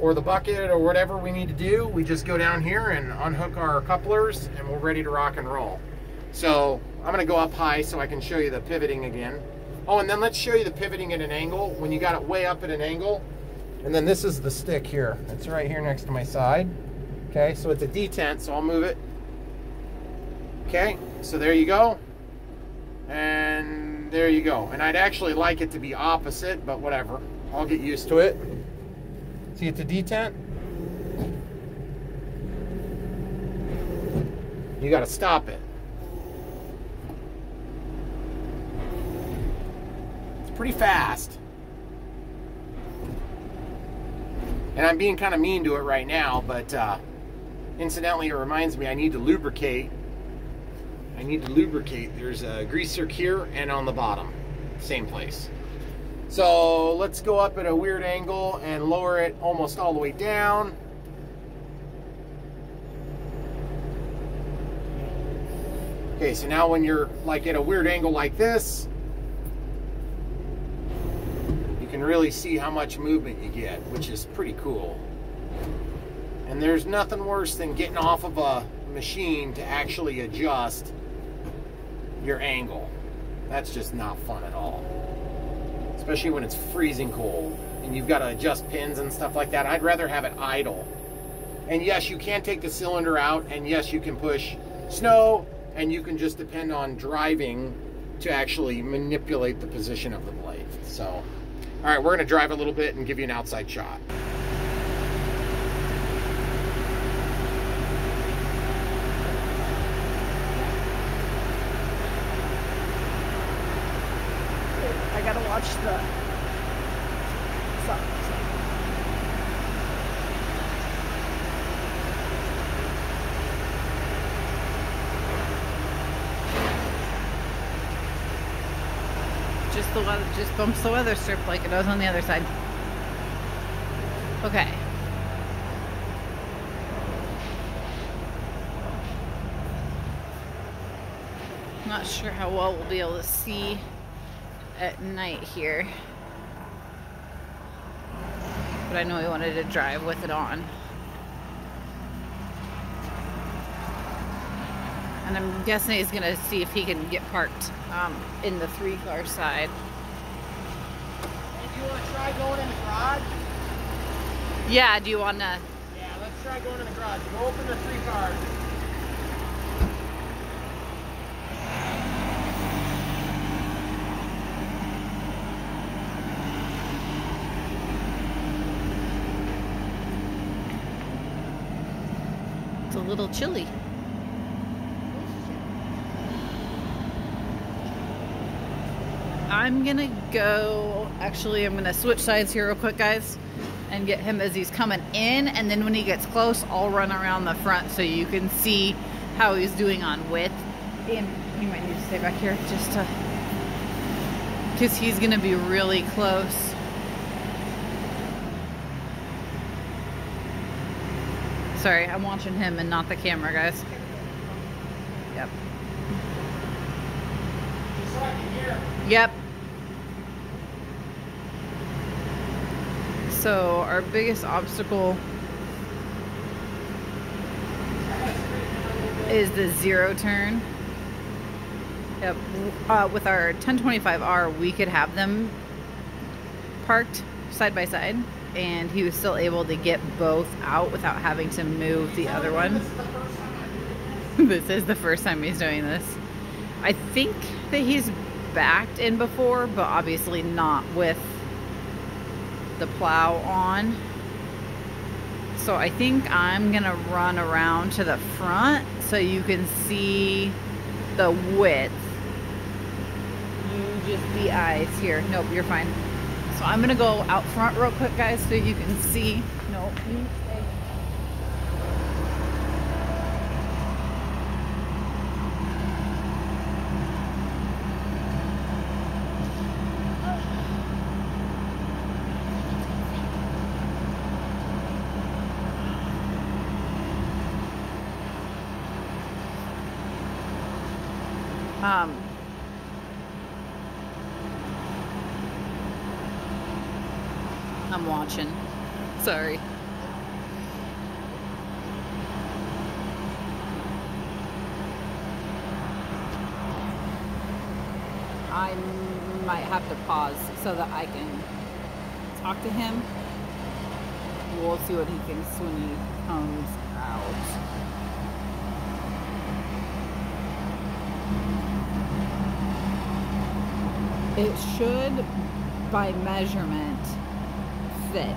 or the bucket, or whatever we need to do, we just go down here and unhook our couplers, and we're ready to rock and roll. So I'm gonna go up high so I can show you the pivoting again. Oh, and then let's show you the pivoting at an angle. When you got it way up at an angle, and then this is the stick here. It's right here next to my side. Okay, so it's a detent, so I'll move it. Okay, so there you go. And there you go. And I'd actually like it to be opposite, but whatever. I'll get used to it. See, it's a detent. You got to stop it. Pretty fast. And I'm being kind of mean to it right now, but uh, incidentally, it reminds me I need to lubricate. I need to lubricate. There's a greaser here and on the bottom. Same place. So let's go up at a weird angle and lower it almost all the way down. Okay, so now when you're like at a weird angle like this, you can really see how much movement you get, which is pretty cool. And there's nothing worse than getting off of a machine to actually adjust your angle. That's just not fun at all. Especially when it's freezing cold and you've got to adjust pins and stuff like that. I'd rather have it idle. And yes, you can take the cylinder out and yes, you can push snow and you can just depend on driving to actually manipulate the position of the blade. So, all right, we're gonna drive a little bit and give you an outside shot. I gotta watch the sun. Just the weather, just bumps the weather strip like it does on the other side. Okay. Not sure how well we'll be able to see at night here. But I know he wanted to drive with it on. And I'm guessing he's gonna see if he can get parked um, in the three car side you want to try going in the garage? Yeah, do you want to? Yeah, let's try going in the garage. Go open the three cars. It's a little chilly. I'm gonna go. Actually, I'm gonna switch sides here real quick, guys, and get him as he's coming in. And then when he gets close, I'll run around the front so you can see how he's doing on width. And you might need to stay back here just to, because he's gonna be really close. Sorry, I'm watching him and not the camera, guys. Yep. Yep. So our biggest obstacle is the zero turn. Yep. Uh, with our 1025R, we could have them parked side by side, and he was still able to get both out without having to move the other one. this is the first time he's doing this. I think that he's backed in before, but obviously not with the plow on. So I think I'm gonna run around to the front so you can see the width. You just be eyes here. Nope, you're fine. So I'm gonna go out front real quick, guys, so you can see. Nope. you stay. Um, I'm watching. Sorry. I might have to pause so that I can talk to him. We'll see what he thinks when he comes out. It should, by measurement, fit,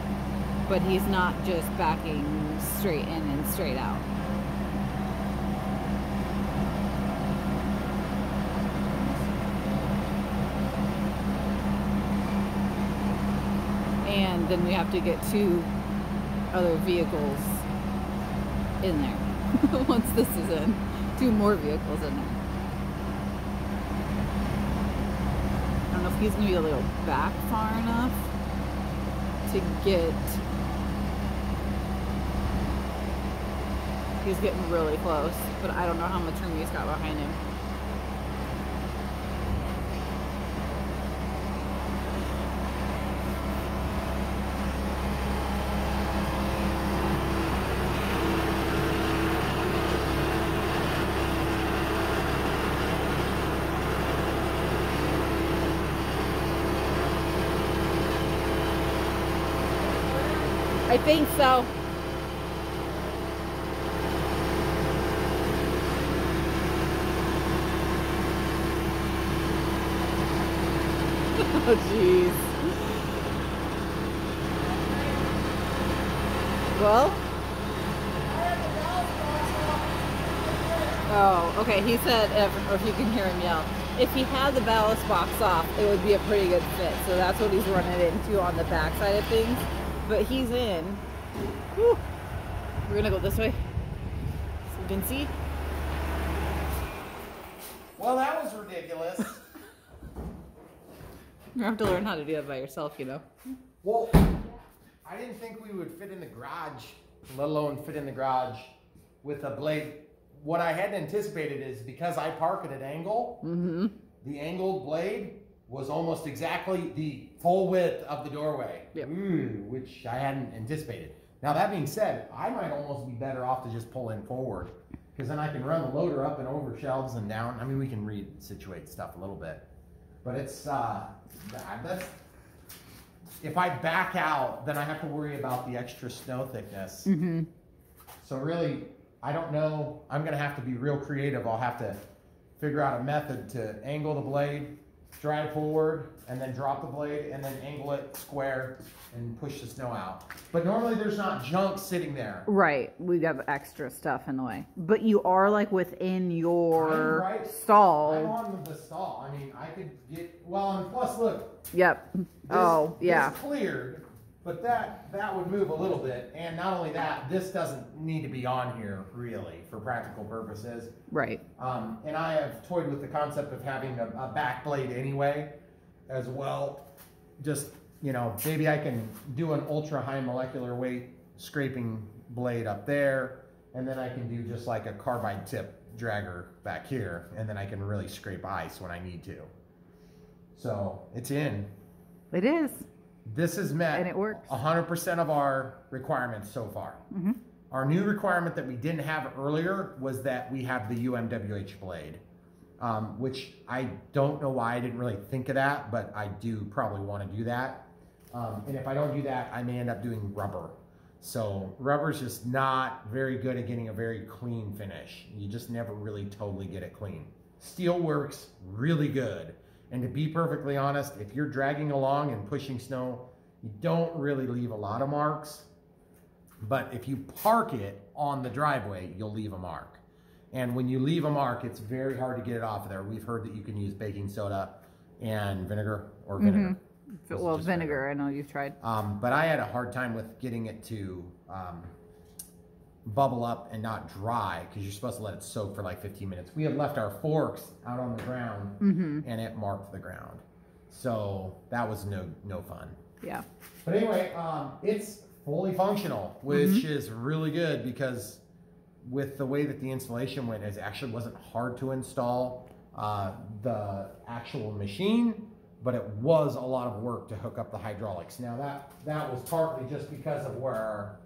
but he's not just backing straight in and straight out. And then we have to get two other vehicles in there. Once this is in, two more vehicles in there. I don't know if he's gonna be able to go back far enough to get. He's getting really close, but I don't know how much room he's got behind him. I think so. oh, jeez. Well? Oh, okay. He said, if, if you can hear him yell, if he had the ballast box off, it would be a pretty good fit. So that's what he's running into on the back side of things. But he's in. We're gonna go this way so you can see. Well, that was ridiculous. You have to learn how to do that by yourself, you know. well, I didn't think we would fit in the garage, let alone fit in the garage with a blade. What I hadn't anticipated is because I park at an angle, Mm-hmm. the angled blade was almost exactly the full width of the doorway. Yep. Ooh, which I hadn't anticipated. Now that being said, I might almost be better off to just pull in forward because then I can run the loader up and over shelves and down. I mean, we can re-situate stuff a little bit, but it's uh, that's if I back out, then I have to worry about the extra snow thickness. Mm-hmm. So really, I don't know. I'm gonna have to be real creative. I'll have to figure out a method to angle the blade drive forward, and then drop the blade, and then angle it square and push the snow out. But normally there's not junk sitting there. Right. We have extra stuff in the way. But you are like within your I'm right- I'm stall. on the stall. I mean, I could get well, and plus, look. Yep. This, oh, yeah. This cleared, but that that would move a little bit. And not only that, this doesn't need to be on here really for practical purposes. Right. Um, and I have toyed with the concept of having a, a back blade anyway, as well. Just you know, maybe I can do an ultra high molecular weight scraping blade up there, and then I can do just like a carbide tip dragger back here, and then I can really scrape ice when I need to. So it's in. It is. This has met And it works. 100% of our requirements so far. Mhm. Our new requirement that we didn't have earlier was that we have the UMWH blade, um, which I don't know why I didn't really think of that, but I do probably want to do that. Um, and if I don't do that, I may end up doing rubber. So rubber's just not very good at getting a very clean finish. You just never really totally get it clean. Steel works really good. And to be perfectly honest, if you're dragging along and pushing snow, you don't really leave a lot of marks. But if you park it on the driveway, you'll leave a mark. And when you leave a mark, it's very hard to get it off of there. We've heard that you can use baking soda and vinegar or vinegar. This is Well, just vinegar, I know you've tried. Um, but I had a hard time with getting it to um, bubble up and not dry because you're supposed to let it soak for like 15 minutes. We had left our forks out on the ground Mm-hmm. and it marked the ground. So that was no no fun. Yeah. But anyway, um, it's fully functional, which is really good because with the way that the installation went, it actually wasn't hard to install uh, the actual machine, but it was a lot of work to hook up the hydraulics. Now that that was partly just because of where our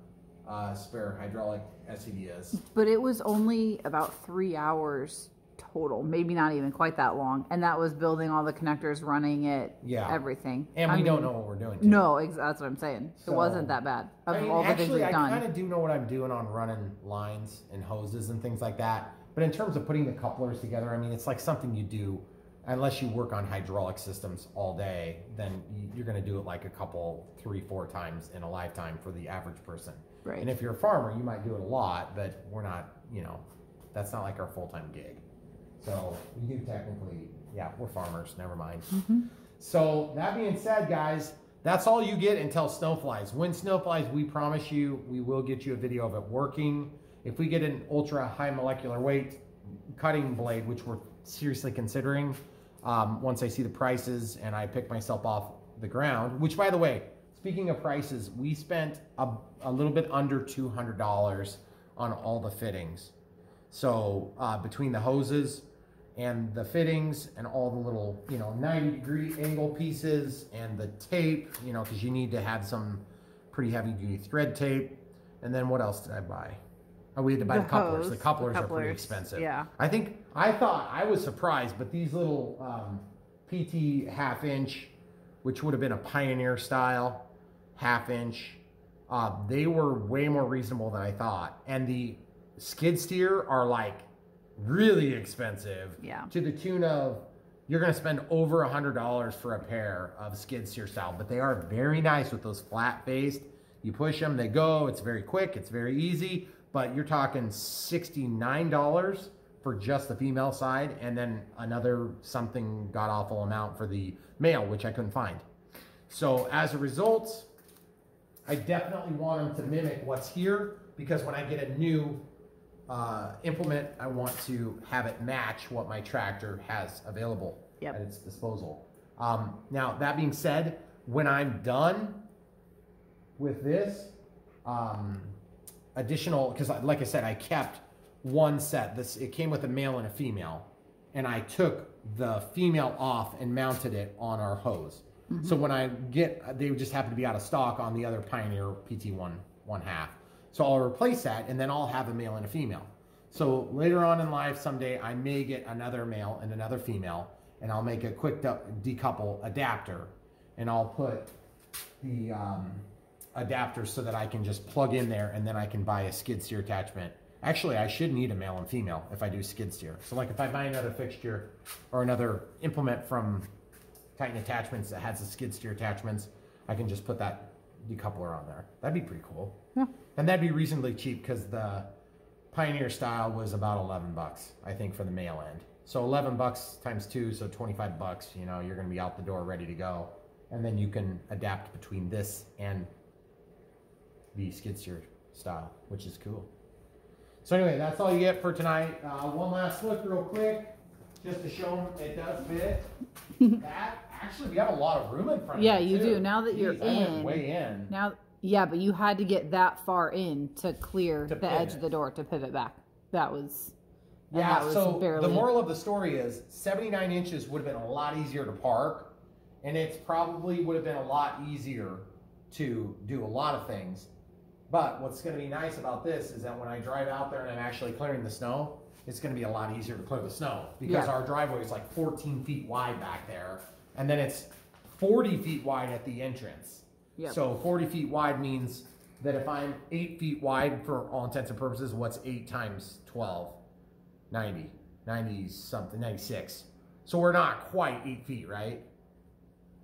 uh, spare hydraulic SCV is. But it was only about three hours total, maybe not even quite that long. And that was building all the connectors, running it, Yeah. everything. And I we don't know what we're doing. too. No, ex- that's what I'm saying. So- it wasn't that bad of I mean, all the things actually, we've I kind of do know what I'm doing on running lines and hoses and things like that. But in terms of putting the couplers together, I mean, it's like something you do, unless you work on hydraulic systems all day, then you're going to do it like a couple, three, four times in a lifetime for the average person. Right. And if you're a farmer, you might do it a lot, but we're not, you know, that's not like our full time gig. So we do technically, yeah, we're farmers, never mind. So that being said, guys, that's all you get until snow flies. When snow flies, we promise you we will get you a video of it working. If we get an ultra high molecular weight cutting blade, which we're seriously considering, um, once I see the prices and I pick myself off the ground, which by the way, speaking of prices, we spent a, a little bit under $200 on all the fittings. So uh, between the hoses and the fittings and all the little, you know, 90 degree angle pieces and the tape, you know, because you need to have some pretty heavy duty thread tape. And then what else did I buy? Oh, we had to buy The the, couplers. hose, the the couplers are pretty expensive. yeah. I think I thought I was surprised, but these little um, PT half inch, which would have been a Pioneer style half inch, uh, they were way more reasonable than I thought. And the skid steer are like really expensive. Yeah. To the tune of you're going to spend over a hundred dollars for a pair of skid steer style, but they are very nice with those flat faced. You push them, they go. It's very quick. It's very easy. But you're talking sixty nine dollars for just the female side, and then another something god awful amount for the male, which I couldn't find. So as a result, I definitely want them to mimic what's here because when I get a new uh, implement, I want to have it match what my tractor has available Yep. at its disposal. Um, now, that being said, when I'm done with this, um, additional, because like I said, I kept one set. This It came with a male and a female, and I took the female off and mounted it on our hose. So when I get, they just happen to be out of stock on the other Pioneer PT one one half. So I'll replace that, and then I'll have a male and a female. So later on in life, someday I may get another male and another female, and I'll make a quick decouple adapter, and I'll put the um, adapter so that I can just plug in there, and then I can buy a skid steer attachment. Actually, I should need a male and female if I do skid steer. So like if I buy another fixture or another implement from Titan attachments that has the skid steer attachments, I can just put that decoupler on there. That'd be pretty cool. Yeah. And that'd be reasonably cheap because the Pioneer style was about 11 bucks, I think, for the male end. So 11 bucks times two, so 25 bucks, you know, you're going to be out the door ready to go. And then you can adapt between this and the skid steer style, which is cool. So anyway, that's all you get for tonight. Uh, one last look real quick, just to show them it does fit. that, actually, we have a lot of room in front Yeah, you too. do. Now that you're I in. way in. Now, yeah, but you had to get that far in to clear To the edge of the door to pivot back. That was. Yeah, that was so barely. the moral of the story is 79 inches would have been a lot easier to park, and it's probably would have been a lot easier to do a lot of things. But what's going to be nice about this is that when I drive out there and I'm actually clearing the snow, it's going to be a lot easier to clear the snow because Yeah. our driveway is like 14 feet wide back there, and then it's 40 feet wide at the entrance. Yep. So 40 feet wide means that if I'm eight feet wide for all intents and purposes, what's eight times 12? 90, 90 something, 96. So we're not quite eight feet, right?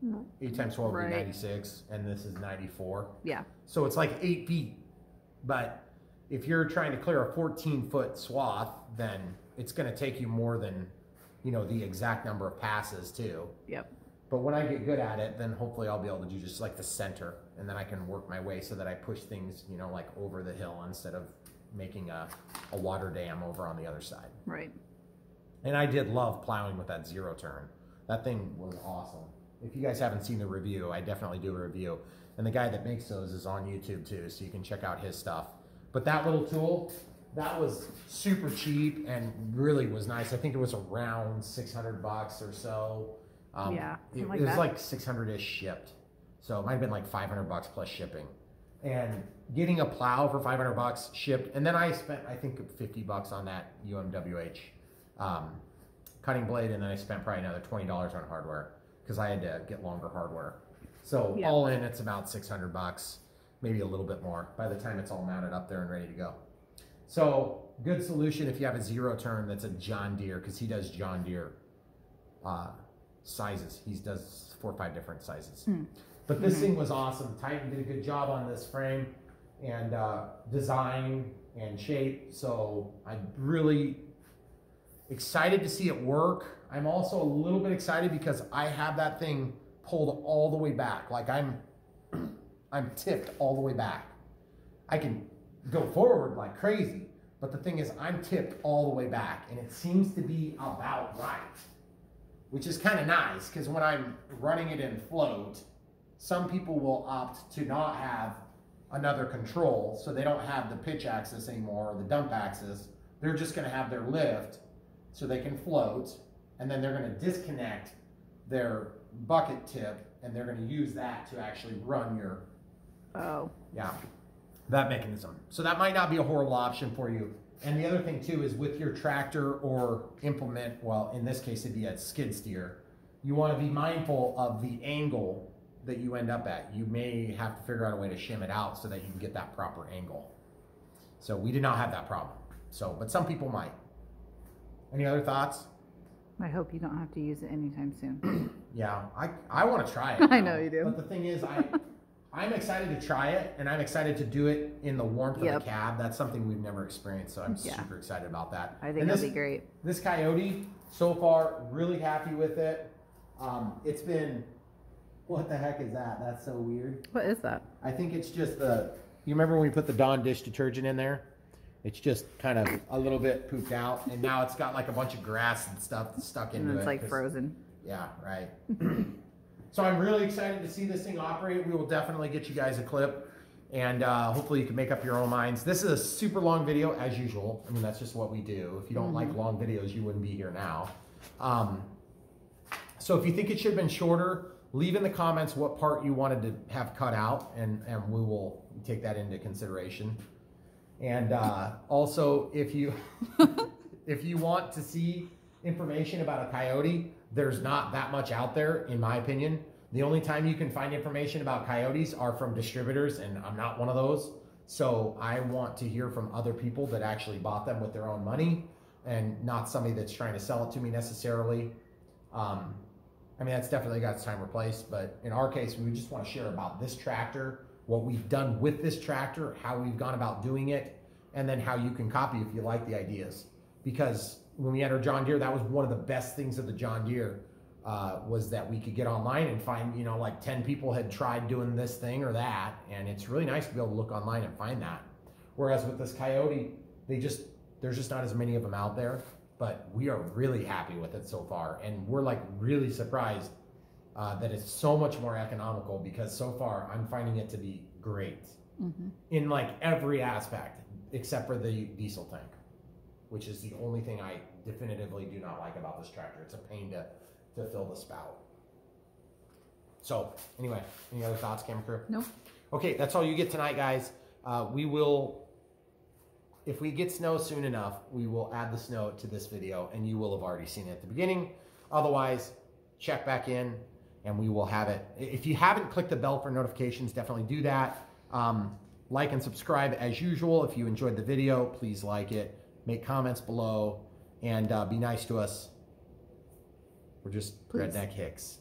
No. Eight times 12 would be 96, and this is 94. Yeah. So it's like eight feet. But if you're trying to clear a 14 foot swath, then it's going to take you more than, you know, the exact number of passes, too. Yep. But when I get good at it, then hopefully I'll be able to do just like the center, and then I can work my way so that I push things, you know, like over the hill instead of making a, a water dam over on the other side. Right. And I did love plowing with that zero turn. That thing was awesome. If you guys haven't seen the review, I definitely do a review. And the guy that makes those is on YouTube too, so you can check out his stuff. But that little tool, that was super cheap and really was nice. I think it was around 600 bucks or so. Um, Yeah, it, like it was like 600 ish shipped. So it might have been like 500 bucks plus shipping. And getting a plow for 500 bucks shipped, and then I spent I think 50 bucks on that UMWH um, cutting blade, and then I spent probably another $20 on hardware because I had to get longer hardware. So Yeah. all in, it's about 600 bucks, maybe a little bit more by the time it's all mounted up there and ready to go. So good solution if you have a zero turn that's a John Deere because he does John Deere uh, sizes. He does four or five different sizes. But this thing was awesome. Titan did a good job on this frame and uh, design and shape. So I'm really excited to see it work. I'm also a little bit excited because I have that thing pulled all the way back. Like I'm, I'm tipped all the way back. I can go forward like crazy, but the thing is, I'm tipped all the way back, and it seems to be about right which is kind of nice because when I'm running it in float, some people will opt to not have another control, so they don't have the pitch axis anymore or the dump axis. They're just going to have their lift so they can float, and then they're going to disconnect their bucket tip and they're going to use that to actually run your Oh. yeah, that mechanism. So that might not be a horrible option for you. And the other thing too is with your tractor or implement, well, in this case it'd be a skid steer, you want to be mindful of the angle that you end up at. You may have to figure out a way to shim it out so that you can get that proper angle. So we did not have that problem. So, but some people might. Any other thoughts? I hope you don't have to use it anytime soon. Yeah, I, I want to try it. I know you do. But the thing is, I I'm excited to try it, and I'm excited to do it in the warmth of Yep. the cab. That's something we've never experienced, so I'm Yeah. super excited about that. I think And that'd this, be great. This Kioti, so far, really happy with it. Um, it's been, what the heck is that? That's so weird. What is that? I think it's just the. You remember when we put the Dawn dish detergent in there? It's just kind of a little bit pooped out, and now it's got like a bunch of grass and stuff stuck into And it. it's like frozen. yeah, right. so I'm really excited to see this thing operate. We will definitely get you guys a clip, and uh, hopefully you can make up your own minds. This is a super long video, as usual. I mean, that's just what we do. If you don't like long videos, you wouldn't be here now. Um, so if you think it should have been shorter, leave in the comments what part you wanted to have cut out, and, and we will take that into consideration. And uh, also, if you if you want to see information about a Kioti, there's not that much out there, in my opinion. The only time you can find information about Kiotis are from distributors, and I'm not one of those. So I want to hear from other people that actually bought them with their own money, and not somebody that's trying to sell it to me necessarily. Um, I mean, that's definitely got its time or place, but in our case, we just want to share about this tractor, what we've done with this tractor, how we've gone about doing it, and then how you can copy if you like the ideas. Because when we entered John Deere, that was one of the best things of the John Deere uh, was that we could get online and find, you know, like 10 people had tried doing this thing or that. And it's really nice to be able to look online and find that. Whereas with this Kioti, they just, there's just not as many of them out there. But we are really happy with it so far. And we're like really surprised uh, that it's so much more economical because so far I'm finding it to be great in like every aspect except for the diesel tank, which is the only thing I definitively do not like about this tractor. It's a pain to, to fill the spout. So, anyway, any other thoughts, camera crew? Nope. Okay, that's all you get tonight, guys. Uh, we will, if we get snow soon enough, we will add the snow to this video and you will have already seen it at the beginning. Otherwise, check back in and we will have it. If you haven't clicked the bell for notifications, definitely do that. Um, like and subscribe as usual. If you enjoyed the video, please like it. Make comments below and uh, be nice to us. We're just Please. redneck hicks.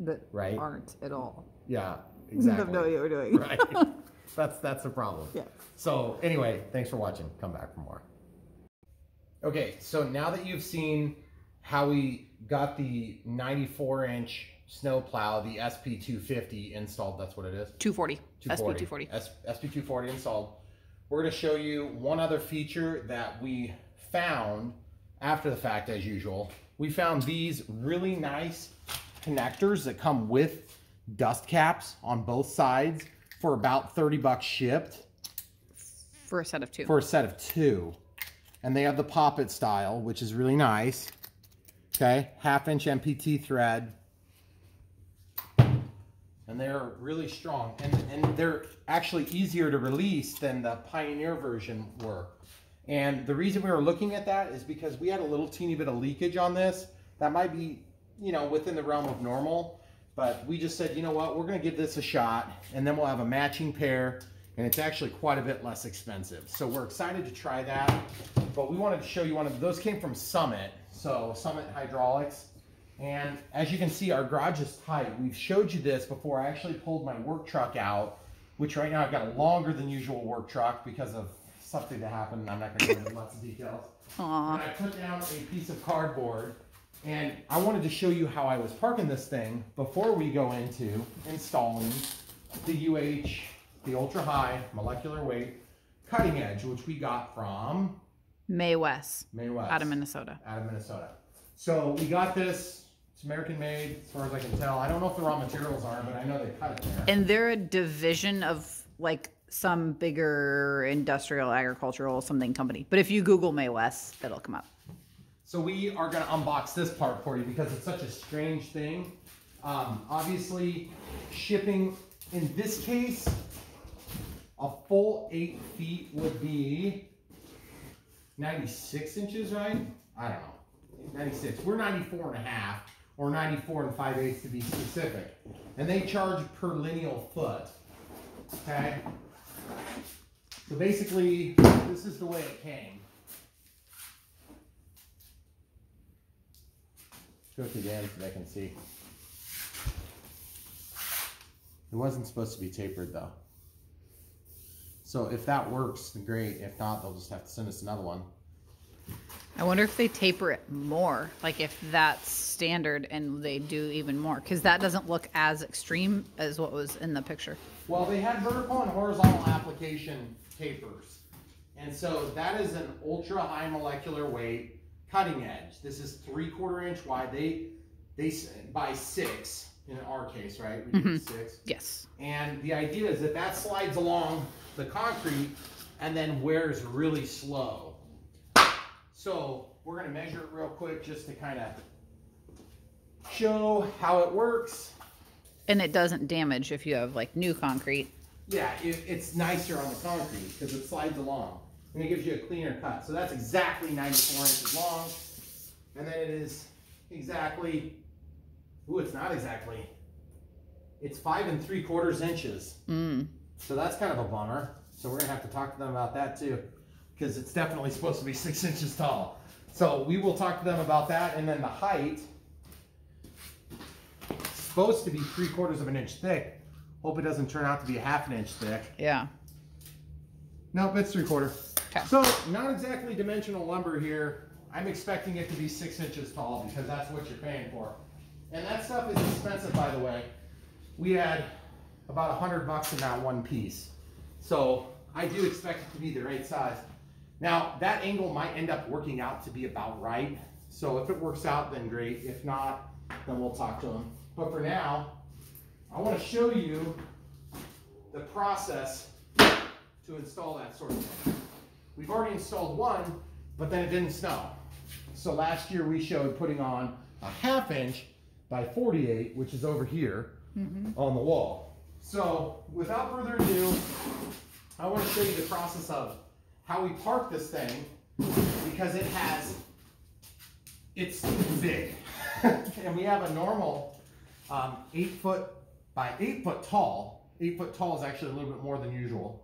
That Right. aren't at all. Yeah, exactly. have no idea what we're doing. right. That's that's the problem. Yeah. So anyway, thanks for watching. Come back for more. Okay, so now that you've seen how we got the 94 inch snow plow, the SP250 installed, that's what it is. 240. SP 240. S- SP240 installed. We're going to show you one other feature that we found after the fact, as usual. We found these really nice connectors that come with dust caps on both sides for about 30 bucks shipped For a set of two. for a set of two. And they have the poppet style, which is really nice. Okay, half inch MPT thread. And they're really strong. And, and they're actually easier to release than the Pioneer version were. And the reason we were looking at that is because we had a little teeny bit of leakage on this. That might be, you know, within the realm of normal. But we just said, you know what, we're going to give this a shot. And then we'll have a matching pair. And it's actually quite a bit less expensive. So we're excited to try that. But we wanted to show you one of those came from Summit. So Summit Hydraulics. And as you can see, our garage is tight. We've showed you this before. I actually pulled my work truck out, which right now I've got a longer than usual work truck because of something that happened. I'm not going to go into lots of details. Aw. And I put down a piece of cardboard and I wanted to show you how I was parking this thing before we go into installing the UH, the ultra high molecular weight cutting edge, which we got from Maywest May West out of Minnesota. out of Minnesota. So we got this. It's American made, as far as I can tell. I don't know if the raw materials are, but I know they cut it there. And they're a division of like some bigger industrial agricultural something company. But if you Google Maywest, it'll come up. So we are going to unbox this part for you because it's such a strange thing. Um, obviously, shipping in this case, a full eight feet would be 96 inches, right? I don't know. 96. We're 94 and a half, or 94 and 5 eighths to be specific. And they charge per lineal foot. Okay? So basically, this is the way it came. Go to the end so they can see. It wasn't supposed to be tapered though. So if that works, great. If not, they'll just have to send us another one. I wonder if they taper it more, like if that's standard and they do even more, because that doesn't look as extreme as what was in the picture. Well, they had vertical and horizontal application tapers. And so that is an ultra high molecular weight cutting edge. This is three quarter inch wide. They, they, by six in our case, right? We did mm-hmm. six. Yes. And the idea is that that slides along the concrete and then wears really slow. So we're gonna measure it real quick just to kind of show how it works. And it doesn't damage if you have like new concrete. Yeah, it, it's nicer on the concrete because it slides along and it gives you a cleaner cut. So that's exactly 94 inches long. And then it is exactly, ooh, it's not exactly, it's five and three quarters inches. Mm. So that's kind of a bummer. So we're gonna have to talk to them about that too, because it's definitely supposed to be six inches tall. So we will talk to them about that, and then the height. supposed to be three quarters of an inch thick. Hope it doesn't turn out to be a half an inch thick. Yeah. Nope, it's three quarter. Okay. So not exactly dimensional lumber here. I'm expecting it to be six inches tall because that's what you're paying for. And that stuff is expensive, by the way. We had about a hundred bucks in that one piece. So I do expect it to be the right size. Now that angle might end up working out to be about right. So if it works out, then great. If not, then we'll talk to them. But for now, I want to show you the process to install that sort of thing. We've already installed one, but then it didn't snow. So last year we showed putting on a half inch by 48, which is over here mm-hmm. on the wall. So without further ado, I want to show you the process of how we park this thing because it has, it's big. and we have a normal um, eight foot by eight foot tall. Eight foot tall is actually a little bit more than usual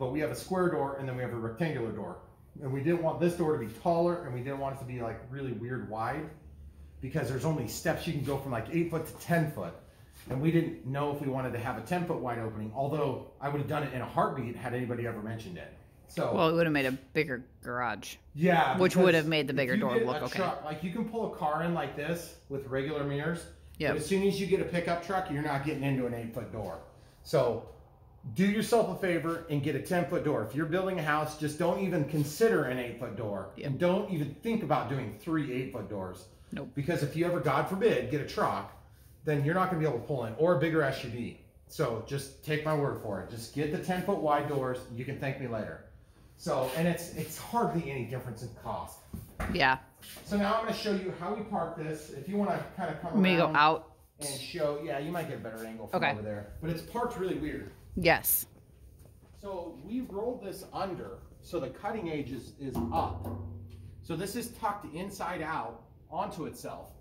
but we have a square door and then we have a rectangular door. And we didn't want this door to be taller and we didn't want it to be like really weird wide because there's only steps you can go from like eight foot to 10 foot. And we didn't know if we wanted to have a 10 foot wide opening, although I would have done it in a heartbeat had anybody ever mentioned it. So, Well, it would have made a bigger garage. yeah. which would have made the bigger door look okay. truck- like you can pull a car in like this with regular mirrors. But as soon as you get a pickup truck, you're not getting into an eight foot door. So do yourself a favor and get a 10 foot door. If you're building a house, just don't even consider an eight foot door. Yep. And don't even think about doing three eight foot doors. Nope. Because if you ever, God forbid, get a truck, then you're not gonna be able to pull in or a bigger SUV. So just take my word for it. Just get the 10 foot wide doors. You can thank me later. So, and it's it's hardly any difference in cost. Yeah. So now I'm going to show you how we park this. If you want to kind of come me go out. and show, yeah, you might get a better angle from Okay. over there. But it's parked really weird. Yes. So we rolled this under, so the cutting edge is, is up. So this is tucked inside out onto itself.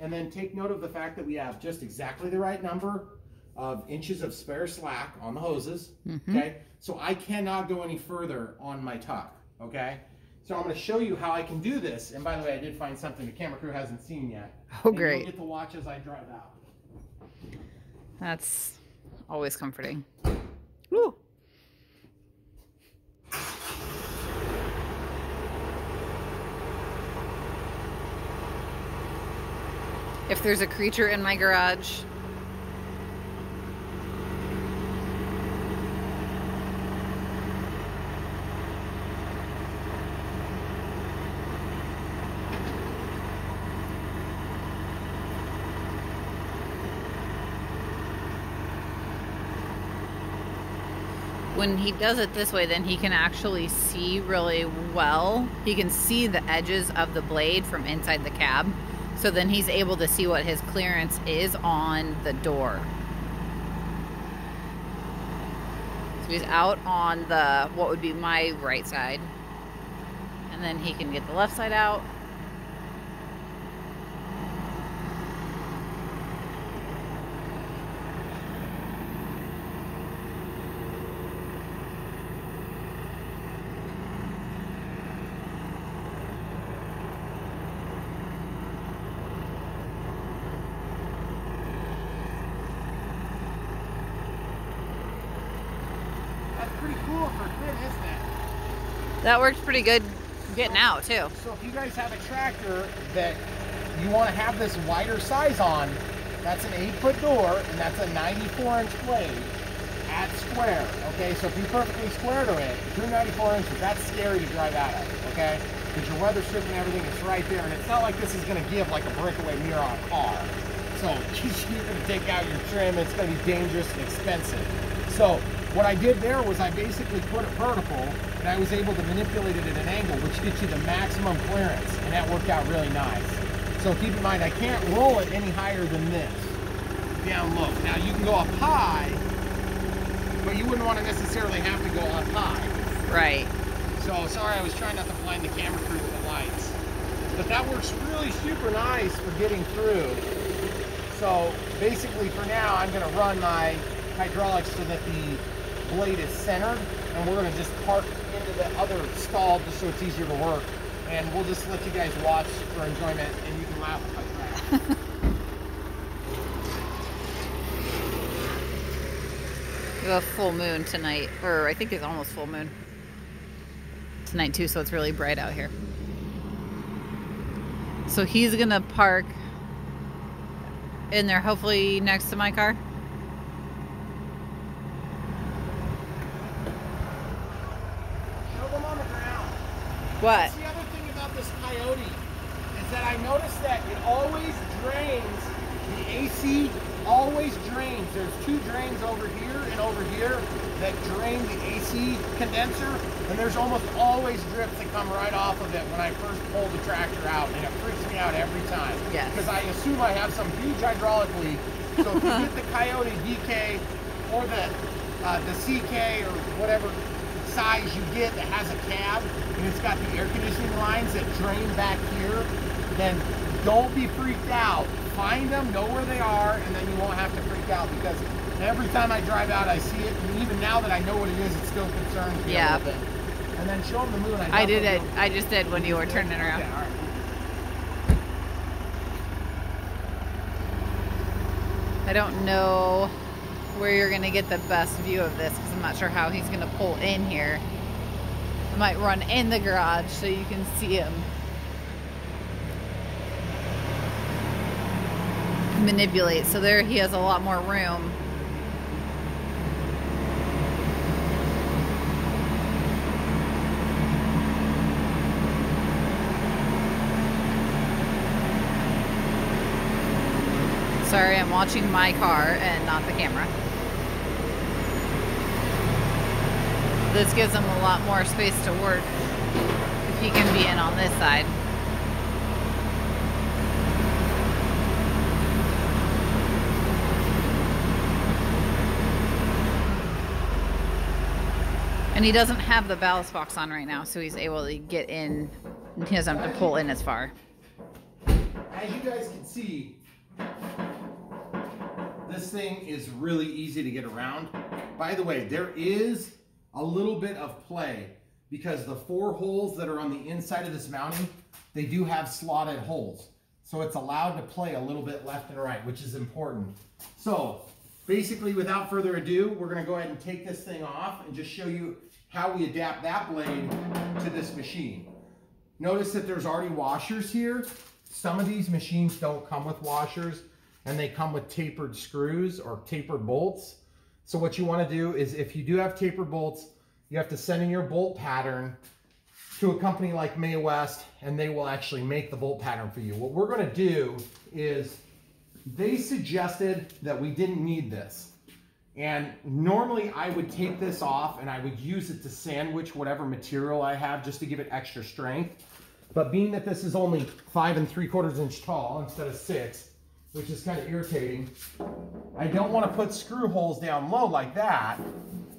And then take note of the fact that we have just exactly the right number of inches of spare slack on the hoses. Mm-hmm. Okay. So I cannot go any further on my tuck. Okay. So I'm going to show you how I can do this. And by the way, I did find something the camera crew hasn't seen yet. Oh, And great. You'll get to watch as I drive out. That's always comforting. Woo. If there's a creature in my garage, when he does it this way, then he can actually see really well. He can see the edges of the blade from inside the cab. So then he's able to see what his clearance is on the door. So he's out on the, what would be my right side. And then he can get the left side out. That works pretty good getting out too. So if you guys have a tractor that you want to have this wider size on, that's an eight foot door and that's a 94 inch blade at square. Okay, so if you perfectly square to it, through 94 inches, that's scary to drive out of. Okay, because your weather strip and everything is right there, and it's not like this is going to give like a breakaway mirror on a car. So you're going to take out your trim. It's going to be dangerous and expensive. So what I did there was I basically put it vertical and I was able to manipulate it at an angle which gets you the maximum clearance and that worked out really nice. So keep in mind I can't roll it any higher than this. Down low. Now you can go up high, but you wouldn't want to necessarily have to go up high. Right. So sorry I was trying not to blind the camera crew with the lights. But that works really super nice for getting through. So basically for now I'm gonna run my hydraulics so that the blade is centered and we're gonna just park the other stall just so it's easier to work. And we'll just let you guys watch for enjoyment and you can laugh about that. we have a full moon tonight, or I think it's almost full moon tonight too, so it's really bright out here. So he's gonna park in there, hopefully next to my car. What? That's the other thing about this Kioti is that I noticed that it always drains the AC always drains. There's two drains over here and over here that drain the AC condenser, and there's almost always drips that come right off of it when I first pull the tractor out, and it freaks me out every time. Yes. Because I assume I have some huge hydraulic leak. So if you get the Kioti DK or the uh, the CK or whatever size you get that has a cab and it's got the air conditioning lines that drain back here, then don't be freaked out. Find them, know where they are, and then you won't have to freak out because every time I drive out, I see it, and even now that I know what it is, it still concerns me Yeah. a little bit. And then show them the moon. I did it. I just did when you were turning around. Okay, right. I don't know where you're gonna get the best view of this because I'm not sure how he's gonna pull in here. I might run in the garage so you can see him. Manipulate. So there he has a lot more room. Sorry, I'm watching my car and not the camera. This gives him a lot more space to work if he can be in on this side. And he doesn't have the ballast box on right now, so he's able to get in. He doesn't have to pull in as far. As you guys can see, this thing is really easy to get around. By the way, there is a little bit of play because the four holes that are on the inside of this mounting, they do have slotted holes. So it's allowed to play a little bit left and right, which is important. So basically, without further ado, we're gonna go ahead and take this thing off and just show you how we adapt that blade to this machine. Notice that there's already washers here. Some of these machines don't come with washers and they come with tapered screws or tapered bolts. So what you wanna do is if you do have tapered bolts, you have to send in your bolt pattern to a company like Maywest and they will actually make the bolt pattern for you. What we're gonna do is they suggested that we didn't need this. And normally I would take this off and I would use it to sandwich whatever material I have just to give it extra strength. But being that this is only five and three quarters inch tall instead of six, which is kind of irritating, I don't want to put screw holes down low like that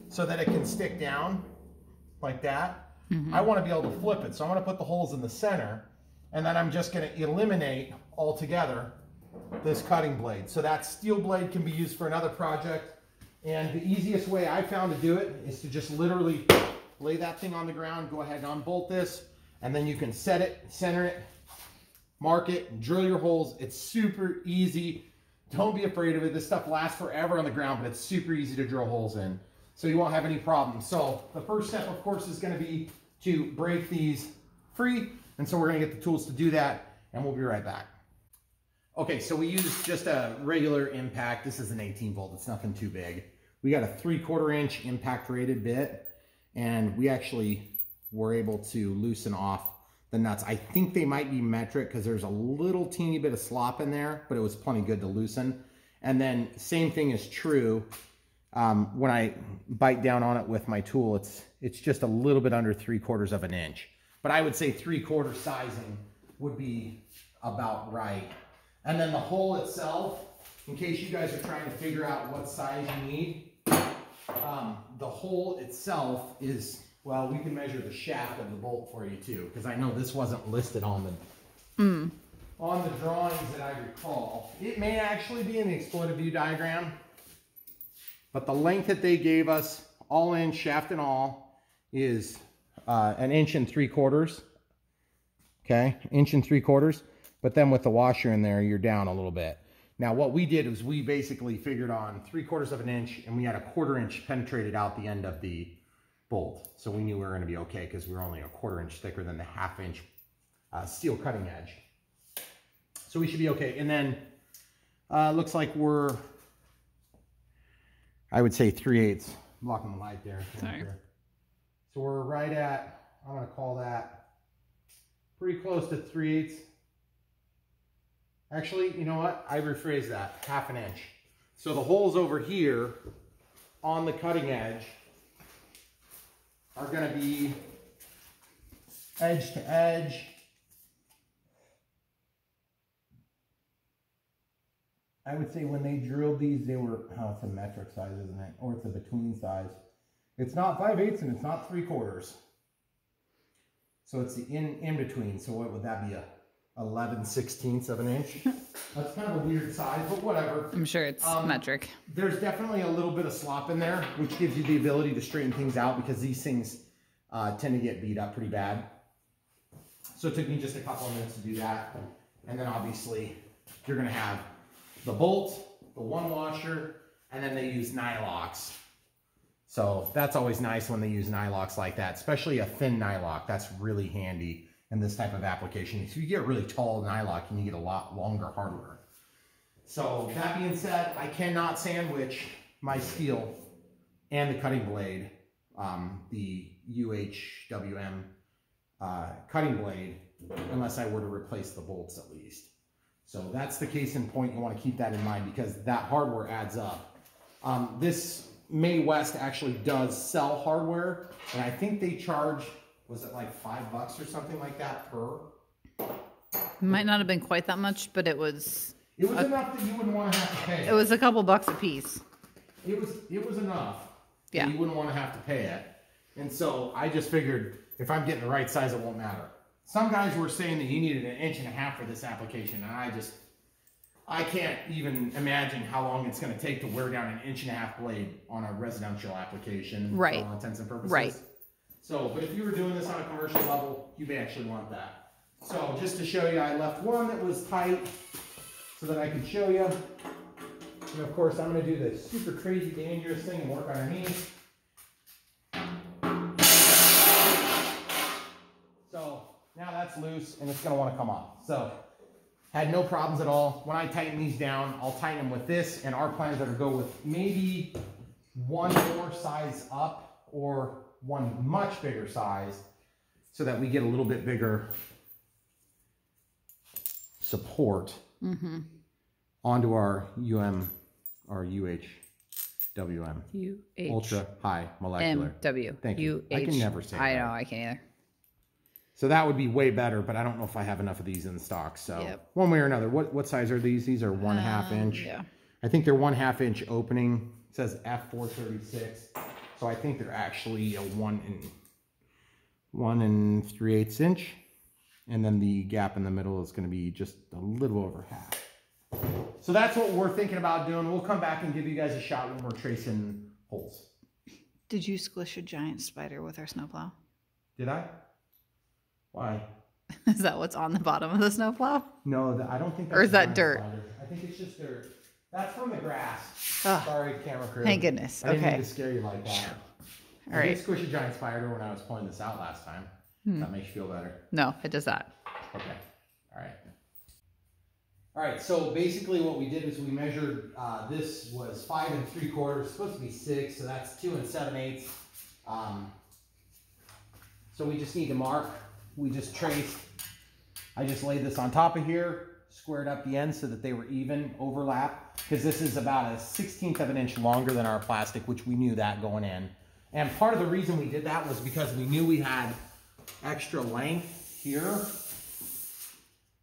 so that it can stick down like that. Mm-hmm. I want to be able to flip it. So I'm going to put the holes in the center and then I'm just going to eliminate altogether this cutting blade. So that steel blade can be used for another project. And the easiest way I found to do it is to just literally lay that thing on the ground, go ahead and unbolt this, and then you can set it, center it, mark it, and drill your holes. It's super easy. Don't be afraid of it. This stuff lasts forever on the ground, but it's super easy to drill holes in. So you won't have any problems. So the first step, of course, is gonna be to break these free. And so we're gonna get the tools to do that, and we'll be right back. Okay, so we used just a regular impact. This is an 18 volt, it's nothing too big. We got a three quarter inch impact rated bit, and we actually were able to loosen off the nuts. I think they might be metric because there's a little teeny bit of slop in there, but it was plenty good to loosen. And then same thing is true um, when I bite down on it with my tool, it's, it's just a little bit under three quarters of an inch. But I would say three quarter sizing would be about right. And then the hole itself, in case you guys are trying to figure out what size you need, um, the hole itself is, well, we can measure the shaft of the bolt for you too, because I know this wasn't listed on the, on the drawings that I recall. It may actually be in the exploded view diagram, but the length that they gave us, all in, shaft and all, is uh, an inch and three quarters. Okay, inch and three quarters. But then with the washer in there, you're down a little bit. Now what we did was we basically figured on three quarters of an inch and we had a quarter inch penetrated out the end of the bolt. So we knew we were gonna be okay because we were only a quarter inch thicker than the half inch uh, steel cutting edge. So we should be okay. And then uh, looks like we're, I would say three eighths, blocking the light there. Sorry. So we're right at, I'm gonna call that pretty close to three eighths. Actually, you know what? I rephrase that, half an inch. So the holes over here on the cutting edge are gonna be edge to edge. I would say when they drilled these, they were, oh, it's a metric size, isn't it? Or it's a between size. It's not 5 eighths and it's not 3 quarters. So it's the in, in between. So what would that be? A 11 sixteenths of an inch? That's kind of a weird size, but whatever. I'm sure it's Um, metric. There's definitely a little bit of slop in there, which gives you the ability to straighten things out because these things uh, tend to get beat up pretty bad. So it took me just a couple of minutes to do that. And then obviously you're gonna have the bolt, the one washer, and then they use nylox. So that's always nice when they use nylox like that, especially a thin nylock. That's really handy in this type of application. If you get really tall nylock, you need a lot longer hardware. So that being said, I cannot sandwich my steel and the cutting blade, um, the UHWM uh, cutting blade, unless I were to replace the bolts at least. So that's the case in point. You want to keep that in mind because that hardware adds up. Um, this Maywest actually does sell hardware, and I think they charge was it like five bucks or something like that per? Might not have been quite that much, but it was It was enough that you wouldn't want to have to pay. it was a couple bucks a piece. it was it was enough. that Yeah. You wouldn't want to have to pay it. And so I just figured if I'm getting the right size, it won't matter. Some guys were saying that you needed an inch and a half for this application, and I just I can't even imagine how long it's going to take to wear down an inch and a half blade on a residential application Right. for all intents and purposes. Right. So, but if you were doing this on a commercial level, you may actually want that. So just to show you, I left one that was tight so that I could show you. And of course, I'm gonna do the super crazy dangerous thing and work on underneath. So now that's loose and it's gonna wanna come off. So had no problems at all. When I tighten these down, I'll tighten them with this and our plans are to go with maybe one more size up or one much bigger size so that we get a little bit bigger support onto our UM or UHWM, U H ultra high molecular. M W. Thank you. I can never say I that. know I can't either. So that would be way better, but I don't know if I have enough of these in stock. So Yep. one way or another, what what size are these? These are one half Um, inch. yeah. I think they're one half inch opening. It says F four thirty six. So I think they're actually a one and one and three eighths inch. And then the gap in the middle is going to be just a little over half. So that's what we're thinking about doing. We'll come back and give you guys a shot when we're tracing holes. Did you squish a giant spider with our snowplow? Did I? Why? Is that what's on the bottom of the snowplow? No, I don't think. Or is that dirt? spider. I think it's just dirt. That's from the grass. Ah, Sorry, camera crew. thank goodness. I didn't Okay. mean to scare you like that. All I right. did squish a giant spider when I was pulling this out last time. Hmm. That makes you feel better. No, it does that. Okay. All right. All right. So basically, what we did is we measured. Uh, this was five and three quarters. Supposed to be six, so that's two and seven eighths. Um, so we just need to mark. We just traced. I just laid this on top of here, squared up the ends so that they were even overlap. Because this is about a sixteenth of an inch longer than our plastic, which we knew that going in. And part of the reason we did that was because we knew we had extra length here.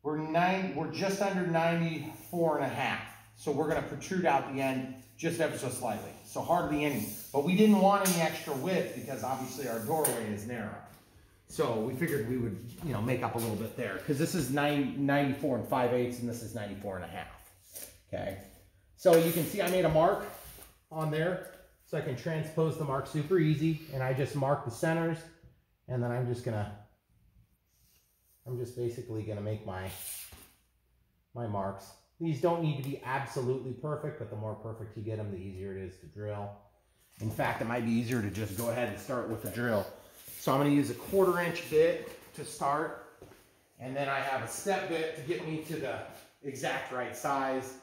We're nine, we're just under 94 and a half. So we're gonna protrude out the end just ever so slightly. So hardly any. But we didn't want any extra width because obviously our doorway is narrow. So we figured we would, you know, make up a little bit there because this is 90, 94 and 5 eighths and this is 94 and a half. Okay. So you can see I made a mark on there so I can transpose the mark super easy and I just mark the centers and then I'm just gonna I'm just basically gonna make my my marks These don't need to be absolutely perfect, but the more perfect you get them, the easier it is to drill. In fact, it might be easier to just go ahead and start with the drill. So I'm gonna use a quarter inch bit to start, and then I have a step bit to get me to the exact right size,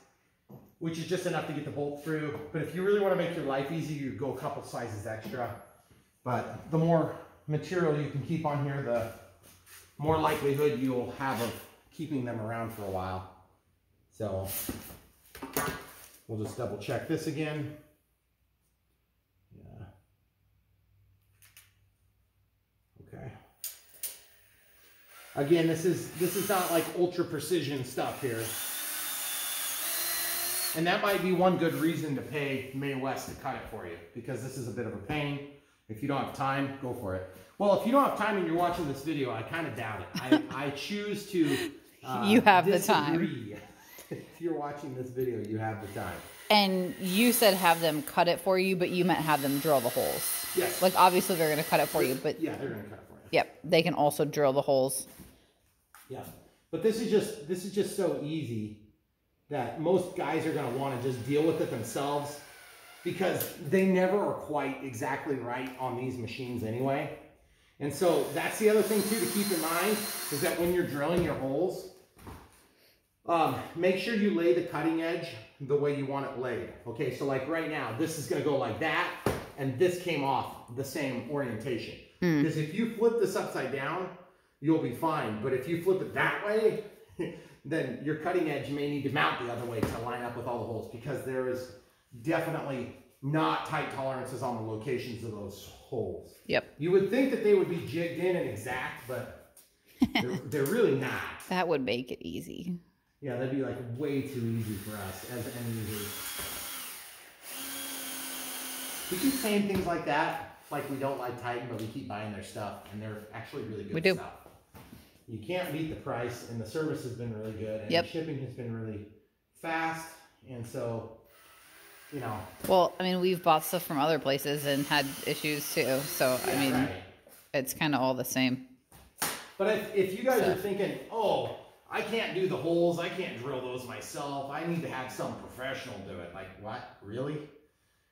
which is just enough to get the bolt through. But if you really wanna make your life easy, you go a couple sizes extra. But the more material you can keep on here, the more likelihood you'll have of keeping them around for a while. So we'll just double check this again. Yeah. Okay. Again, this is this is not like ultra precision stuff here. And that might be one good reason to pay Maywest to cut it for you because this is a bit of a pain. If you don't have time, go for it. Well, if you don't have time and you're watching this video, I kind of doubt it. I, I choose to. Uh, You have the time. if you're watching this video, you have the time. And you said have them cut it for you, but you meant have them drill the holes. Yes. Like obviously they're gonna cut it for you, but Yeah, they're gonna cut it for you. yep, they can also drill the holes. Yeah, but this is just this is just so easy that most guys are gonna want to just deal with it themselves because they never are quite exactly right on these machines anyway. And so that's the other thing too to keep in mind is that when you're drilling your holes, um, make sure you lay the cutting edge the way you want it laid. Okay, so like right now, this is gonna go like that, and this came off the same orientation. Because if you flip this upside down, you'll be fine. But if you flip it that way, then your cutting edge may need to mount the other way to line up with all the holes because there is definitely not tight tolerances on the locations of those holes. Yep. You would think that they would be jigged in and exact, but they're, they're really not. That would make it easy. Yeah, that'd be like way too easy for us as end users. We keep saying things like that, like we don't like Titan, but we keep buying their stuff, and they're actually really good We do. stuff. You can't beat the price, and the service has been really good, and Yep. shipping has been really fast, and so, you know, Well, I mean, we've bought stuff from other places and had issues too. So I mean, right. it's kind of all the same. But if, if you guys So- are thinking, oh, I can't do the holes, I can't drill those myself, I need to have some professional do it. Like, what? Really?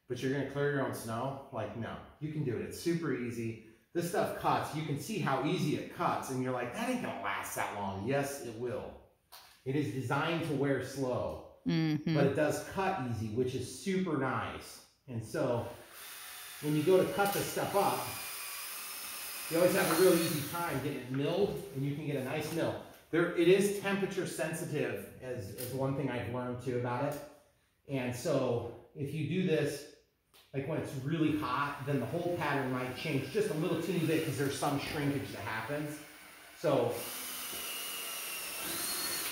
But you're gonna clear your own snow? Like, no, you can do it. It's super easy. This stuff cuts. You can see how easy it cuts, and you're like, that ain't gonna last that long. Yes, it will. It is designed to wear slow, hmm but it does cut easy, which is super nice. And so, when you go to cut this stuff up, you always have a real easy time getting it milled, and you can get a nice mill. There, it is temperature sensitive, as, as one thing I've learned too about it. And so, if you do this, like when it's really hot, then the whole pattern might change just a little teeny bit because there's some shrinkage that happens. So,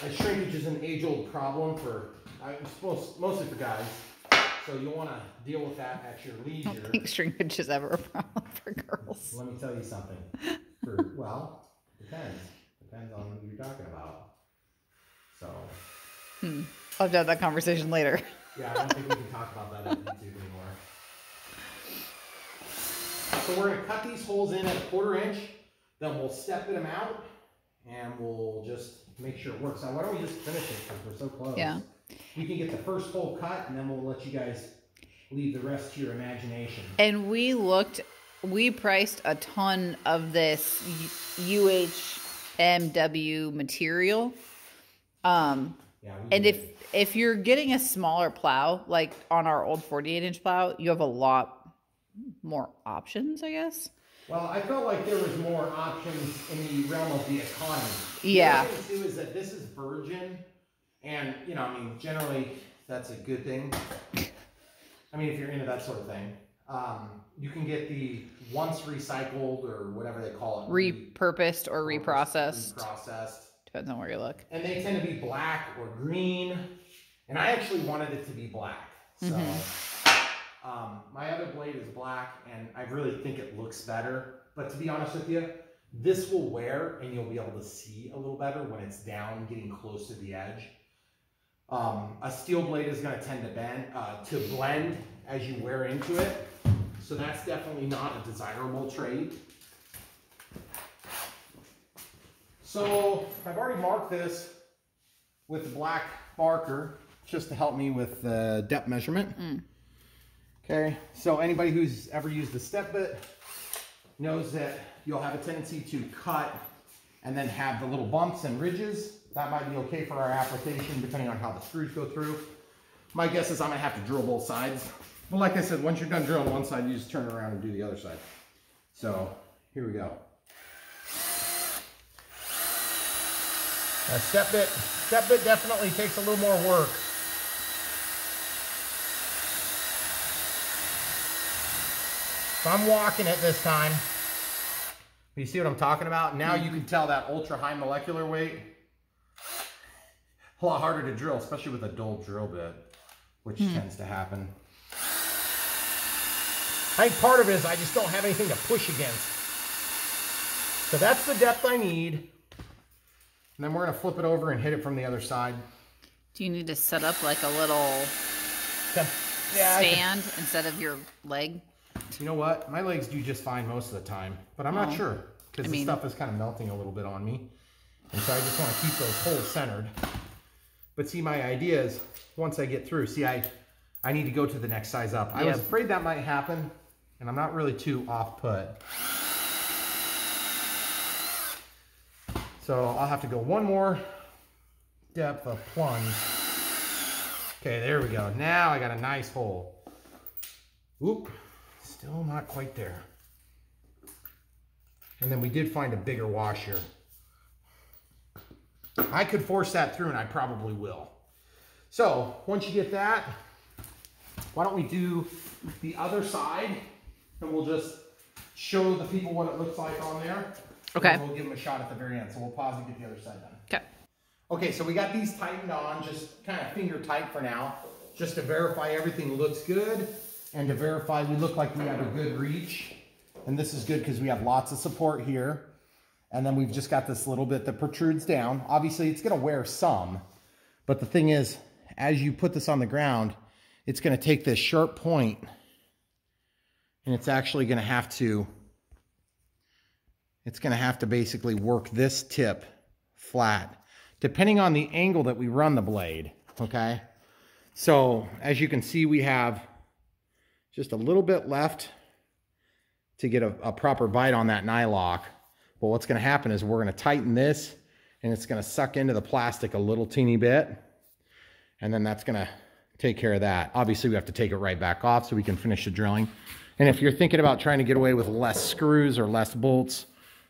and shrinkage is an age-old problem for, I suppose, mostly for guys. So you'll want to deal with that at your I leisure. don't think shrinkage is ever a problem for girls. Let me tell you something. For well, depends. Depends on who you're talking about. So Hmm. I'll have to have that conversation later. yeah, I don't think we can talk about that on YouTube anymore. So we're gonna cut these holes in at a quarter inch, then we'll step them out, and we'll just make sure it works. Now, why don't we just finish it because we're so close? Yeah. We can get the first hole cut, and then we'll let you guys leave the rest to your imagination. And we looked, we priced a ton of this UHMW material. Um, Yeah. And can- if if you're getting a smaller plow, like on our old 48 inch plow, you have a lot more options, I guess. Well, I felt like there was more options in the realm of the economy. Yeah. The thing too is that this is virgin, and you know, I mean, generally that's a good thing. I mean, if you're into that sort of thing, um, you can get the once recycled or whatever they call it, Repurposed or reprocessed. reprocessed, Depends on where you look. and they tend to be black or green. And I actually wanted it to be black, so. Mm-hmm. Um, my other blade is black, and I really think it looks better. But to be honest with you, this will wear, and you'll be able to see a little better when it's down, getting close to the edge. Um, a steel blade is going to tend to bend, uh, to blend as you wear into it, so that's definitely not a desirable trait. So I've already marked this with black marker just to help me with the depth measurement. Okay, so anybody who's ever used the step bit knows that you'll have a tendency to cut and then have the little bumps and ridges. That might be okay for our application depending on how the screws go through. My guess is I'm gonna have to drill both sides. But like I said, once you're done drilling one side, you just turn around and do the other side. So here we go. A step bit, step bit definitely takes a little more work. So I'm walking it this time. You see what I'm talking about? Now you can tell that ultra high molecular weight. A lot harder to drill, especially with a dull drill bit, which hmm. tends to happen. I think part of it is I just don't have anything to push against. So that's the depth I need. And then we're gonna flip it over and hit it from the other side. Do you need to set up like a little Yeah, I can- stand instead of your leg? You know what? My legs do just fine most of the time, but I'm not Oh. sure because the stuff is kind of melting a little bit on me. And so I just want to keep those holes centered. But see, my idea is once I get through, see, I, I need to go to the next size up. I was afraid that might happen, and I'm not really too off put. So I'll have to go one more depth of plunge. Okay, there we go. Now I got a nice hole. Oop, still not quite there. And then we did find a bigger washer. I could force that through and I probably will. So once you get that, why don't we do the other side and we'll just show the people what it looks like on there. Okay. And we'll give them a shot at the very end. So we'll pause and get the other side done. Okay. Okay, so we got these tightened on, just kind of finger tight for now, just to verify everything looks good and to verify we look like we have a good reach. And this is good because we have lots of support here. And then we've just got this little bit that protrudes down. Obviously, it's gonna wear some, but the thing is, as you put this on the ground, it's gonna take this sharp point and it's actually gonna have to, it's gonna have to basically work this tip flat, depending on the angle that we run the blade, okay? So as you can see, we have just a little bit left to get a, a proper bite on that nylock. But what's gonna happen is we're gonna tighten this and it's gonna suck into the plastic a little teeny bit. And then that's gonna take care of that. Obviously we have to take it right back off so we can finish the drilling. And if you're thinking about trying to get away with less screws or less bolts,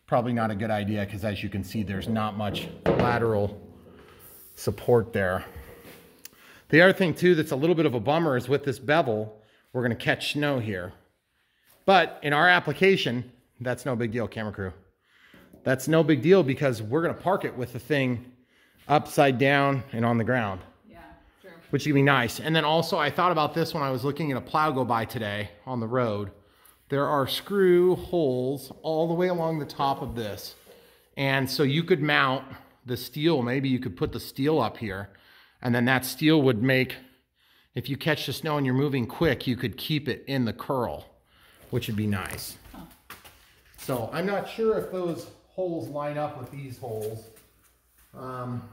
probably not a good idea because as you can see, there's not much lateral support there. The other thing too that's a little bit of a bummer is with this bevel, we're gonna catch snow here. But in our application, that's no big deal, camera crew. That's no big deal because we're gonna park it with the thing upside down and on the ground, Yeah, true. which would be nice. And then also I thought about this when I was looking at a plow go by today on the road. There are screw holes all the way along the top of this. And so you could mount the steel, maybe you could put the steel up here and then that steel would make, if you catch the snow and you're moving quick, you could keep it in the curl, which would be nice. So I'm not sure if those holes line up with these holes. Um,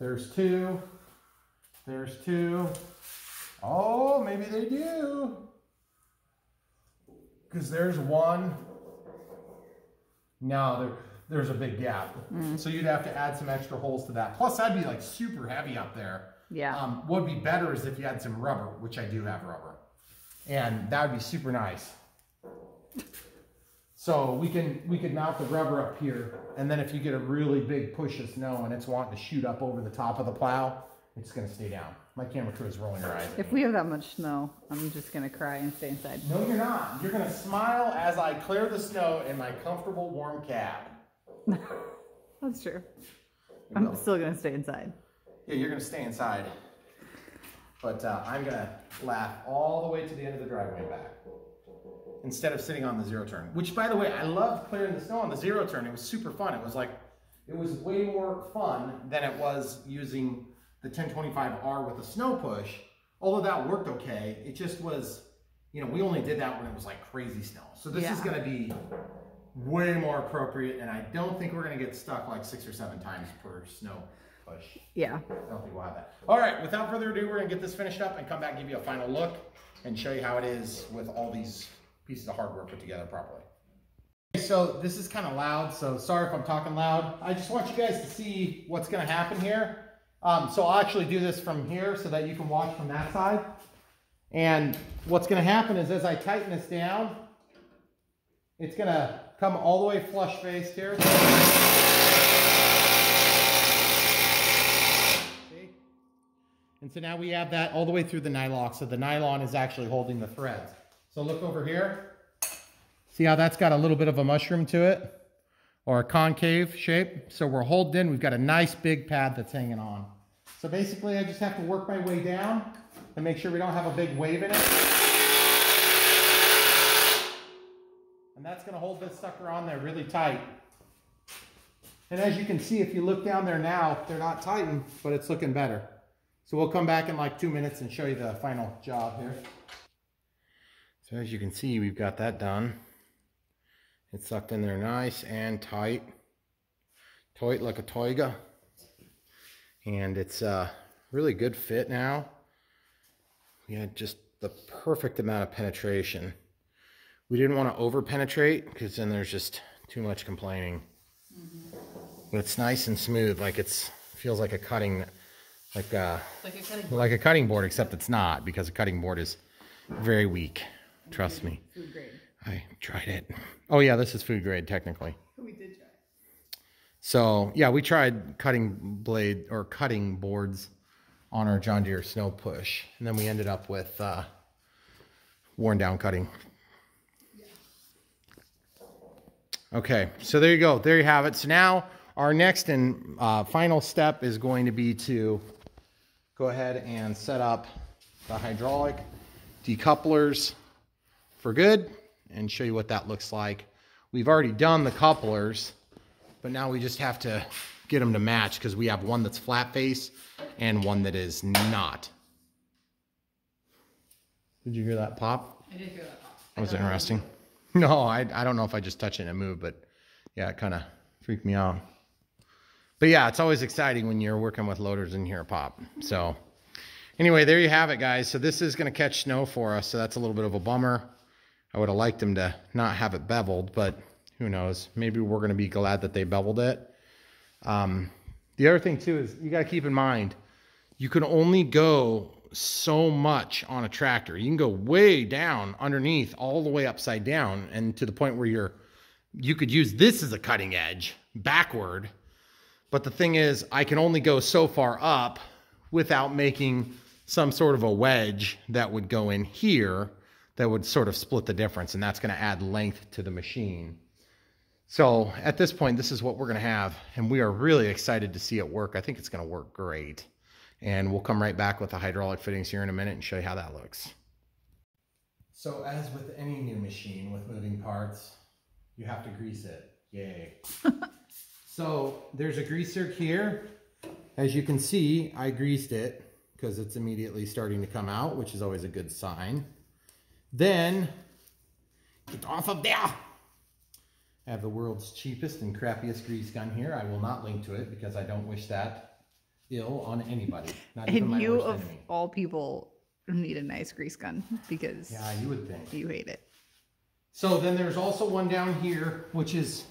there's two, there's two. Oh, maybe they do. Because there's one. No, there, there's a big gap. So you'd have to add some extra holes to that. Plus, that'd be like super heavy up there. Yeah. Um, what would be better is if you had some rubber, which I do have rubber. And that would be super nice. So we can we could mount the rubber up here, and then if you get a really big push of snow and it's wanting to shoot up over the top of the plow, it's gonna stay down. My camera crew is rolling her eyes. If we have that much snow, I'm just gonna cry and stay inside. No, you're not. You're gonna smile as I clear the snow in my comfortable warm cab. That's true. I'm still gonna stay inside. Yeah, you're gonna stay inside. But uh, I'm gonna laugh all the way to the end of the driveway back. Instead of sitting on the zero turn. Which by the way, I loved clearing the snow on the zero turn. It was super fun. It was like it was way more fun than it was using the 1025R with a snow push. Although that worked okay, it just was, you know, we only did that when it was like crazy snow. So this is gonna be way more appropriate, and I don't think we're gonna get stuck like six or seven times per snow. Push. Yeah. I don't think we'll have that. All right, without further ado, we're gonna get this finished up and come back and give you a final look and show you how it is with all these pieces of hardware put together properly. So this is kind of loud, so sorry if I'm talking loud. I just want you guys to see what's gonna happen here. Um, so I'll actually do this from here so that you can watch from that side. And what's gonna happen is as I tighten this down, it's gonna come all the way flush faced here. And so now we have that all the way through the nylon. So the nylon is actually holding the threads. So look over here. See how that's got a little bit of a mushroom to it? Or a concave shape. So we're holding in. We've got a nice big pad that's hanging on. So basically I just have to work my way down and make sure we don't have a big wave in it. And that's gonna hold this sucker on there really tight. And as you can see, if you look down there now, they're not tightened, but it's looking better. So we'll come back in like two minutes and show you the final job here. So as you can see, we've got that done. It's sucked in there nice and tight. Tight like a toiga. And it's a really good fit now. We had just the perfect amount of penetration. We didn't want to over penetrate because then there's just too much complaining. Mm-hmm. But it's nice and smooth, like it's feels like a cutting, like a Like a cutting like a cutting board, except it's not because a cutting board is very weak. Trust me, food grade. I tried it. Oh yeah, this is food grade technically. We did try. So yeah, we tried cutting blade or cutting boards on our John Deere snow push, and then we ended up with uh, worn down cutting. Okay, so there you go. There you have it. So now our next and uh, final step is going to be to go ahead and set up the hydraulic decouplers for good and show you what that looks like. We've already done the couplers, but now we just have to get them to match because we have one that's flat face and one that is not. Did you hear that pop? I did hear that pop. That was interesting. No, I, I don't know if I just touched it and it moved, but yeah, it kind of freaked me out. But yeah, it's always exciting when you're working with loaders and you hear a pop. So anyway, there you have it, guys. So this is going to catch snow for us. So that's a little bit of a bummer. I would have liked them to not have it beveled, but who knows? Maybe we're going to be glad that they beveled it. Um, the other thing too is you got to keep in mind, you can only go so much on a tractor. You can go way down underneath, all the way upside down, and to the point where you're, you could use this as a cutting edge backward. But the thing is, I can only go so far up without making some sort of a wedge that would go in here that would sort of split the difference, and that's going to add length to the machine. So at this point, this is what we're going to have, and we are really excited to see it work. I think it's going to work great. And we'll come right back with the hydraulic fittings here in a minute and show you how that looks. So as with any new machine with moving parts, you have to grease it. Yay. so there's a greaser here. As you can see, I greased it because it's immediately starting to come out, which is always a good sign. Then, get off of there. I have the world's cheapest and crappiest grease gun here. I will not link to it because I don't wish that ill on anybody. Not even And my you worst of enemy. all people need a nice grease gun because Yeah, you would think. you hate it. So then there's also one down here, which is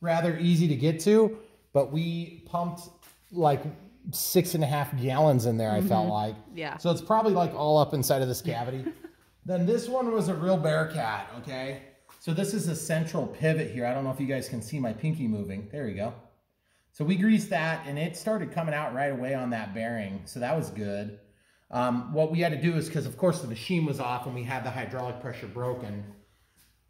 rather easy to get to, but we pumped like six and a half gallons in there, I felt like. Yeah. So it's probably like all up inside of this cavity. then this one was a real bear cat, okay? So this is a central pivot here. I don't know if you guys can see my pinky moving. There we go. So we greased that and it started coming out right away on that bearing. So that was good. Um, what we had to do is because of course the machine was off and we had the hydraulic pressure broken.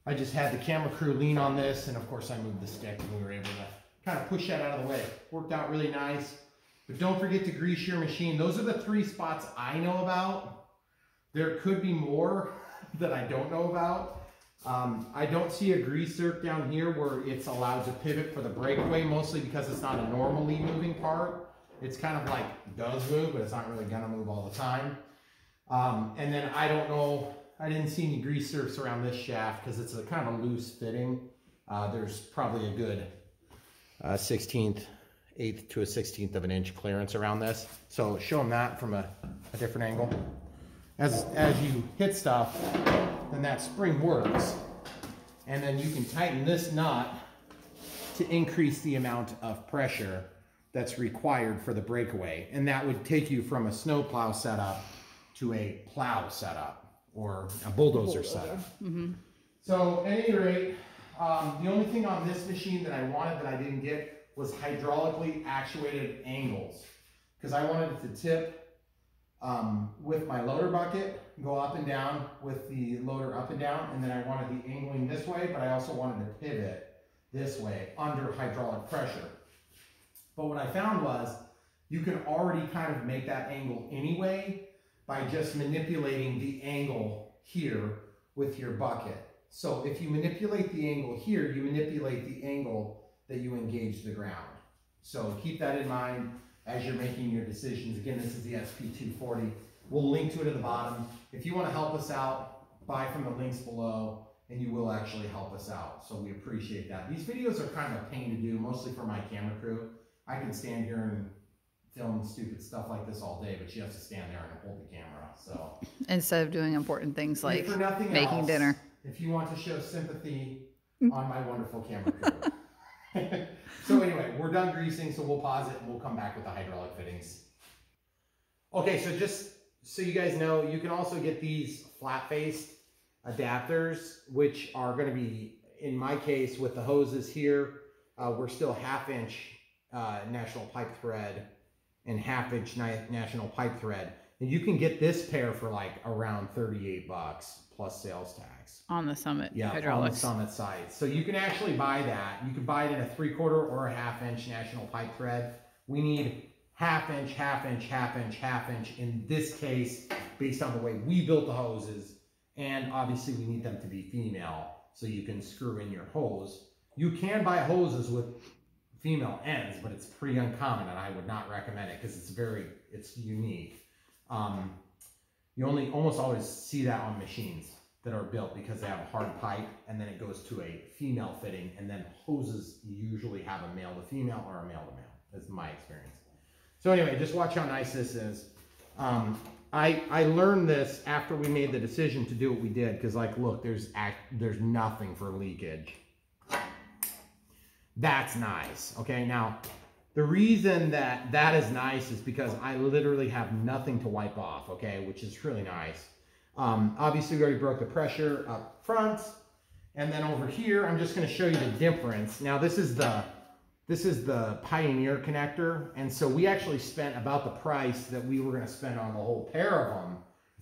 I just had the camera crew lean on this and of course I moved the stick and we were able to kind of push that out of the way. Worked out really nice. But don't forget to grease your machine. Those are the three spots I know about. There could be more that I don't know about. Um, I don't see a grease zerk down here where it's allowed to pivot for the breakaway, mostly because it's not a normally moving part. It's kind of like does move, but it's not really gonna move all the time. Um, and then I don't know, I didn't see any grease zerks around this shaft because it's a kind of loose fitting. Uh, there's probably a good uh, 16th eighth to a sixteenth of an inch clearance around this. So show them that from a, a different angle. As, as you hit stuff, then that spring works. And then you can tighten this knot to increase the amount of pressure that's required for the breakaway. And that would take you from a snowplow setup to a plow setup or a bulldozer, setup. So at any rate, um, the only thing on this machine that I wanted that I didn't get was hydraulically actuated angles. Because I wanted it to tip um, with my loader bucket, go up and down with the loader up and down, and then I wanted the angling this way, but I also wanted to pivot this way under hydraulic pressure. But what I found was you can already kind of make that angle anyway by just manipulating the angle here with your bucket. So if you manipulate the angle here, you manipulate the angle that you engage the ground. So keep that in mind as you're making your decisions. Again, this is the SP240. We'll link to it at the bottom. If you want to help us out, buy from the links below and you will actually help us out. So we appreciate that. These videos are kind of a pain to do, mostly for my camera crew. I can stand here and film stupid stuff like this all day, but she has to stand there and hold the camera. So Instead of doing important things like if for nothing making else, dinner. If you want to show sympathy on my wonderful camera crew. so anyway, we're done greasing, so we'll pause it and we'll come back with the hydraulic fittings. Okay, so just so you guys know, you can also get these flat-faced adapters, which are going to be, in my case, with the hoses here, uh, we're still half-inch uh, national pipe thread and half-inch national pipe thread. And you can get this pair for like around 38 bucks plus sales tax. on the Summit Yeah, hydraulics. on the Summit site. So you can actually buy that. You can buy it in a three quarter or a half inch national pipe thread. We need half inch, half inch, half inch, half inch in this case, based on the way we built the hoses. And obviously we need them to be female so you can screw in your hose. You can buy hoses with female ends, but it's pretty uncommon and I would not recommend it because it's very, it's unique. Um, you only almost always see that on machines that are built because they have a hard pipe and then it goes to a female fitting and then hoses usually have a male to female or a male to male is my experience. So anyway just watch how nice this is. Um, I, I learned this after we made the decision to do what we did because like look there's act, there's nothing for leakage that's nice okay now the reason that that is nice is because I literally have nothing to wipe off, okay, which is really nice. Um, obviously, we already broke the pressure up front. And then over here, I'm just going to show you the difference. Now, this is the this is the Pioneer connector. And so we actually spent about the price that we were going to spend on the whole pair of them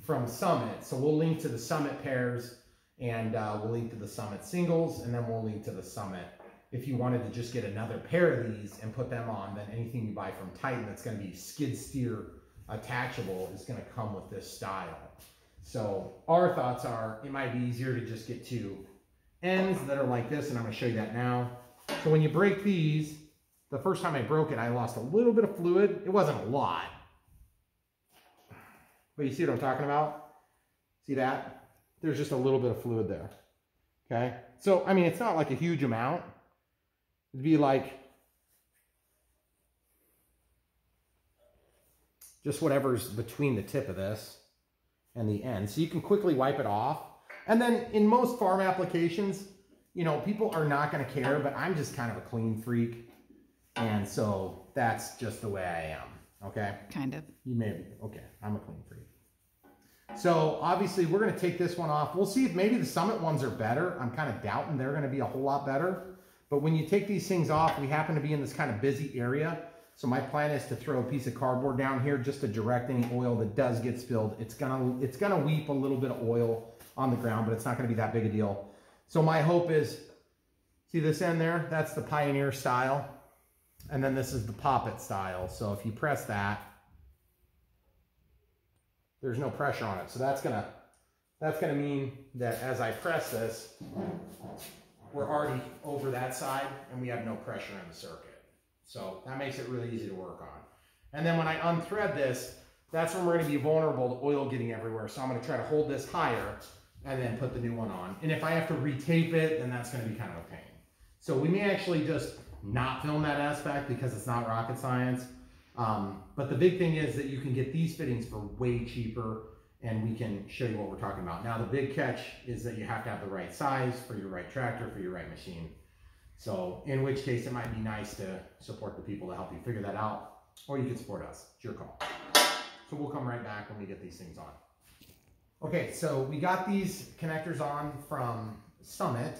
from Summit. So we'll link to the Summit pairs and uh, we'll link to the Summit singles and then we'll link to the Summit if you wanted to just get another pair of these and put them on, then anything you buy from Titan that's going to be skid steer attachable is going to come with this style. So our thoughts are it might be easier to just get two ends that are like this, and I'm going to show you that now. So when you break these, the first time I broke it, I lost a little bit of fluid. It wasn't a lot. But you see what I'm talking about? See that? There's just a little bit of fluid there. Okay? So, I mean, it's not like a huge amount. It'd be like just whatever's between the tip of this and the end. So you can quickly wipe it off. And then in most farm applications, you know, people are not going to care, but I'm just kind of a clean freak. And so that's just the way I am. Okay. Kind of. You may be. Okay. I'm a clean freak. So obviously we're going to take this one off. We'll see if maybe the Summit ones are better. I'm kind of doubting they're going to be a whole lot better. But when you take these things off, we happen to be in this kind of busy area. So my plan is to throw a piece of cardboard down here just to direct any oil that does get spilled. It's gonna it's gonna weep a little bit of oil on the ground, but it's not gonna be that big a deal. So my hope is, see this end there? That's the Pioneer style. And then this is the Poppet style. So if you press that, there's no pressure on it. So that's gonna that's gonna mean that as I press this, we're already over that side and we have no pressure in the circuit. So that makes it really easy to work on. And then when I unthread this, that's when we're gonna be vulnerable to oil getting everywhere. So I'm gonna try to hold this higher and then put the new one on. And if I have to retape it, then that's gonna be kind of a pain. So we may actually just not film that aspect because it's not rocket science. Um, but the big thing is that you can get these fittings for way cheaper and we can show you what we're talking about. Now the big catch is that you have to have the right size for your right tractor, for your right machine. So in which case it might be nice to support the people to help you figure that out, or you can support us, it's your call. So we'll come right back when we get these things on. Okay, so we got these connectors on from Summit,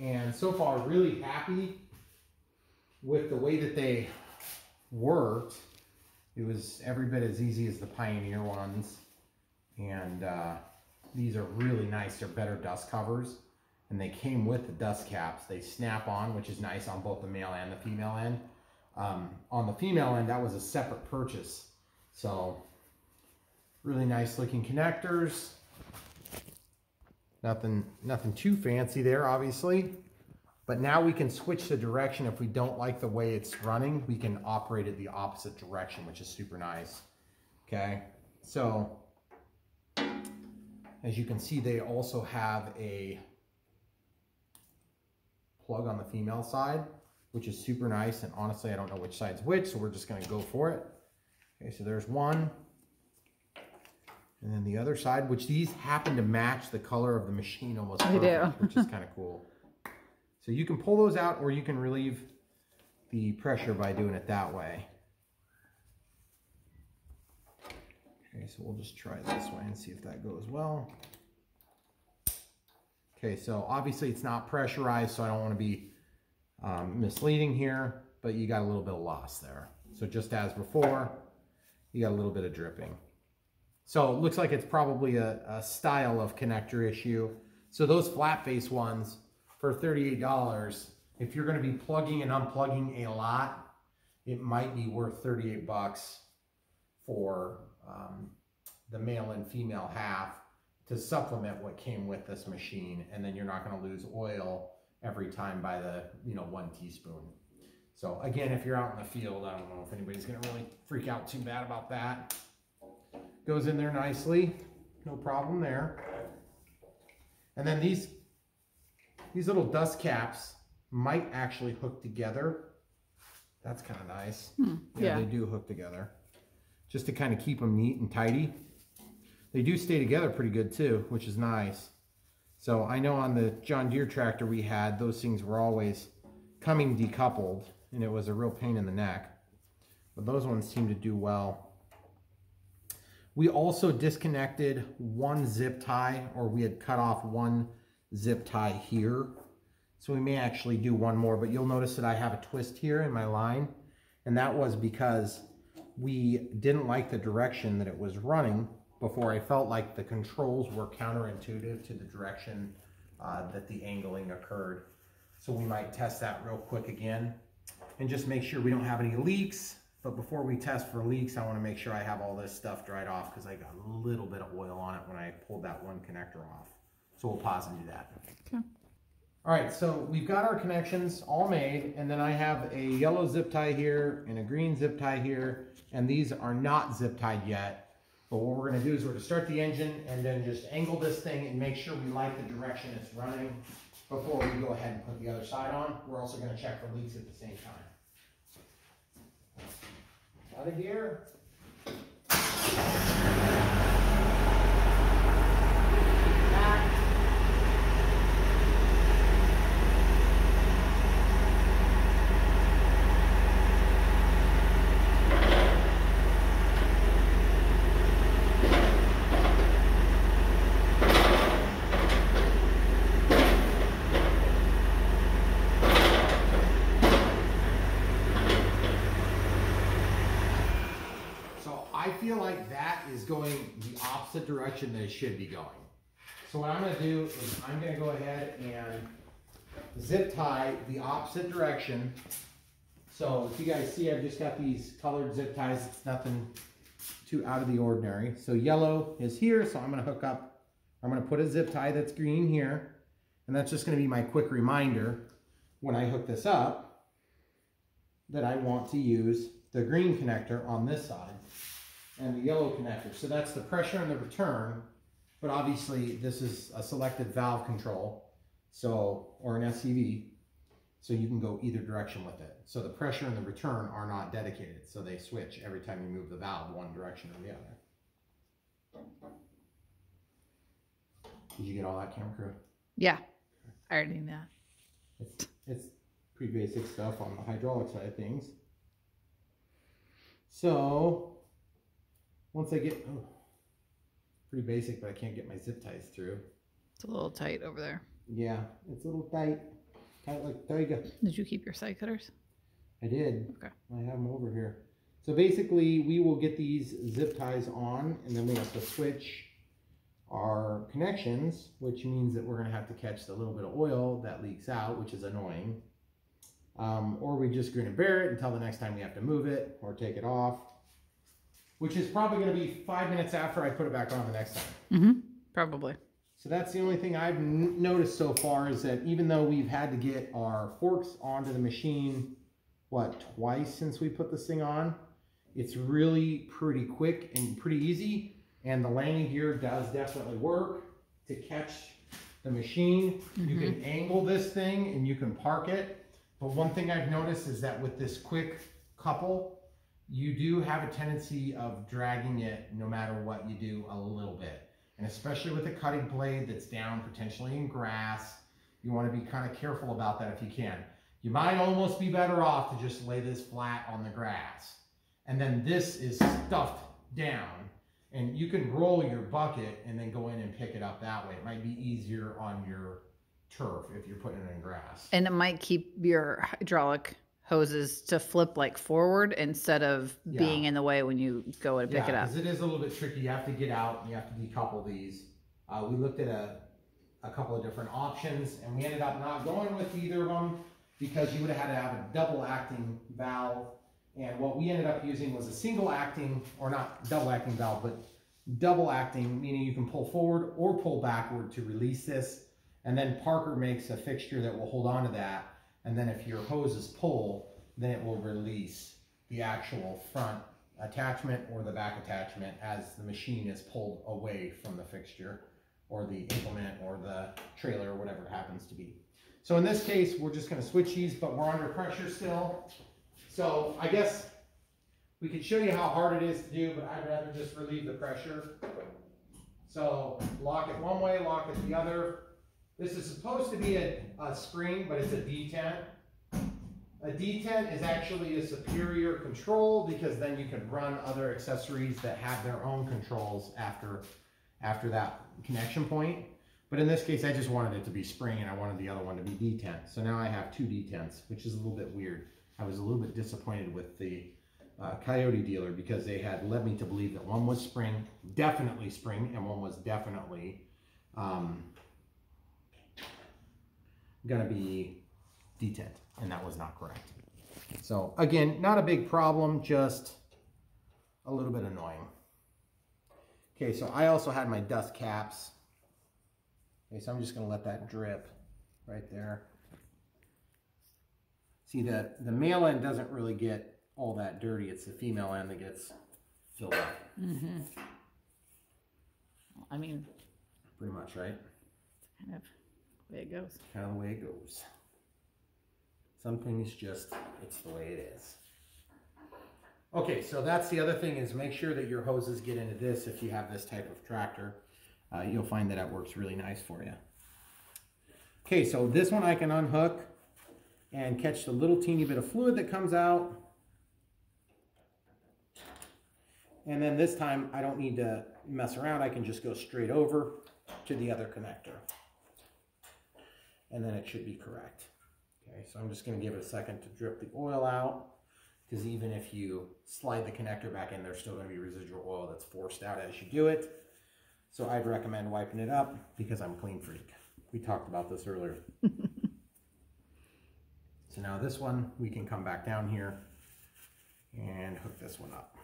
and so far really happy with the way that they worked. It was every bit as easy as the Pioneer ones, and uh, these are really nice. They're better dust covers, and they came with the dust caps. They snap on, which is nice on both the male and the female end. Um, on the female end, that was a separate purchase, so really nice looking connectors. Nothing, nothing too fancy there, obviously. But now we can switch the direction. If we don't like the way it's running, we can operate it the opposite direction, which is super nice. Okay, so as you can see, they also have a plug on the female side, which is super nice. And honestly, I don't know which side's which, so we're just gonna go for it. Okay, so there's one. And then the other side, which these happen to match the color of the machine almost perfect, which is kind of cool. So you can pull those out or you can relieve the pressure by doing it that way. Okay, so we'll just try this way and see if that goes well. Okay, so obviously it's not pressurized, so I don't want to be um, misleading here, but you got a little bit of loss there. So just as before, you got a little bit of dripping. So it looks like it's probably a, a style of connector issue. So those flat face ones for $38, if you're going to be plugging and unplugging a lot, it might be worth 38 bucks for um, the male and female half to supplement what came with this machine. And then you're not going to lose oil every time by the, you know, one teaspoon. So again, if you're out in the field, I don't know if anybody's going to really freak out too bad about that. Goes in there nicely, no problem there. And then these, these little dust caps might actually hook together. That's kind of nice. Hmm, yeah. they do hook together. Just to kind of keep them neat and tidy. They do stay together pretty good too, which is nice. So I know on the John Deere tractor we had, those things were always coming decoupled and it was a real pain in the neck. But those ones seem to do well. We also disconnected one zip tie or we had cut off one zip tie here. So we may actually do one more, but you'll notice that I have a twist here in my line. And that was because we didn't like the direction that it was running before I felt like the controls were counterintuitive to the direction uh, that the angling occurred. So we might test that real quick again and just make sure we don't have any leaks. But before we test for leaks, I wanna make sure I have all this stuff dried off because I got a little bit of oil on it when I pulled that one connector off. So we'll pause and do that. Okay. All right, so we've got our connections all made, and then I have a yellow zip tie here and a green zip tie here, and these are not zip tied yet. But what we're gonna do is we're gonna start the engine and then just angle this thing and make sure we like the direction it's running before we go ahead and put the other side on. We're also gonna check for leaks at the same time. Out of gear. Back. So I feel like that is going the opposite direction that it should be going. So what I'm gonna do is I'm gonna go ahead and zip tie the opposite direction. So if you guys see, I've just got these colored zip ties. It's nothing too out of the ordinary. So yellow is here, so I'm gonna hook up, I'm gonna put a zip tie that's green here. And that's just gonna be my quick reminder when I hook this up that I want to use the green connector on this side and the yellow connector. So that's the pressure and the return, but obviously this is a selected valve control, so, or an SCV. So you can go either direction with it. So the pressure and the return are not dedicated. So they switch every time you move the valve one direction or the other. Did you get all that, camera crew? Yeah. I already knew that. It's, it's pretty basic stuff on the hydraulic side of things. So, once I get, oh, pretty basic, but I can't get my zip ties through. It's a little tight over there. Yeah, it's a little tight, tight like tiger. Did you keep your side cutters? I did. Okay. I have them over here. So basically, we will get these zip ties on, and then we have to switch our connections, which means that we're going to have to catch the little bit of oil that leaks out, which is annoying. Um, or we just grin and bear it until the next time we have to move it or take it off, which is probably going to be five minutes after I put it back on the next time. Mm-hmm. Probably. So that's the only thing I've noticed so far is that even though we've had to get our forks onto the machine, what, twice since we put this thing on, it's really pretty quick and pretty easy. And the landing gear does definitely work to catch the machine. You can angle this thing and you can park it. But one thing I've noticed is that with this quick couple, you do have a tendency of dragging it no matter what you do a little bit. And especially with a cutting blade that's down potentially in grass, you want to be kind of careful about that if you can. You might almost be better off to just lay this flat on the grass. And then this is stuffed down and you can roll your bucket and then go in and pick it up that way. It might be easier on your turf if you're putting it in grass. And it might keep your hydraulic hoses to flip like forward instead of Yeah. being in the way when you go and pick it up. because it is a little bit tricky. You have to get out and you have to decouple these. Uh, we looked at a, a couple of different options and we ended up not going with either of them because you would have had to have a double acting valve. And what we ended up using was a single acting, or not double acting valve, but double acting, meaning you can pull forward or pull backward to release this. And then Parker makes a fixture that will hold on to that. And then if your hoses pull, then it will release the actual front attachment or the back attachment as the machine is pulled away from the fixture or the implement or the trailer or whatever happens to be. So in this case, we're just gonna switch these, but we're under pressure still. So I guess we could show you how hard it is to do, but I'd rather just relieve the pressure. So lock it one way, lock it the other. This is supposed to be a, a spring, but it's a detent. A detent is actually a superior control because then you can run other accessories that have their own controls after, after that connection point. But in this case, I just wanted it to be spring and I wanted the other one to be detent. So now I have two detents, which is a little bit weird. I was a little bit disappointed with the uh, Kioti dealer because they had led me to believe that one was spring, definitely spring, and one was definitely um, gonna be detent, and that was not correct. So again, not a big problem, just a little bit annoying. Okay, so I also had my dust caps. Okay, so I'm just gonna let that drip right there. See that the male end doesn't really get all that dirty. It's the female end that gets filled up, Mm -hmm. I mean, pretty much, right? kind of it goes. kind of the way it goes. Some things just, it's the way it is. Okay, so that's the other thing is make sure that your hoses get into this if you have this type of tractor. Uh, you'll find that it works really nice for you. Okay, so this one I can unhook and catch the little teeny bit of fluid that comes out. And then this time I don't need to mess around. I can just go straight over to the other connector and then it should be correct. Okay, so I'm just gonna give it a second to drip the oil out because even if you slide the connector back in, there's still gonna be residual oil that's forced out as you do it. So I'd recommend wiping it up because I'm a clean freak. We talked about this earlier. so now this one, we can come back down here and hook this one up.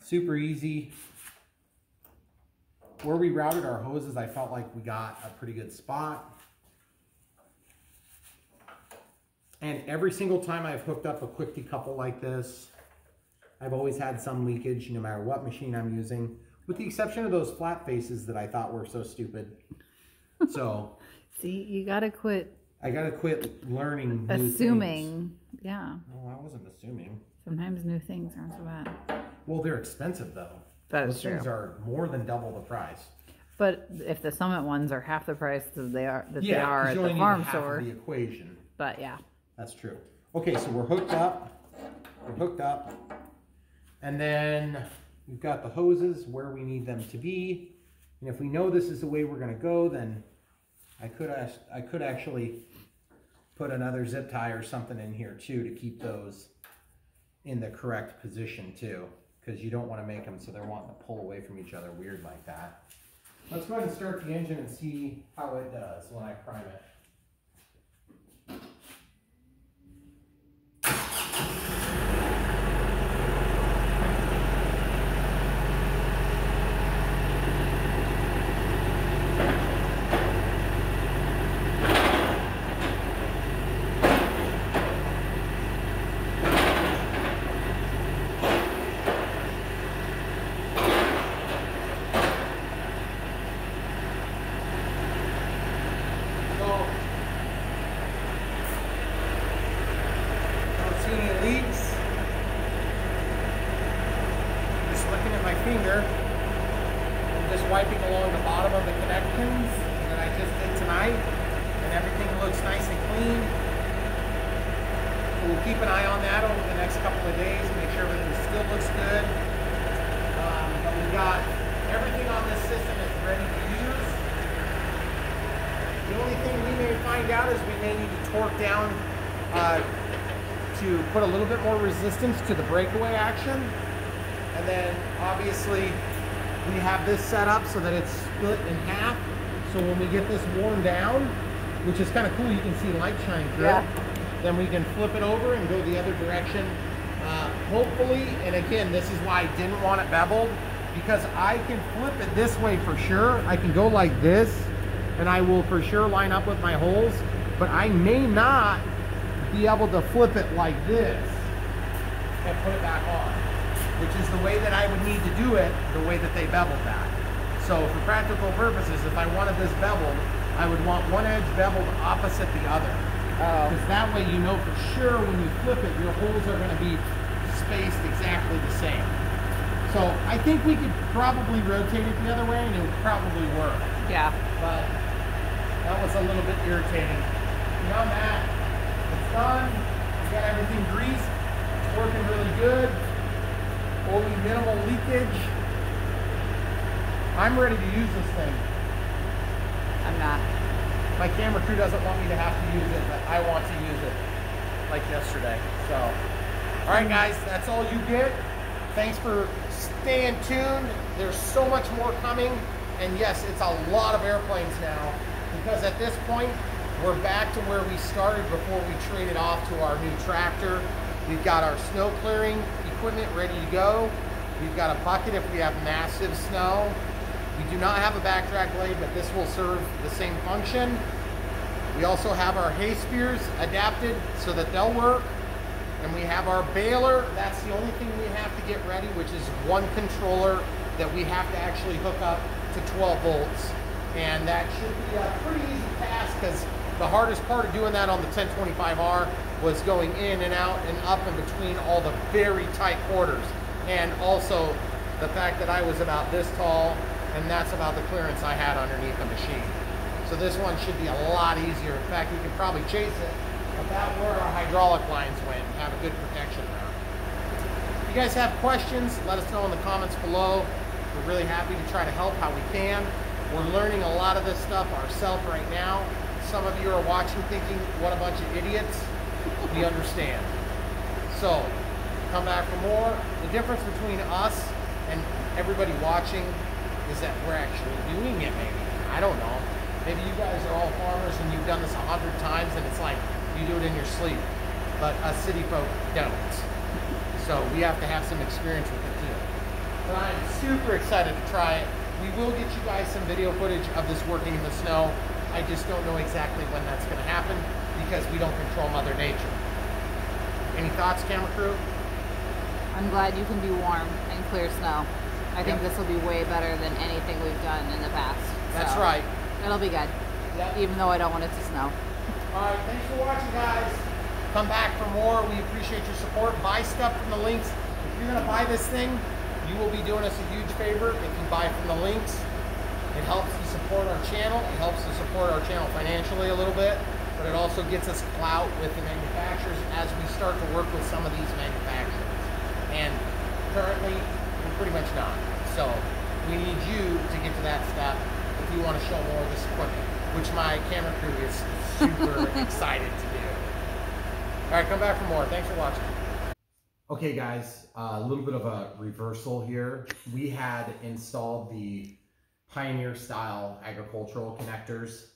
Super easy where we routed our hoses, I felt like we got a pretty good spot. And every single time I've hooked up a quick decouple like this, I've always had some leakage no matter what machine I'm using, with the exception of those flat faces that I thought were so stupid. So See, you gotta quit I gotta quit learning. new things. assuming. Yeah. No, I wasn't assuming. Sometimes new things aren't so bad. Well, they're expensive though. That Those is true. things are more than double the price. But if the summit ones are half the price that they are that they are 'cause at you the only farm need half of store. the equation. But yeah. That's true. Okay, so we're hooked up. We're hooked up. And then we've got the hoses where we need them to be. And if we know this is the way we're gonna go, then I could ask, I could actually put another zip tie or something in here too to keep those in the correct position too. Cause you don't wanna make them so they're wanting to pull away from each other weird like that. Let's go ahead and start the engine and see how it does when I prime it. So, don't see any leaks. Just looking at my finger, I'm just wiping along the bottom of the connections that I just did tonight, and everything looks nice and clean. We'll keep an eye on that over the next couple of days, make sure everything still looks good. Um, but we got everything on this system is ready to use. The only thing we may find out is we may need to torque down uh, to put a little bit more resistance to the breakaway action. And then obviously we have this set up so that it's split in half. So when we get this worn down, which is kind of cool, you can see light shine through Yeah. it. Then we can flip it over and go the other direction. Uh, hopefully, and again, this is why I didn't want it beveled because I can flip it this way for sure. I can go like this and I will for sure line up with my holes, but I may not be able to flip it like this and put it back on, which is the way that I would need to do it, the way that they beveled that. So for practical purposes, if I wanted this beveled, I would want one edge beveled opposite the other. Oh. Because that way you know for sure when you flip it, your holes are going to be spaced exactly the same. So I think we could probably rotate it the other way and it would probably work. Yeah. But that was a little bit irritating. Beyond that, it's done. We got everything greased. Working really good. Only minimal leakage. I'm ready to use this thing. I'm not. My camera crew doesn't want me to have to use it, but I want to use it like yesterday. So, all right, guys, that's all you get. Thanks for staying tuned. There's so much more coming, and yes, it's a lot of airplanes now because at this point we're back to where we started before we traded off to our new tractor. We've got our snow clearing equipment ready to go. We've got a bucket if we have massive snow. We do not have a backtrack blade, but this will serve the same function. We also have our hay spears adapted so that they'll work. And we have our baler. That's the only thing we have to get ready, which is one controller that we have to actually hook up to 12 volts. And that should be a pretty easy task because the hardest part of doing that on the 1025R was going in and out and up and between all the very tight quarters. And also the fact that I was about this tall and that's about the clearance I had underneath the machine. So this one should be a lot easier. In fact, you can probably chase it about where our hydraulic lines went and have a good protection there. If you guys have questions, let us know in the comments below. We're really happy to try to help how we can. We're learning a lot of this stuff ourselves right now. Some of you are watching thinking, what a bunch of idiots. We understand. So, come back for more. The difference between us and everybody watching is that we're actually doing it maybe. I don't know. Maybe you guys are all farmers and you've done this a hundred times and it's like you do it in your sleep. But us city folk don't. So we have to have some experience with it too. But I'm super excited to try it. We will get you guys some video footage of this working in the snow. I just don't know exactly when that's going to happen because we don't control Mother Nature. Any thoughts, camera crew? I'm glad you can be warm and clear snow. I think Yep. this will be way better than anything we've done in the past. That's So, right. It'll be good. Yep. even though I don't want it to snow. All right, thanks for watching, guys. Come back for more. We appreciate your support. Buy stuff from the links. If you're gonna buy this thing, you will be doing us a huge favor if you buy from the links. It helps to support our channel. It helps to support our channel financially a little bit, but it also gets us clout with the manufacturers as we start to work with some of these manufacturers. And currently, we're pretty much done. So we need you to get to that step if you want to show more of this equipment, which my camera crew is super excited to do. All right, come back for more. Thanks for watching. Okay, guys, uh, a little bit of a reversal here. We had installed the Pioneer style agricultural connectors,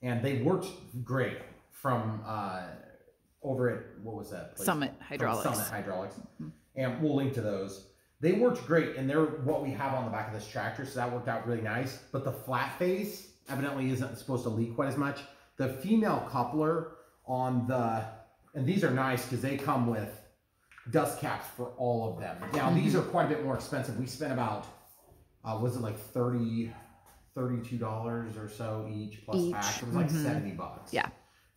and they worked great from uh, over at what was that? place? Summit From Hydraulics. Summit Hydraulics, and we'll link to those. They worked great, and they're what we have on the back of this tractor, so that worked out really nice. But the flat face evidently isn't supposed to leak quite as much. The female coupler on the, and these are nice because they come with dust caps for all of them. Now these are quite a bit more expensive. We spent about, uh, was it like 30 $32 or so each plus Each. tax. It was like Mhm. 70 bucks Yeah.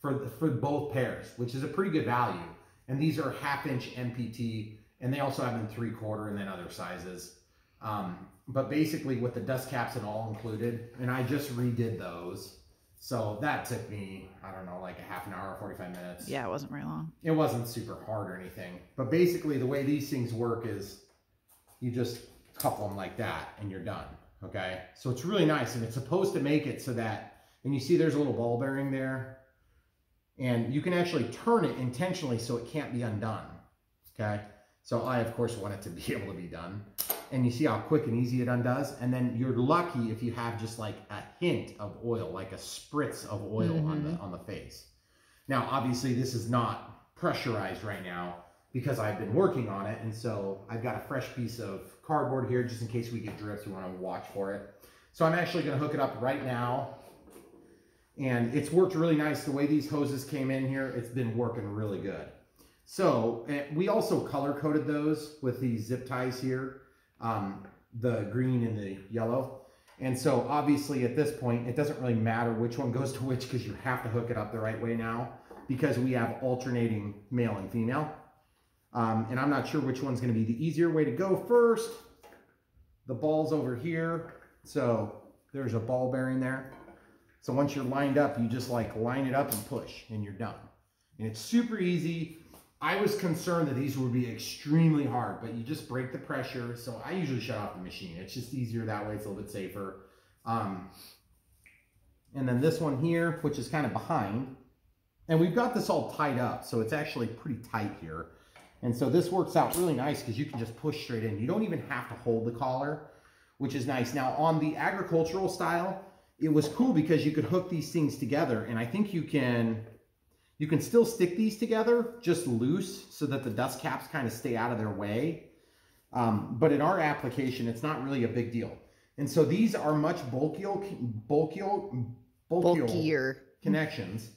For the, for both pairs, which is a pretty good value. And these are half inch MPT, and they also have them three quarter and then other sizes. Um, but basically, with the dust caps and all included, and I just redid those. So that took me, I don't know, like a half an hour, 45 minutes. Yeah, it wasn't very long. It wasn't super hard or anything. But basically, the way these things work is you just couple them like that and you're done. Okay. So it's really nice. And it's supposed to make it so that, and you see there's a little ball bearing there. And you can actually turn it intentionally so it can't be undone. Okay. So I, of course, want it to be able to be done. And you see how quick and easy it undoes. And then you're lucky if you have just like a hint of oil, like a spritz of oil on the mm-hmm. on the face. Now, obviously, this is not pressurized right now because I've been working on it. And so I've got a fresh piece of cardboard here just in case we get drips. We want to watch for it. So I'm actually going to hook it up right now. And it's worked really nice. The way these hoses came in here, it's been working really good. So eh, we also color coded those with these zip ties here, um, the green and the yellow. And so obviously at this point, it doesn't really matter which one goes to which because you have to hook it up the right way now because we have alternating male and female. Um, and I'm not sure which one's going to be the easier way to go first. The ball's over here. So there's a ball bearing there. So once you're lined up, you just like line it up and push and you're done. And it's super easy. I was concerned that these would be extremely hard, but you just break the pressure. So I usually shut off the machine. It's just easier that way. It's a little bit safer. Um, and then this one here, which is kind of behind. And we've got this all tied up, so it's actually pretty tight here. And so this works out really nice because you can just push straight in. You don't even have to hold the collar, which is nice. Now on the agricultural style, it was cool because you could hook these things together. And I think you can, you can still stick these together just loose so that the dust caps kind of stay out of their way. Um, but in our application, it's not really a big deal. And so these are much bulkier, bulkier, bulkier, Bulkier. connections,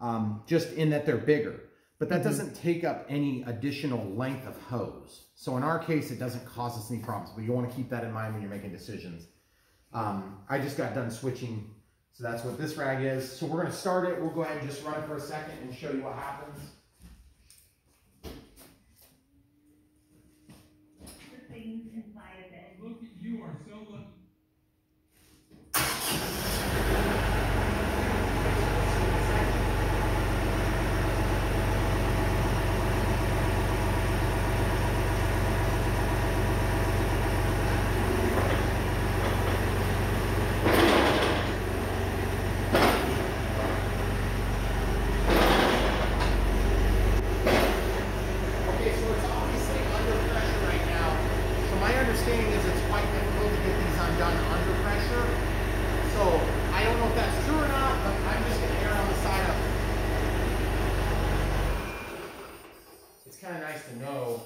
um, just in that they're bigger. But that doesn't take up any additional length of hose. So in our case, it doesn't cause us any problems. But you want to keep that in mind when you're making decisions. Um, I just got done switching. So that's what this rag is. So we're to start it. We'll go ahead and just run it for a second and show you what happens. the things inside of it. Look, you are so lucky. Okay, so it's obviously under pressure right now. So my understanding is it's quite difficult to get these undone under pressure. So I don't know if that's true or not, but I'm just gonna err on the side of. It's kind of nice to know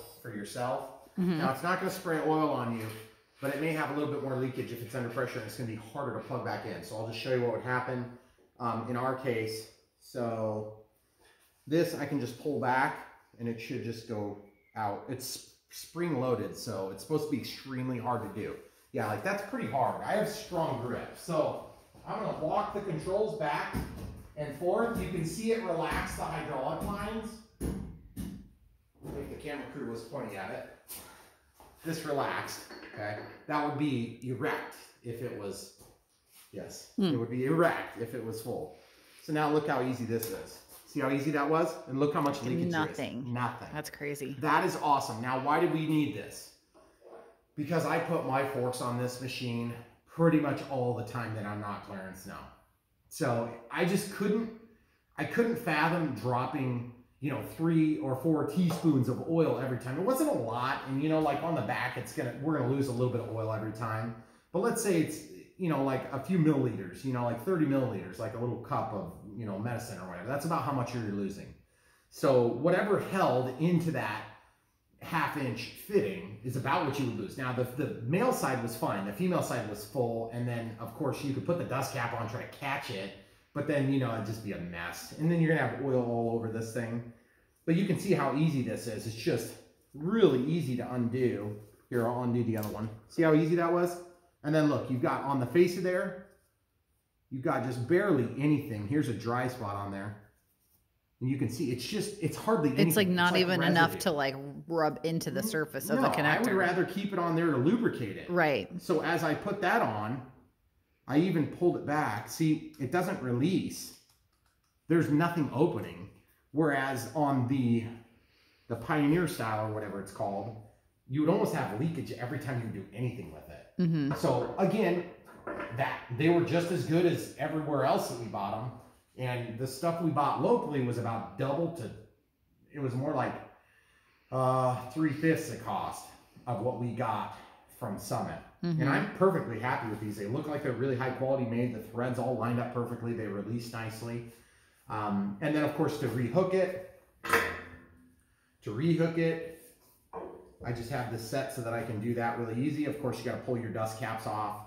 for yourself. Now it's not gonna spray oil on you, but it may have a little bit more leakage if it's under pressure and it's gonna be harder to plug back in. So I'll just show you what would happen um, in our case. So this I can just pull back and it should just go out. It's spring loaded, so it's supposed to be extremely hard to do. Yeah, like that's pretty hard. I have strong grip. So I'm gonna walk the controls back and forth. You can see it relax the hydraulic lines. If the camera crew was pointing at it. This relaxed, okay? That would be erect if it was, yes, hmm. it would be erect if it was full. So now look how easy this is. See how easy that was? And look how much leakage. Nothing. Nothing. That's crazy. That is awesome. Now, why do we need this? Because I put my forks on this machine pretty much all the time that I'm not clearing snow. So I just couldn't, I couldn't fathom dropping, you know, three or four teaspoons of oil every time. It wasn't a lot, and you know, like on the back, it's gonna, we're gonna lose a little bit of oil every time. But let's say it's, you know, like a few milliliters, you know, like 30 milliliters, like a little cup of, you know, medicine or whatever. That's about how much you're losing. So whatever held into that half inch fitting is about what you would lose. Now the, the male side was fine. The female side was full. And then of course you could put the dust cap on, try to catch it, but then, you know, it'd just be a mess. And then you're gonna have oil all over this thing. But you can see how easy this is. It's just really easy to undo. Here, I'll undo the other one. See how easy that was? And then look, you've got on the face of there, you've got just barely anything. Here's a dry spot on there. And you can see it's just, it's hardly anything. It's like not like even enough to like rub into the mm-hmm. surface of the the I would rather keep it on there to lubricate it. Right. So as I put that on, I even pulled it back. See, it doesn't release. There's nothing opening. Whereas on the the Pioneer style or whatever it's called, you would almost have leakage every time you do anything with it. hmm So again, that they were just as good as everywhere else that we bought them, and the stuff we bought locally was about double to. It was more like uh, three fifths the cost of what we got from Summit, and I'm perfectly happy with these. They look like they're really high quality made. The threads all lined up perfectly. They release nicely, um, and then of course to rehook it, to rehook it, I just have this set so that I can do that really easy. Of course, you got to pull your dust caps off,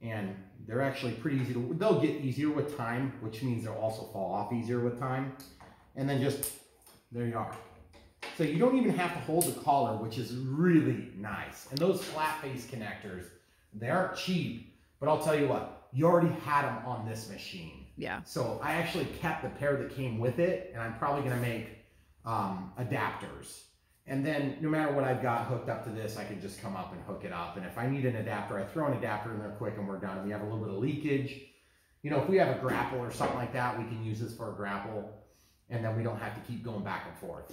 and they're actually pretty easy to. They'll get easier with time, which means they'll also fall off easier with time. And then just there you are. So you don't even have to hold the collar, which is really nice. And those flat face connectors, they aren't cheap, but I'll tell you what, you already had them on this machine. Yeah. So I actually kept the pair that came with it, and I'm probably gonna make um, adapters. And then no matter what I've got hooked up to this, I can just come up and hook it up. And if I need an adapter, I throw an adapter in there quick and we're done. If We have a little bit of leakage. You know, if we have a grapple or something like that, we can use this for a grapple, and then we don't have to keep going back and forth.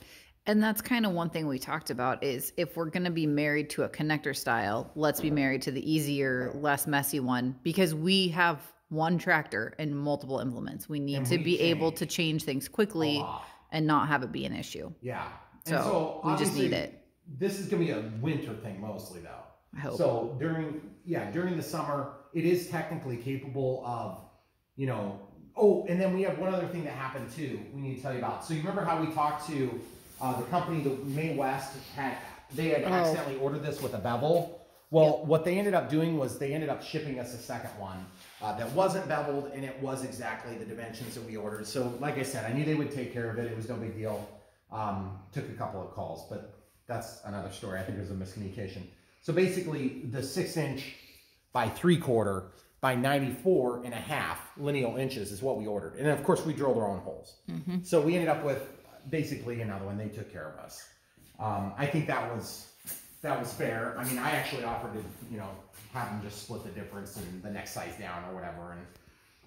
And that's kind of one thing we talked about is if we're going to be married to a connector style, let's be married to the easier, less messy one because we have one tractor and multiple implements. We need And to we be able to change things quickly and not have it be an issue. Yeah. So, we just need it. This is gonna be a winter thing mostly though. I hope. So during yeah, during the summer, it is technically capable of, you know, oh, and then we have one other thing that happened too, we need to tell you about. So you remember how we talked to uh, the company the Maywest had they had Oh. accidentally ordered this with a bevel. Well, what they ended up doing was they ended up shipping us a second one uh, that wasn't beveled and it was exactly the dimensions that we ordered. So, like I said, I knew they would take care of it. It was no big deal. Um, took a couple of calls, but that's another story. I think it was a miscommunication. So basically, the six inch by three quarter by 94 and a half lineal inches is what we ordered. And of course, we drilled our own holes. So we ended up with basically another one. They took care of us. Um, I think that was that was fair. I mean, I actually offered to, you know, have them just split the difference and the next size down or whatever, and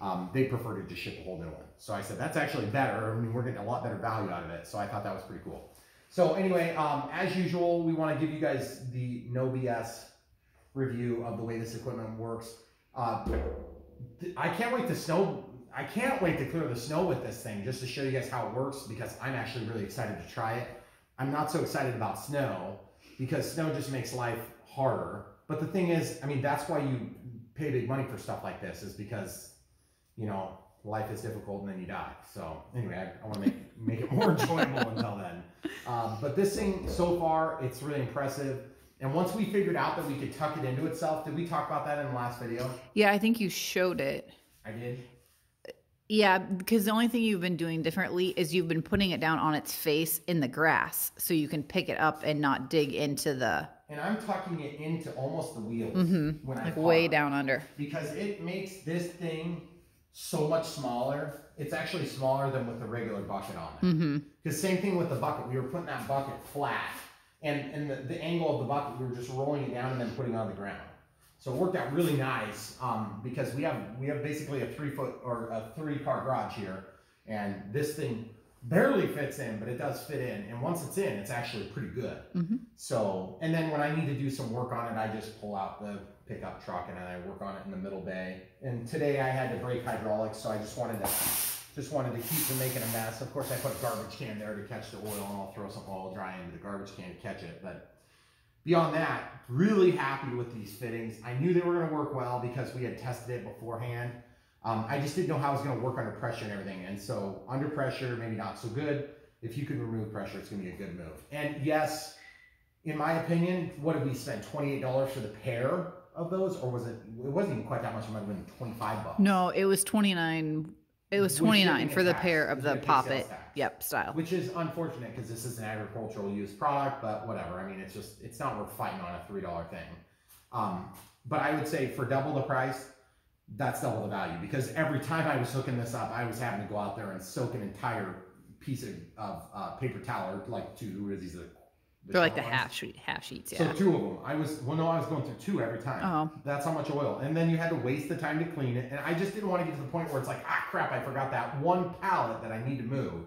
um, they preferred to just ship a whole new one. So I said that's actually better. I mean, we're getting a lot better value out of it. So I thought that was pretty cool. So anyway, um, as usual, we want to give you guys the no BS review of the way this equipment works. Uh, I can't wait to snow. I can't wait to clear the snow with this thing just to show you guys how it works because I'm actually really excited to try it. I'm not so excited about snow because snow just makes life harder. But the thing is, I mean, that's why you pay big money for stuff like this is because, you know, life is difficult and then you die. So anyway, I, I want to make make it more enjoyable until then. Um, but this thing so far, it's really impressive. And once we figured out that we could tuck it into itself, did we talk about that in the last video? Yeah, I think you showed it. I did. Yeah, because the only thing you've been doing differently is you've been putting it down on its face in the grass so you can pick it up and not dig into the and I'm tucking it into almost the wheels Mm-hmm. when I Like way down under. because it makes this thing so much smaller. It's actually smaller than with the regular bucket on it. Mm-hmm. Because same thing with the bucket. We were putting that bucket flat, and and the, the angle of the bucket, we were just rolling it down and then putting it on the ground. So it worked out really nice um, because we have we have basically a three foot or a three car garage here, and this thing barely fits in, but it does fit in. And once it's in, it's actually pretty good. Mhm. So and then when I need to do some work on it, I just pull out the pickup truck and I work on it in the middle bay. And today I had to break hydraulics, so I just wanted to just wanted to keep from making a mess. Of course, I put a garbage can there to catch the oil, and I'll throw some oil dry into the garbage can to catch it. But beyond that, really happy with these fittings. I knew they were going to work well because we had tested it beforehand. Um, I just didn't know how it was going to work under pressure and everything. And so under pressure, maybe not so good. If you can remove pressure, it's going to be a good move. And yes, in my opinion, what did we spend? Twenty eight dollars for the pair of those, or was it? It wasn't even quite that much. It might have been twenty five bucks. No, it was 29. It was 29 for the pair of the shipping Pop sales It. tax. Yep, style. Which is unfortunate because this is an agricultural use product, but whatever. I mean, it's just it's not worth fighting on a three dollar thing. Um, but I would say for double the price, that's double the value because every time I was hooking this up, I was having to go out there and soak an entire piece of, of uh, paper towel or like two. What is these? The, They're like the ones? half sheet, half sheets. Yeah. So two of them. I was well, no, I was going through two every time. Oh. That's how much oil, and then you had to waste the time to clean it. And I just didn't want to get to the point where it's like, ah, crap, I forgot that one pallet that I need to move.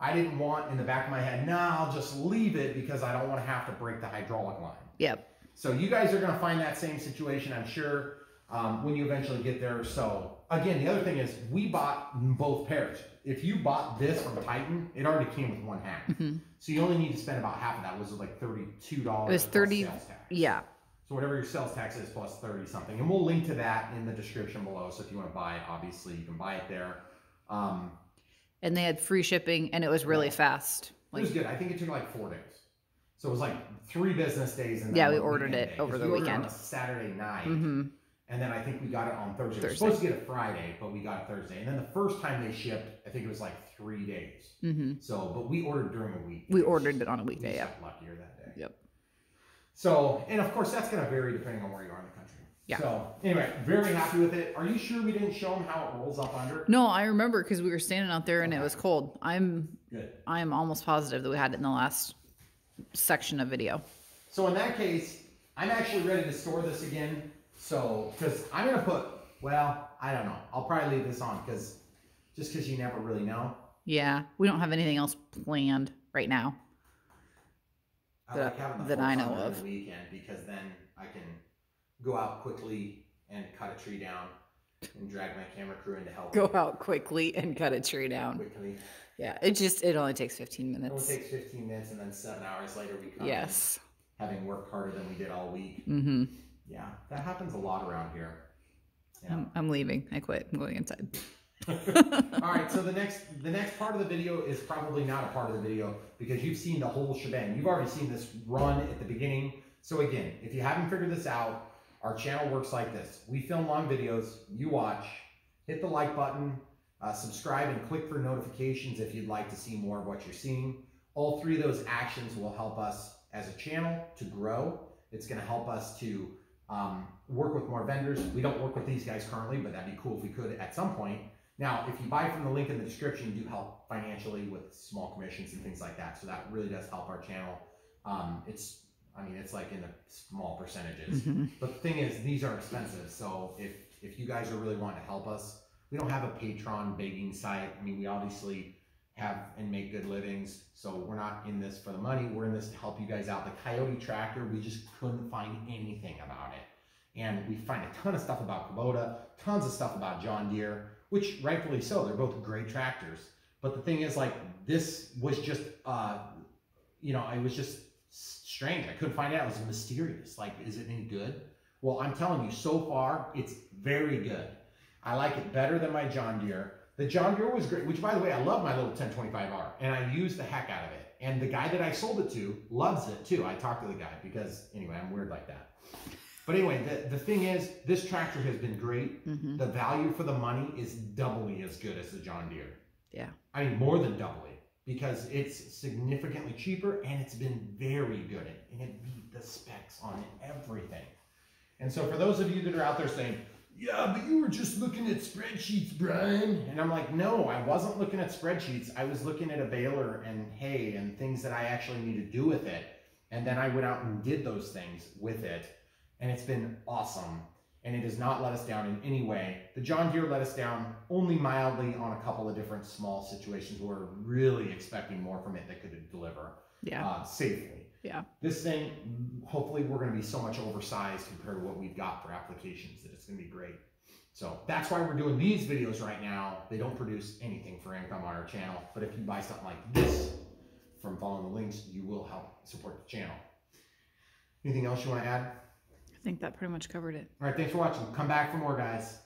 I didn't want in the back of my head, nah, I'll just leave it because I don't want to have to break the hydraulic line. Yep. So you guys are going to find that same situation, I'm sure, um, when you eventually get there. So again, the other thing is we bought both pairs. If you bought this from Titan, it already came with one half. Mhm. So you only need to spend about half of that. Was it like thirty-two dollars? It was 30 Sales tax. Yeah. So whatever your sales tax is plus 30 something. And we'll link to that in the description below. So if you want to buy it, obviously you can buy it there. Um, And they had free shipping and it was really fast. it was good. I think it took like four days. So it was like three business days. And Yeah, we ordered it day. over the we weekend. On a Saturday night. hmm And then I think we got it on Thursday. We Thursday. were supposed to get it Friday, but we got it Thursday. And then the first time they shipped, I think it was like three days. hmm So, but we ordered during a week. We ordered it on a weekday. Yeah. luckier that day. Yep. So, and of course, that's going to vary depending on where you are in the country. Yeah. So, anyway, very happy with it. Are you sure we didn't show them how it rolls up under? No, I remember because we were standing out there and it was cold. I'm Good. I'm almost positive that we had it in the last section of video. So, in that case, I'm actually ready to store this again. So, because I'm to put, well, I don't know. I'll probably leave this on because just because you never really know. Yeah, we don't have anything else planned right now. I That- like that I know of. weekend because then I can go out quickly and cut a tree down and drag my camera crew in to help Go out quickly and cut a tree down. quickly. Yeah, it just it only takes 15 minutes. It only takes 15 minutes and then seven hours later we come. Yes. having worked harder than we did all week. Mm-hmm. Yeah, that happens a lot around here. Yeah. I'm, I'm leaving. I quit. I'm going inside. all right, so the next the next part of the video is probably not a part of the video because you've seen the whole shebang. You've already seen this run at the beginning. So again, if you haven't figured this out, our channel works like this. We film long videos, you watch, hit the like button, uh, subscribe and click for notifications if you'd like to see more of what you're seeing. All three of those actions will help us as a channel to grow. It's going to help us to um, work with more vendors. We don't work with these guys currently, but that'd be cool if we could at some point. Now, if you buy from the link in the description, you do help financially with small commissions and things like that. So that really does help our channel. Um, it's, I mean, it's like in the small percentages. Mhm. But the thing is, these are expensive. So if if you guys are really wanting to help us, we don't have a Patreon begging site. I mean, we obviously have and make good livings. So we're not in this for the money. We're in this to help you guys out. The Kioti tractor, we just couldn't find anything about it. And we find a ton of stuff about Kubota, tons of stuff about John Deere, which rightfully so. They're both great tractors. But the thing is, like, this was just, uh, you know, it was just strange. I couldn't find out. It was mysterious. Like, is it any good? Well, I'm telling you, so far, it's very good. I like it better than my John Deere. The John Deere was great, which, by the way, I love my little 1025R, and I use the heck out of it. And the guy that I sold it to loves it too. I talked to the guy because, anyway, I'm weird like that. But anyway, the, the thing is, this tractor has been great. Mhm. The value for the money is doubly as good as the John Deere. Yeah. I mean, more than doubly because it's significantly cheaper and it's been very good and it beat the specs on everything. And so for those of you that are out there saying, yeah, but you were just looking at spreadsheets, Brian. And I'm like, no, I wasn't looking at spreadsheets. I was looking at a baler and hay and things that I actually need to do with it. And then I went out and did those things with it. And it's been awesome. And it has not let us down in any way. The John Deere let us down only mildly on a couple of different small situations where we're really expecting more from it that could deliver Yeah. uh, safely. Yeah. This thing, hopefully, we're going to be so much oversized compared to what we've got for applications that it's going to be great. So that's why we're doing these videos right now. They don't produce anything for income on our channel, but if you buy something like this from following the links, you will help support the channel. Anything else you want to add? I think that pretty much covered it. All right, thanks for watching. Come back for more, guys.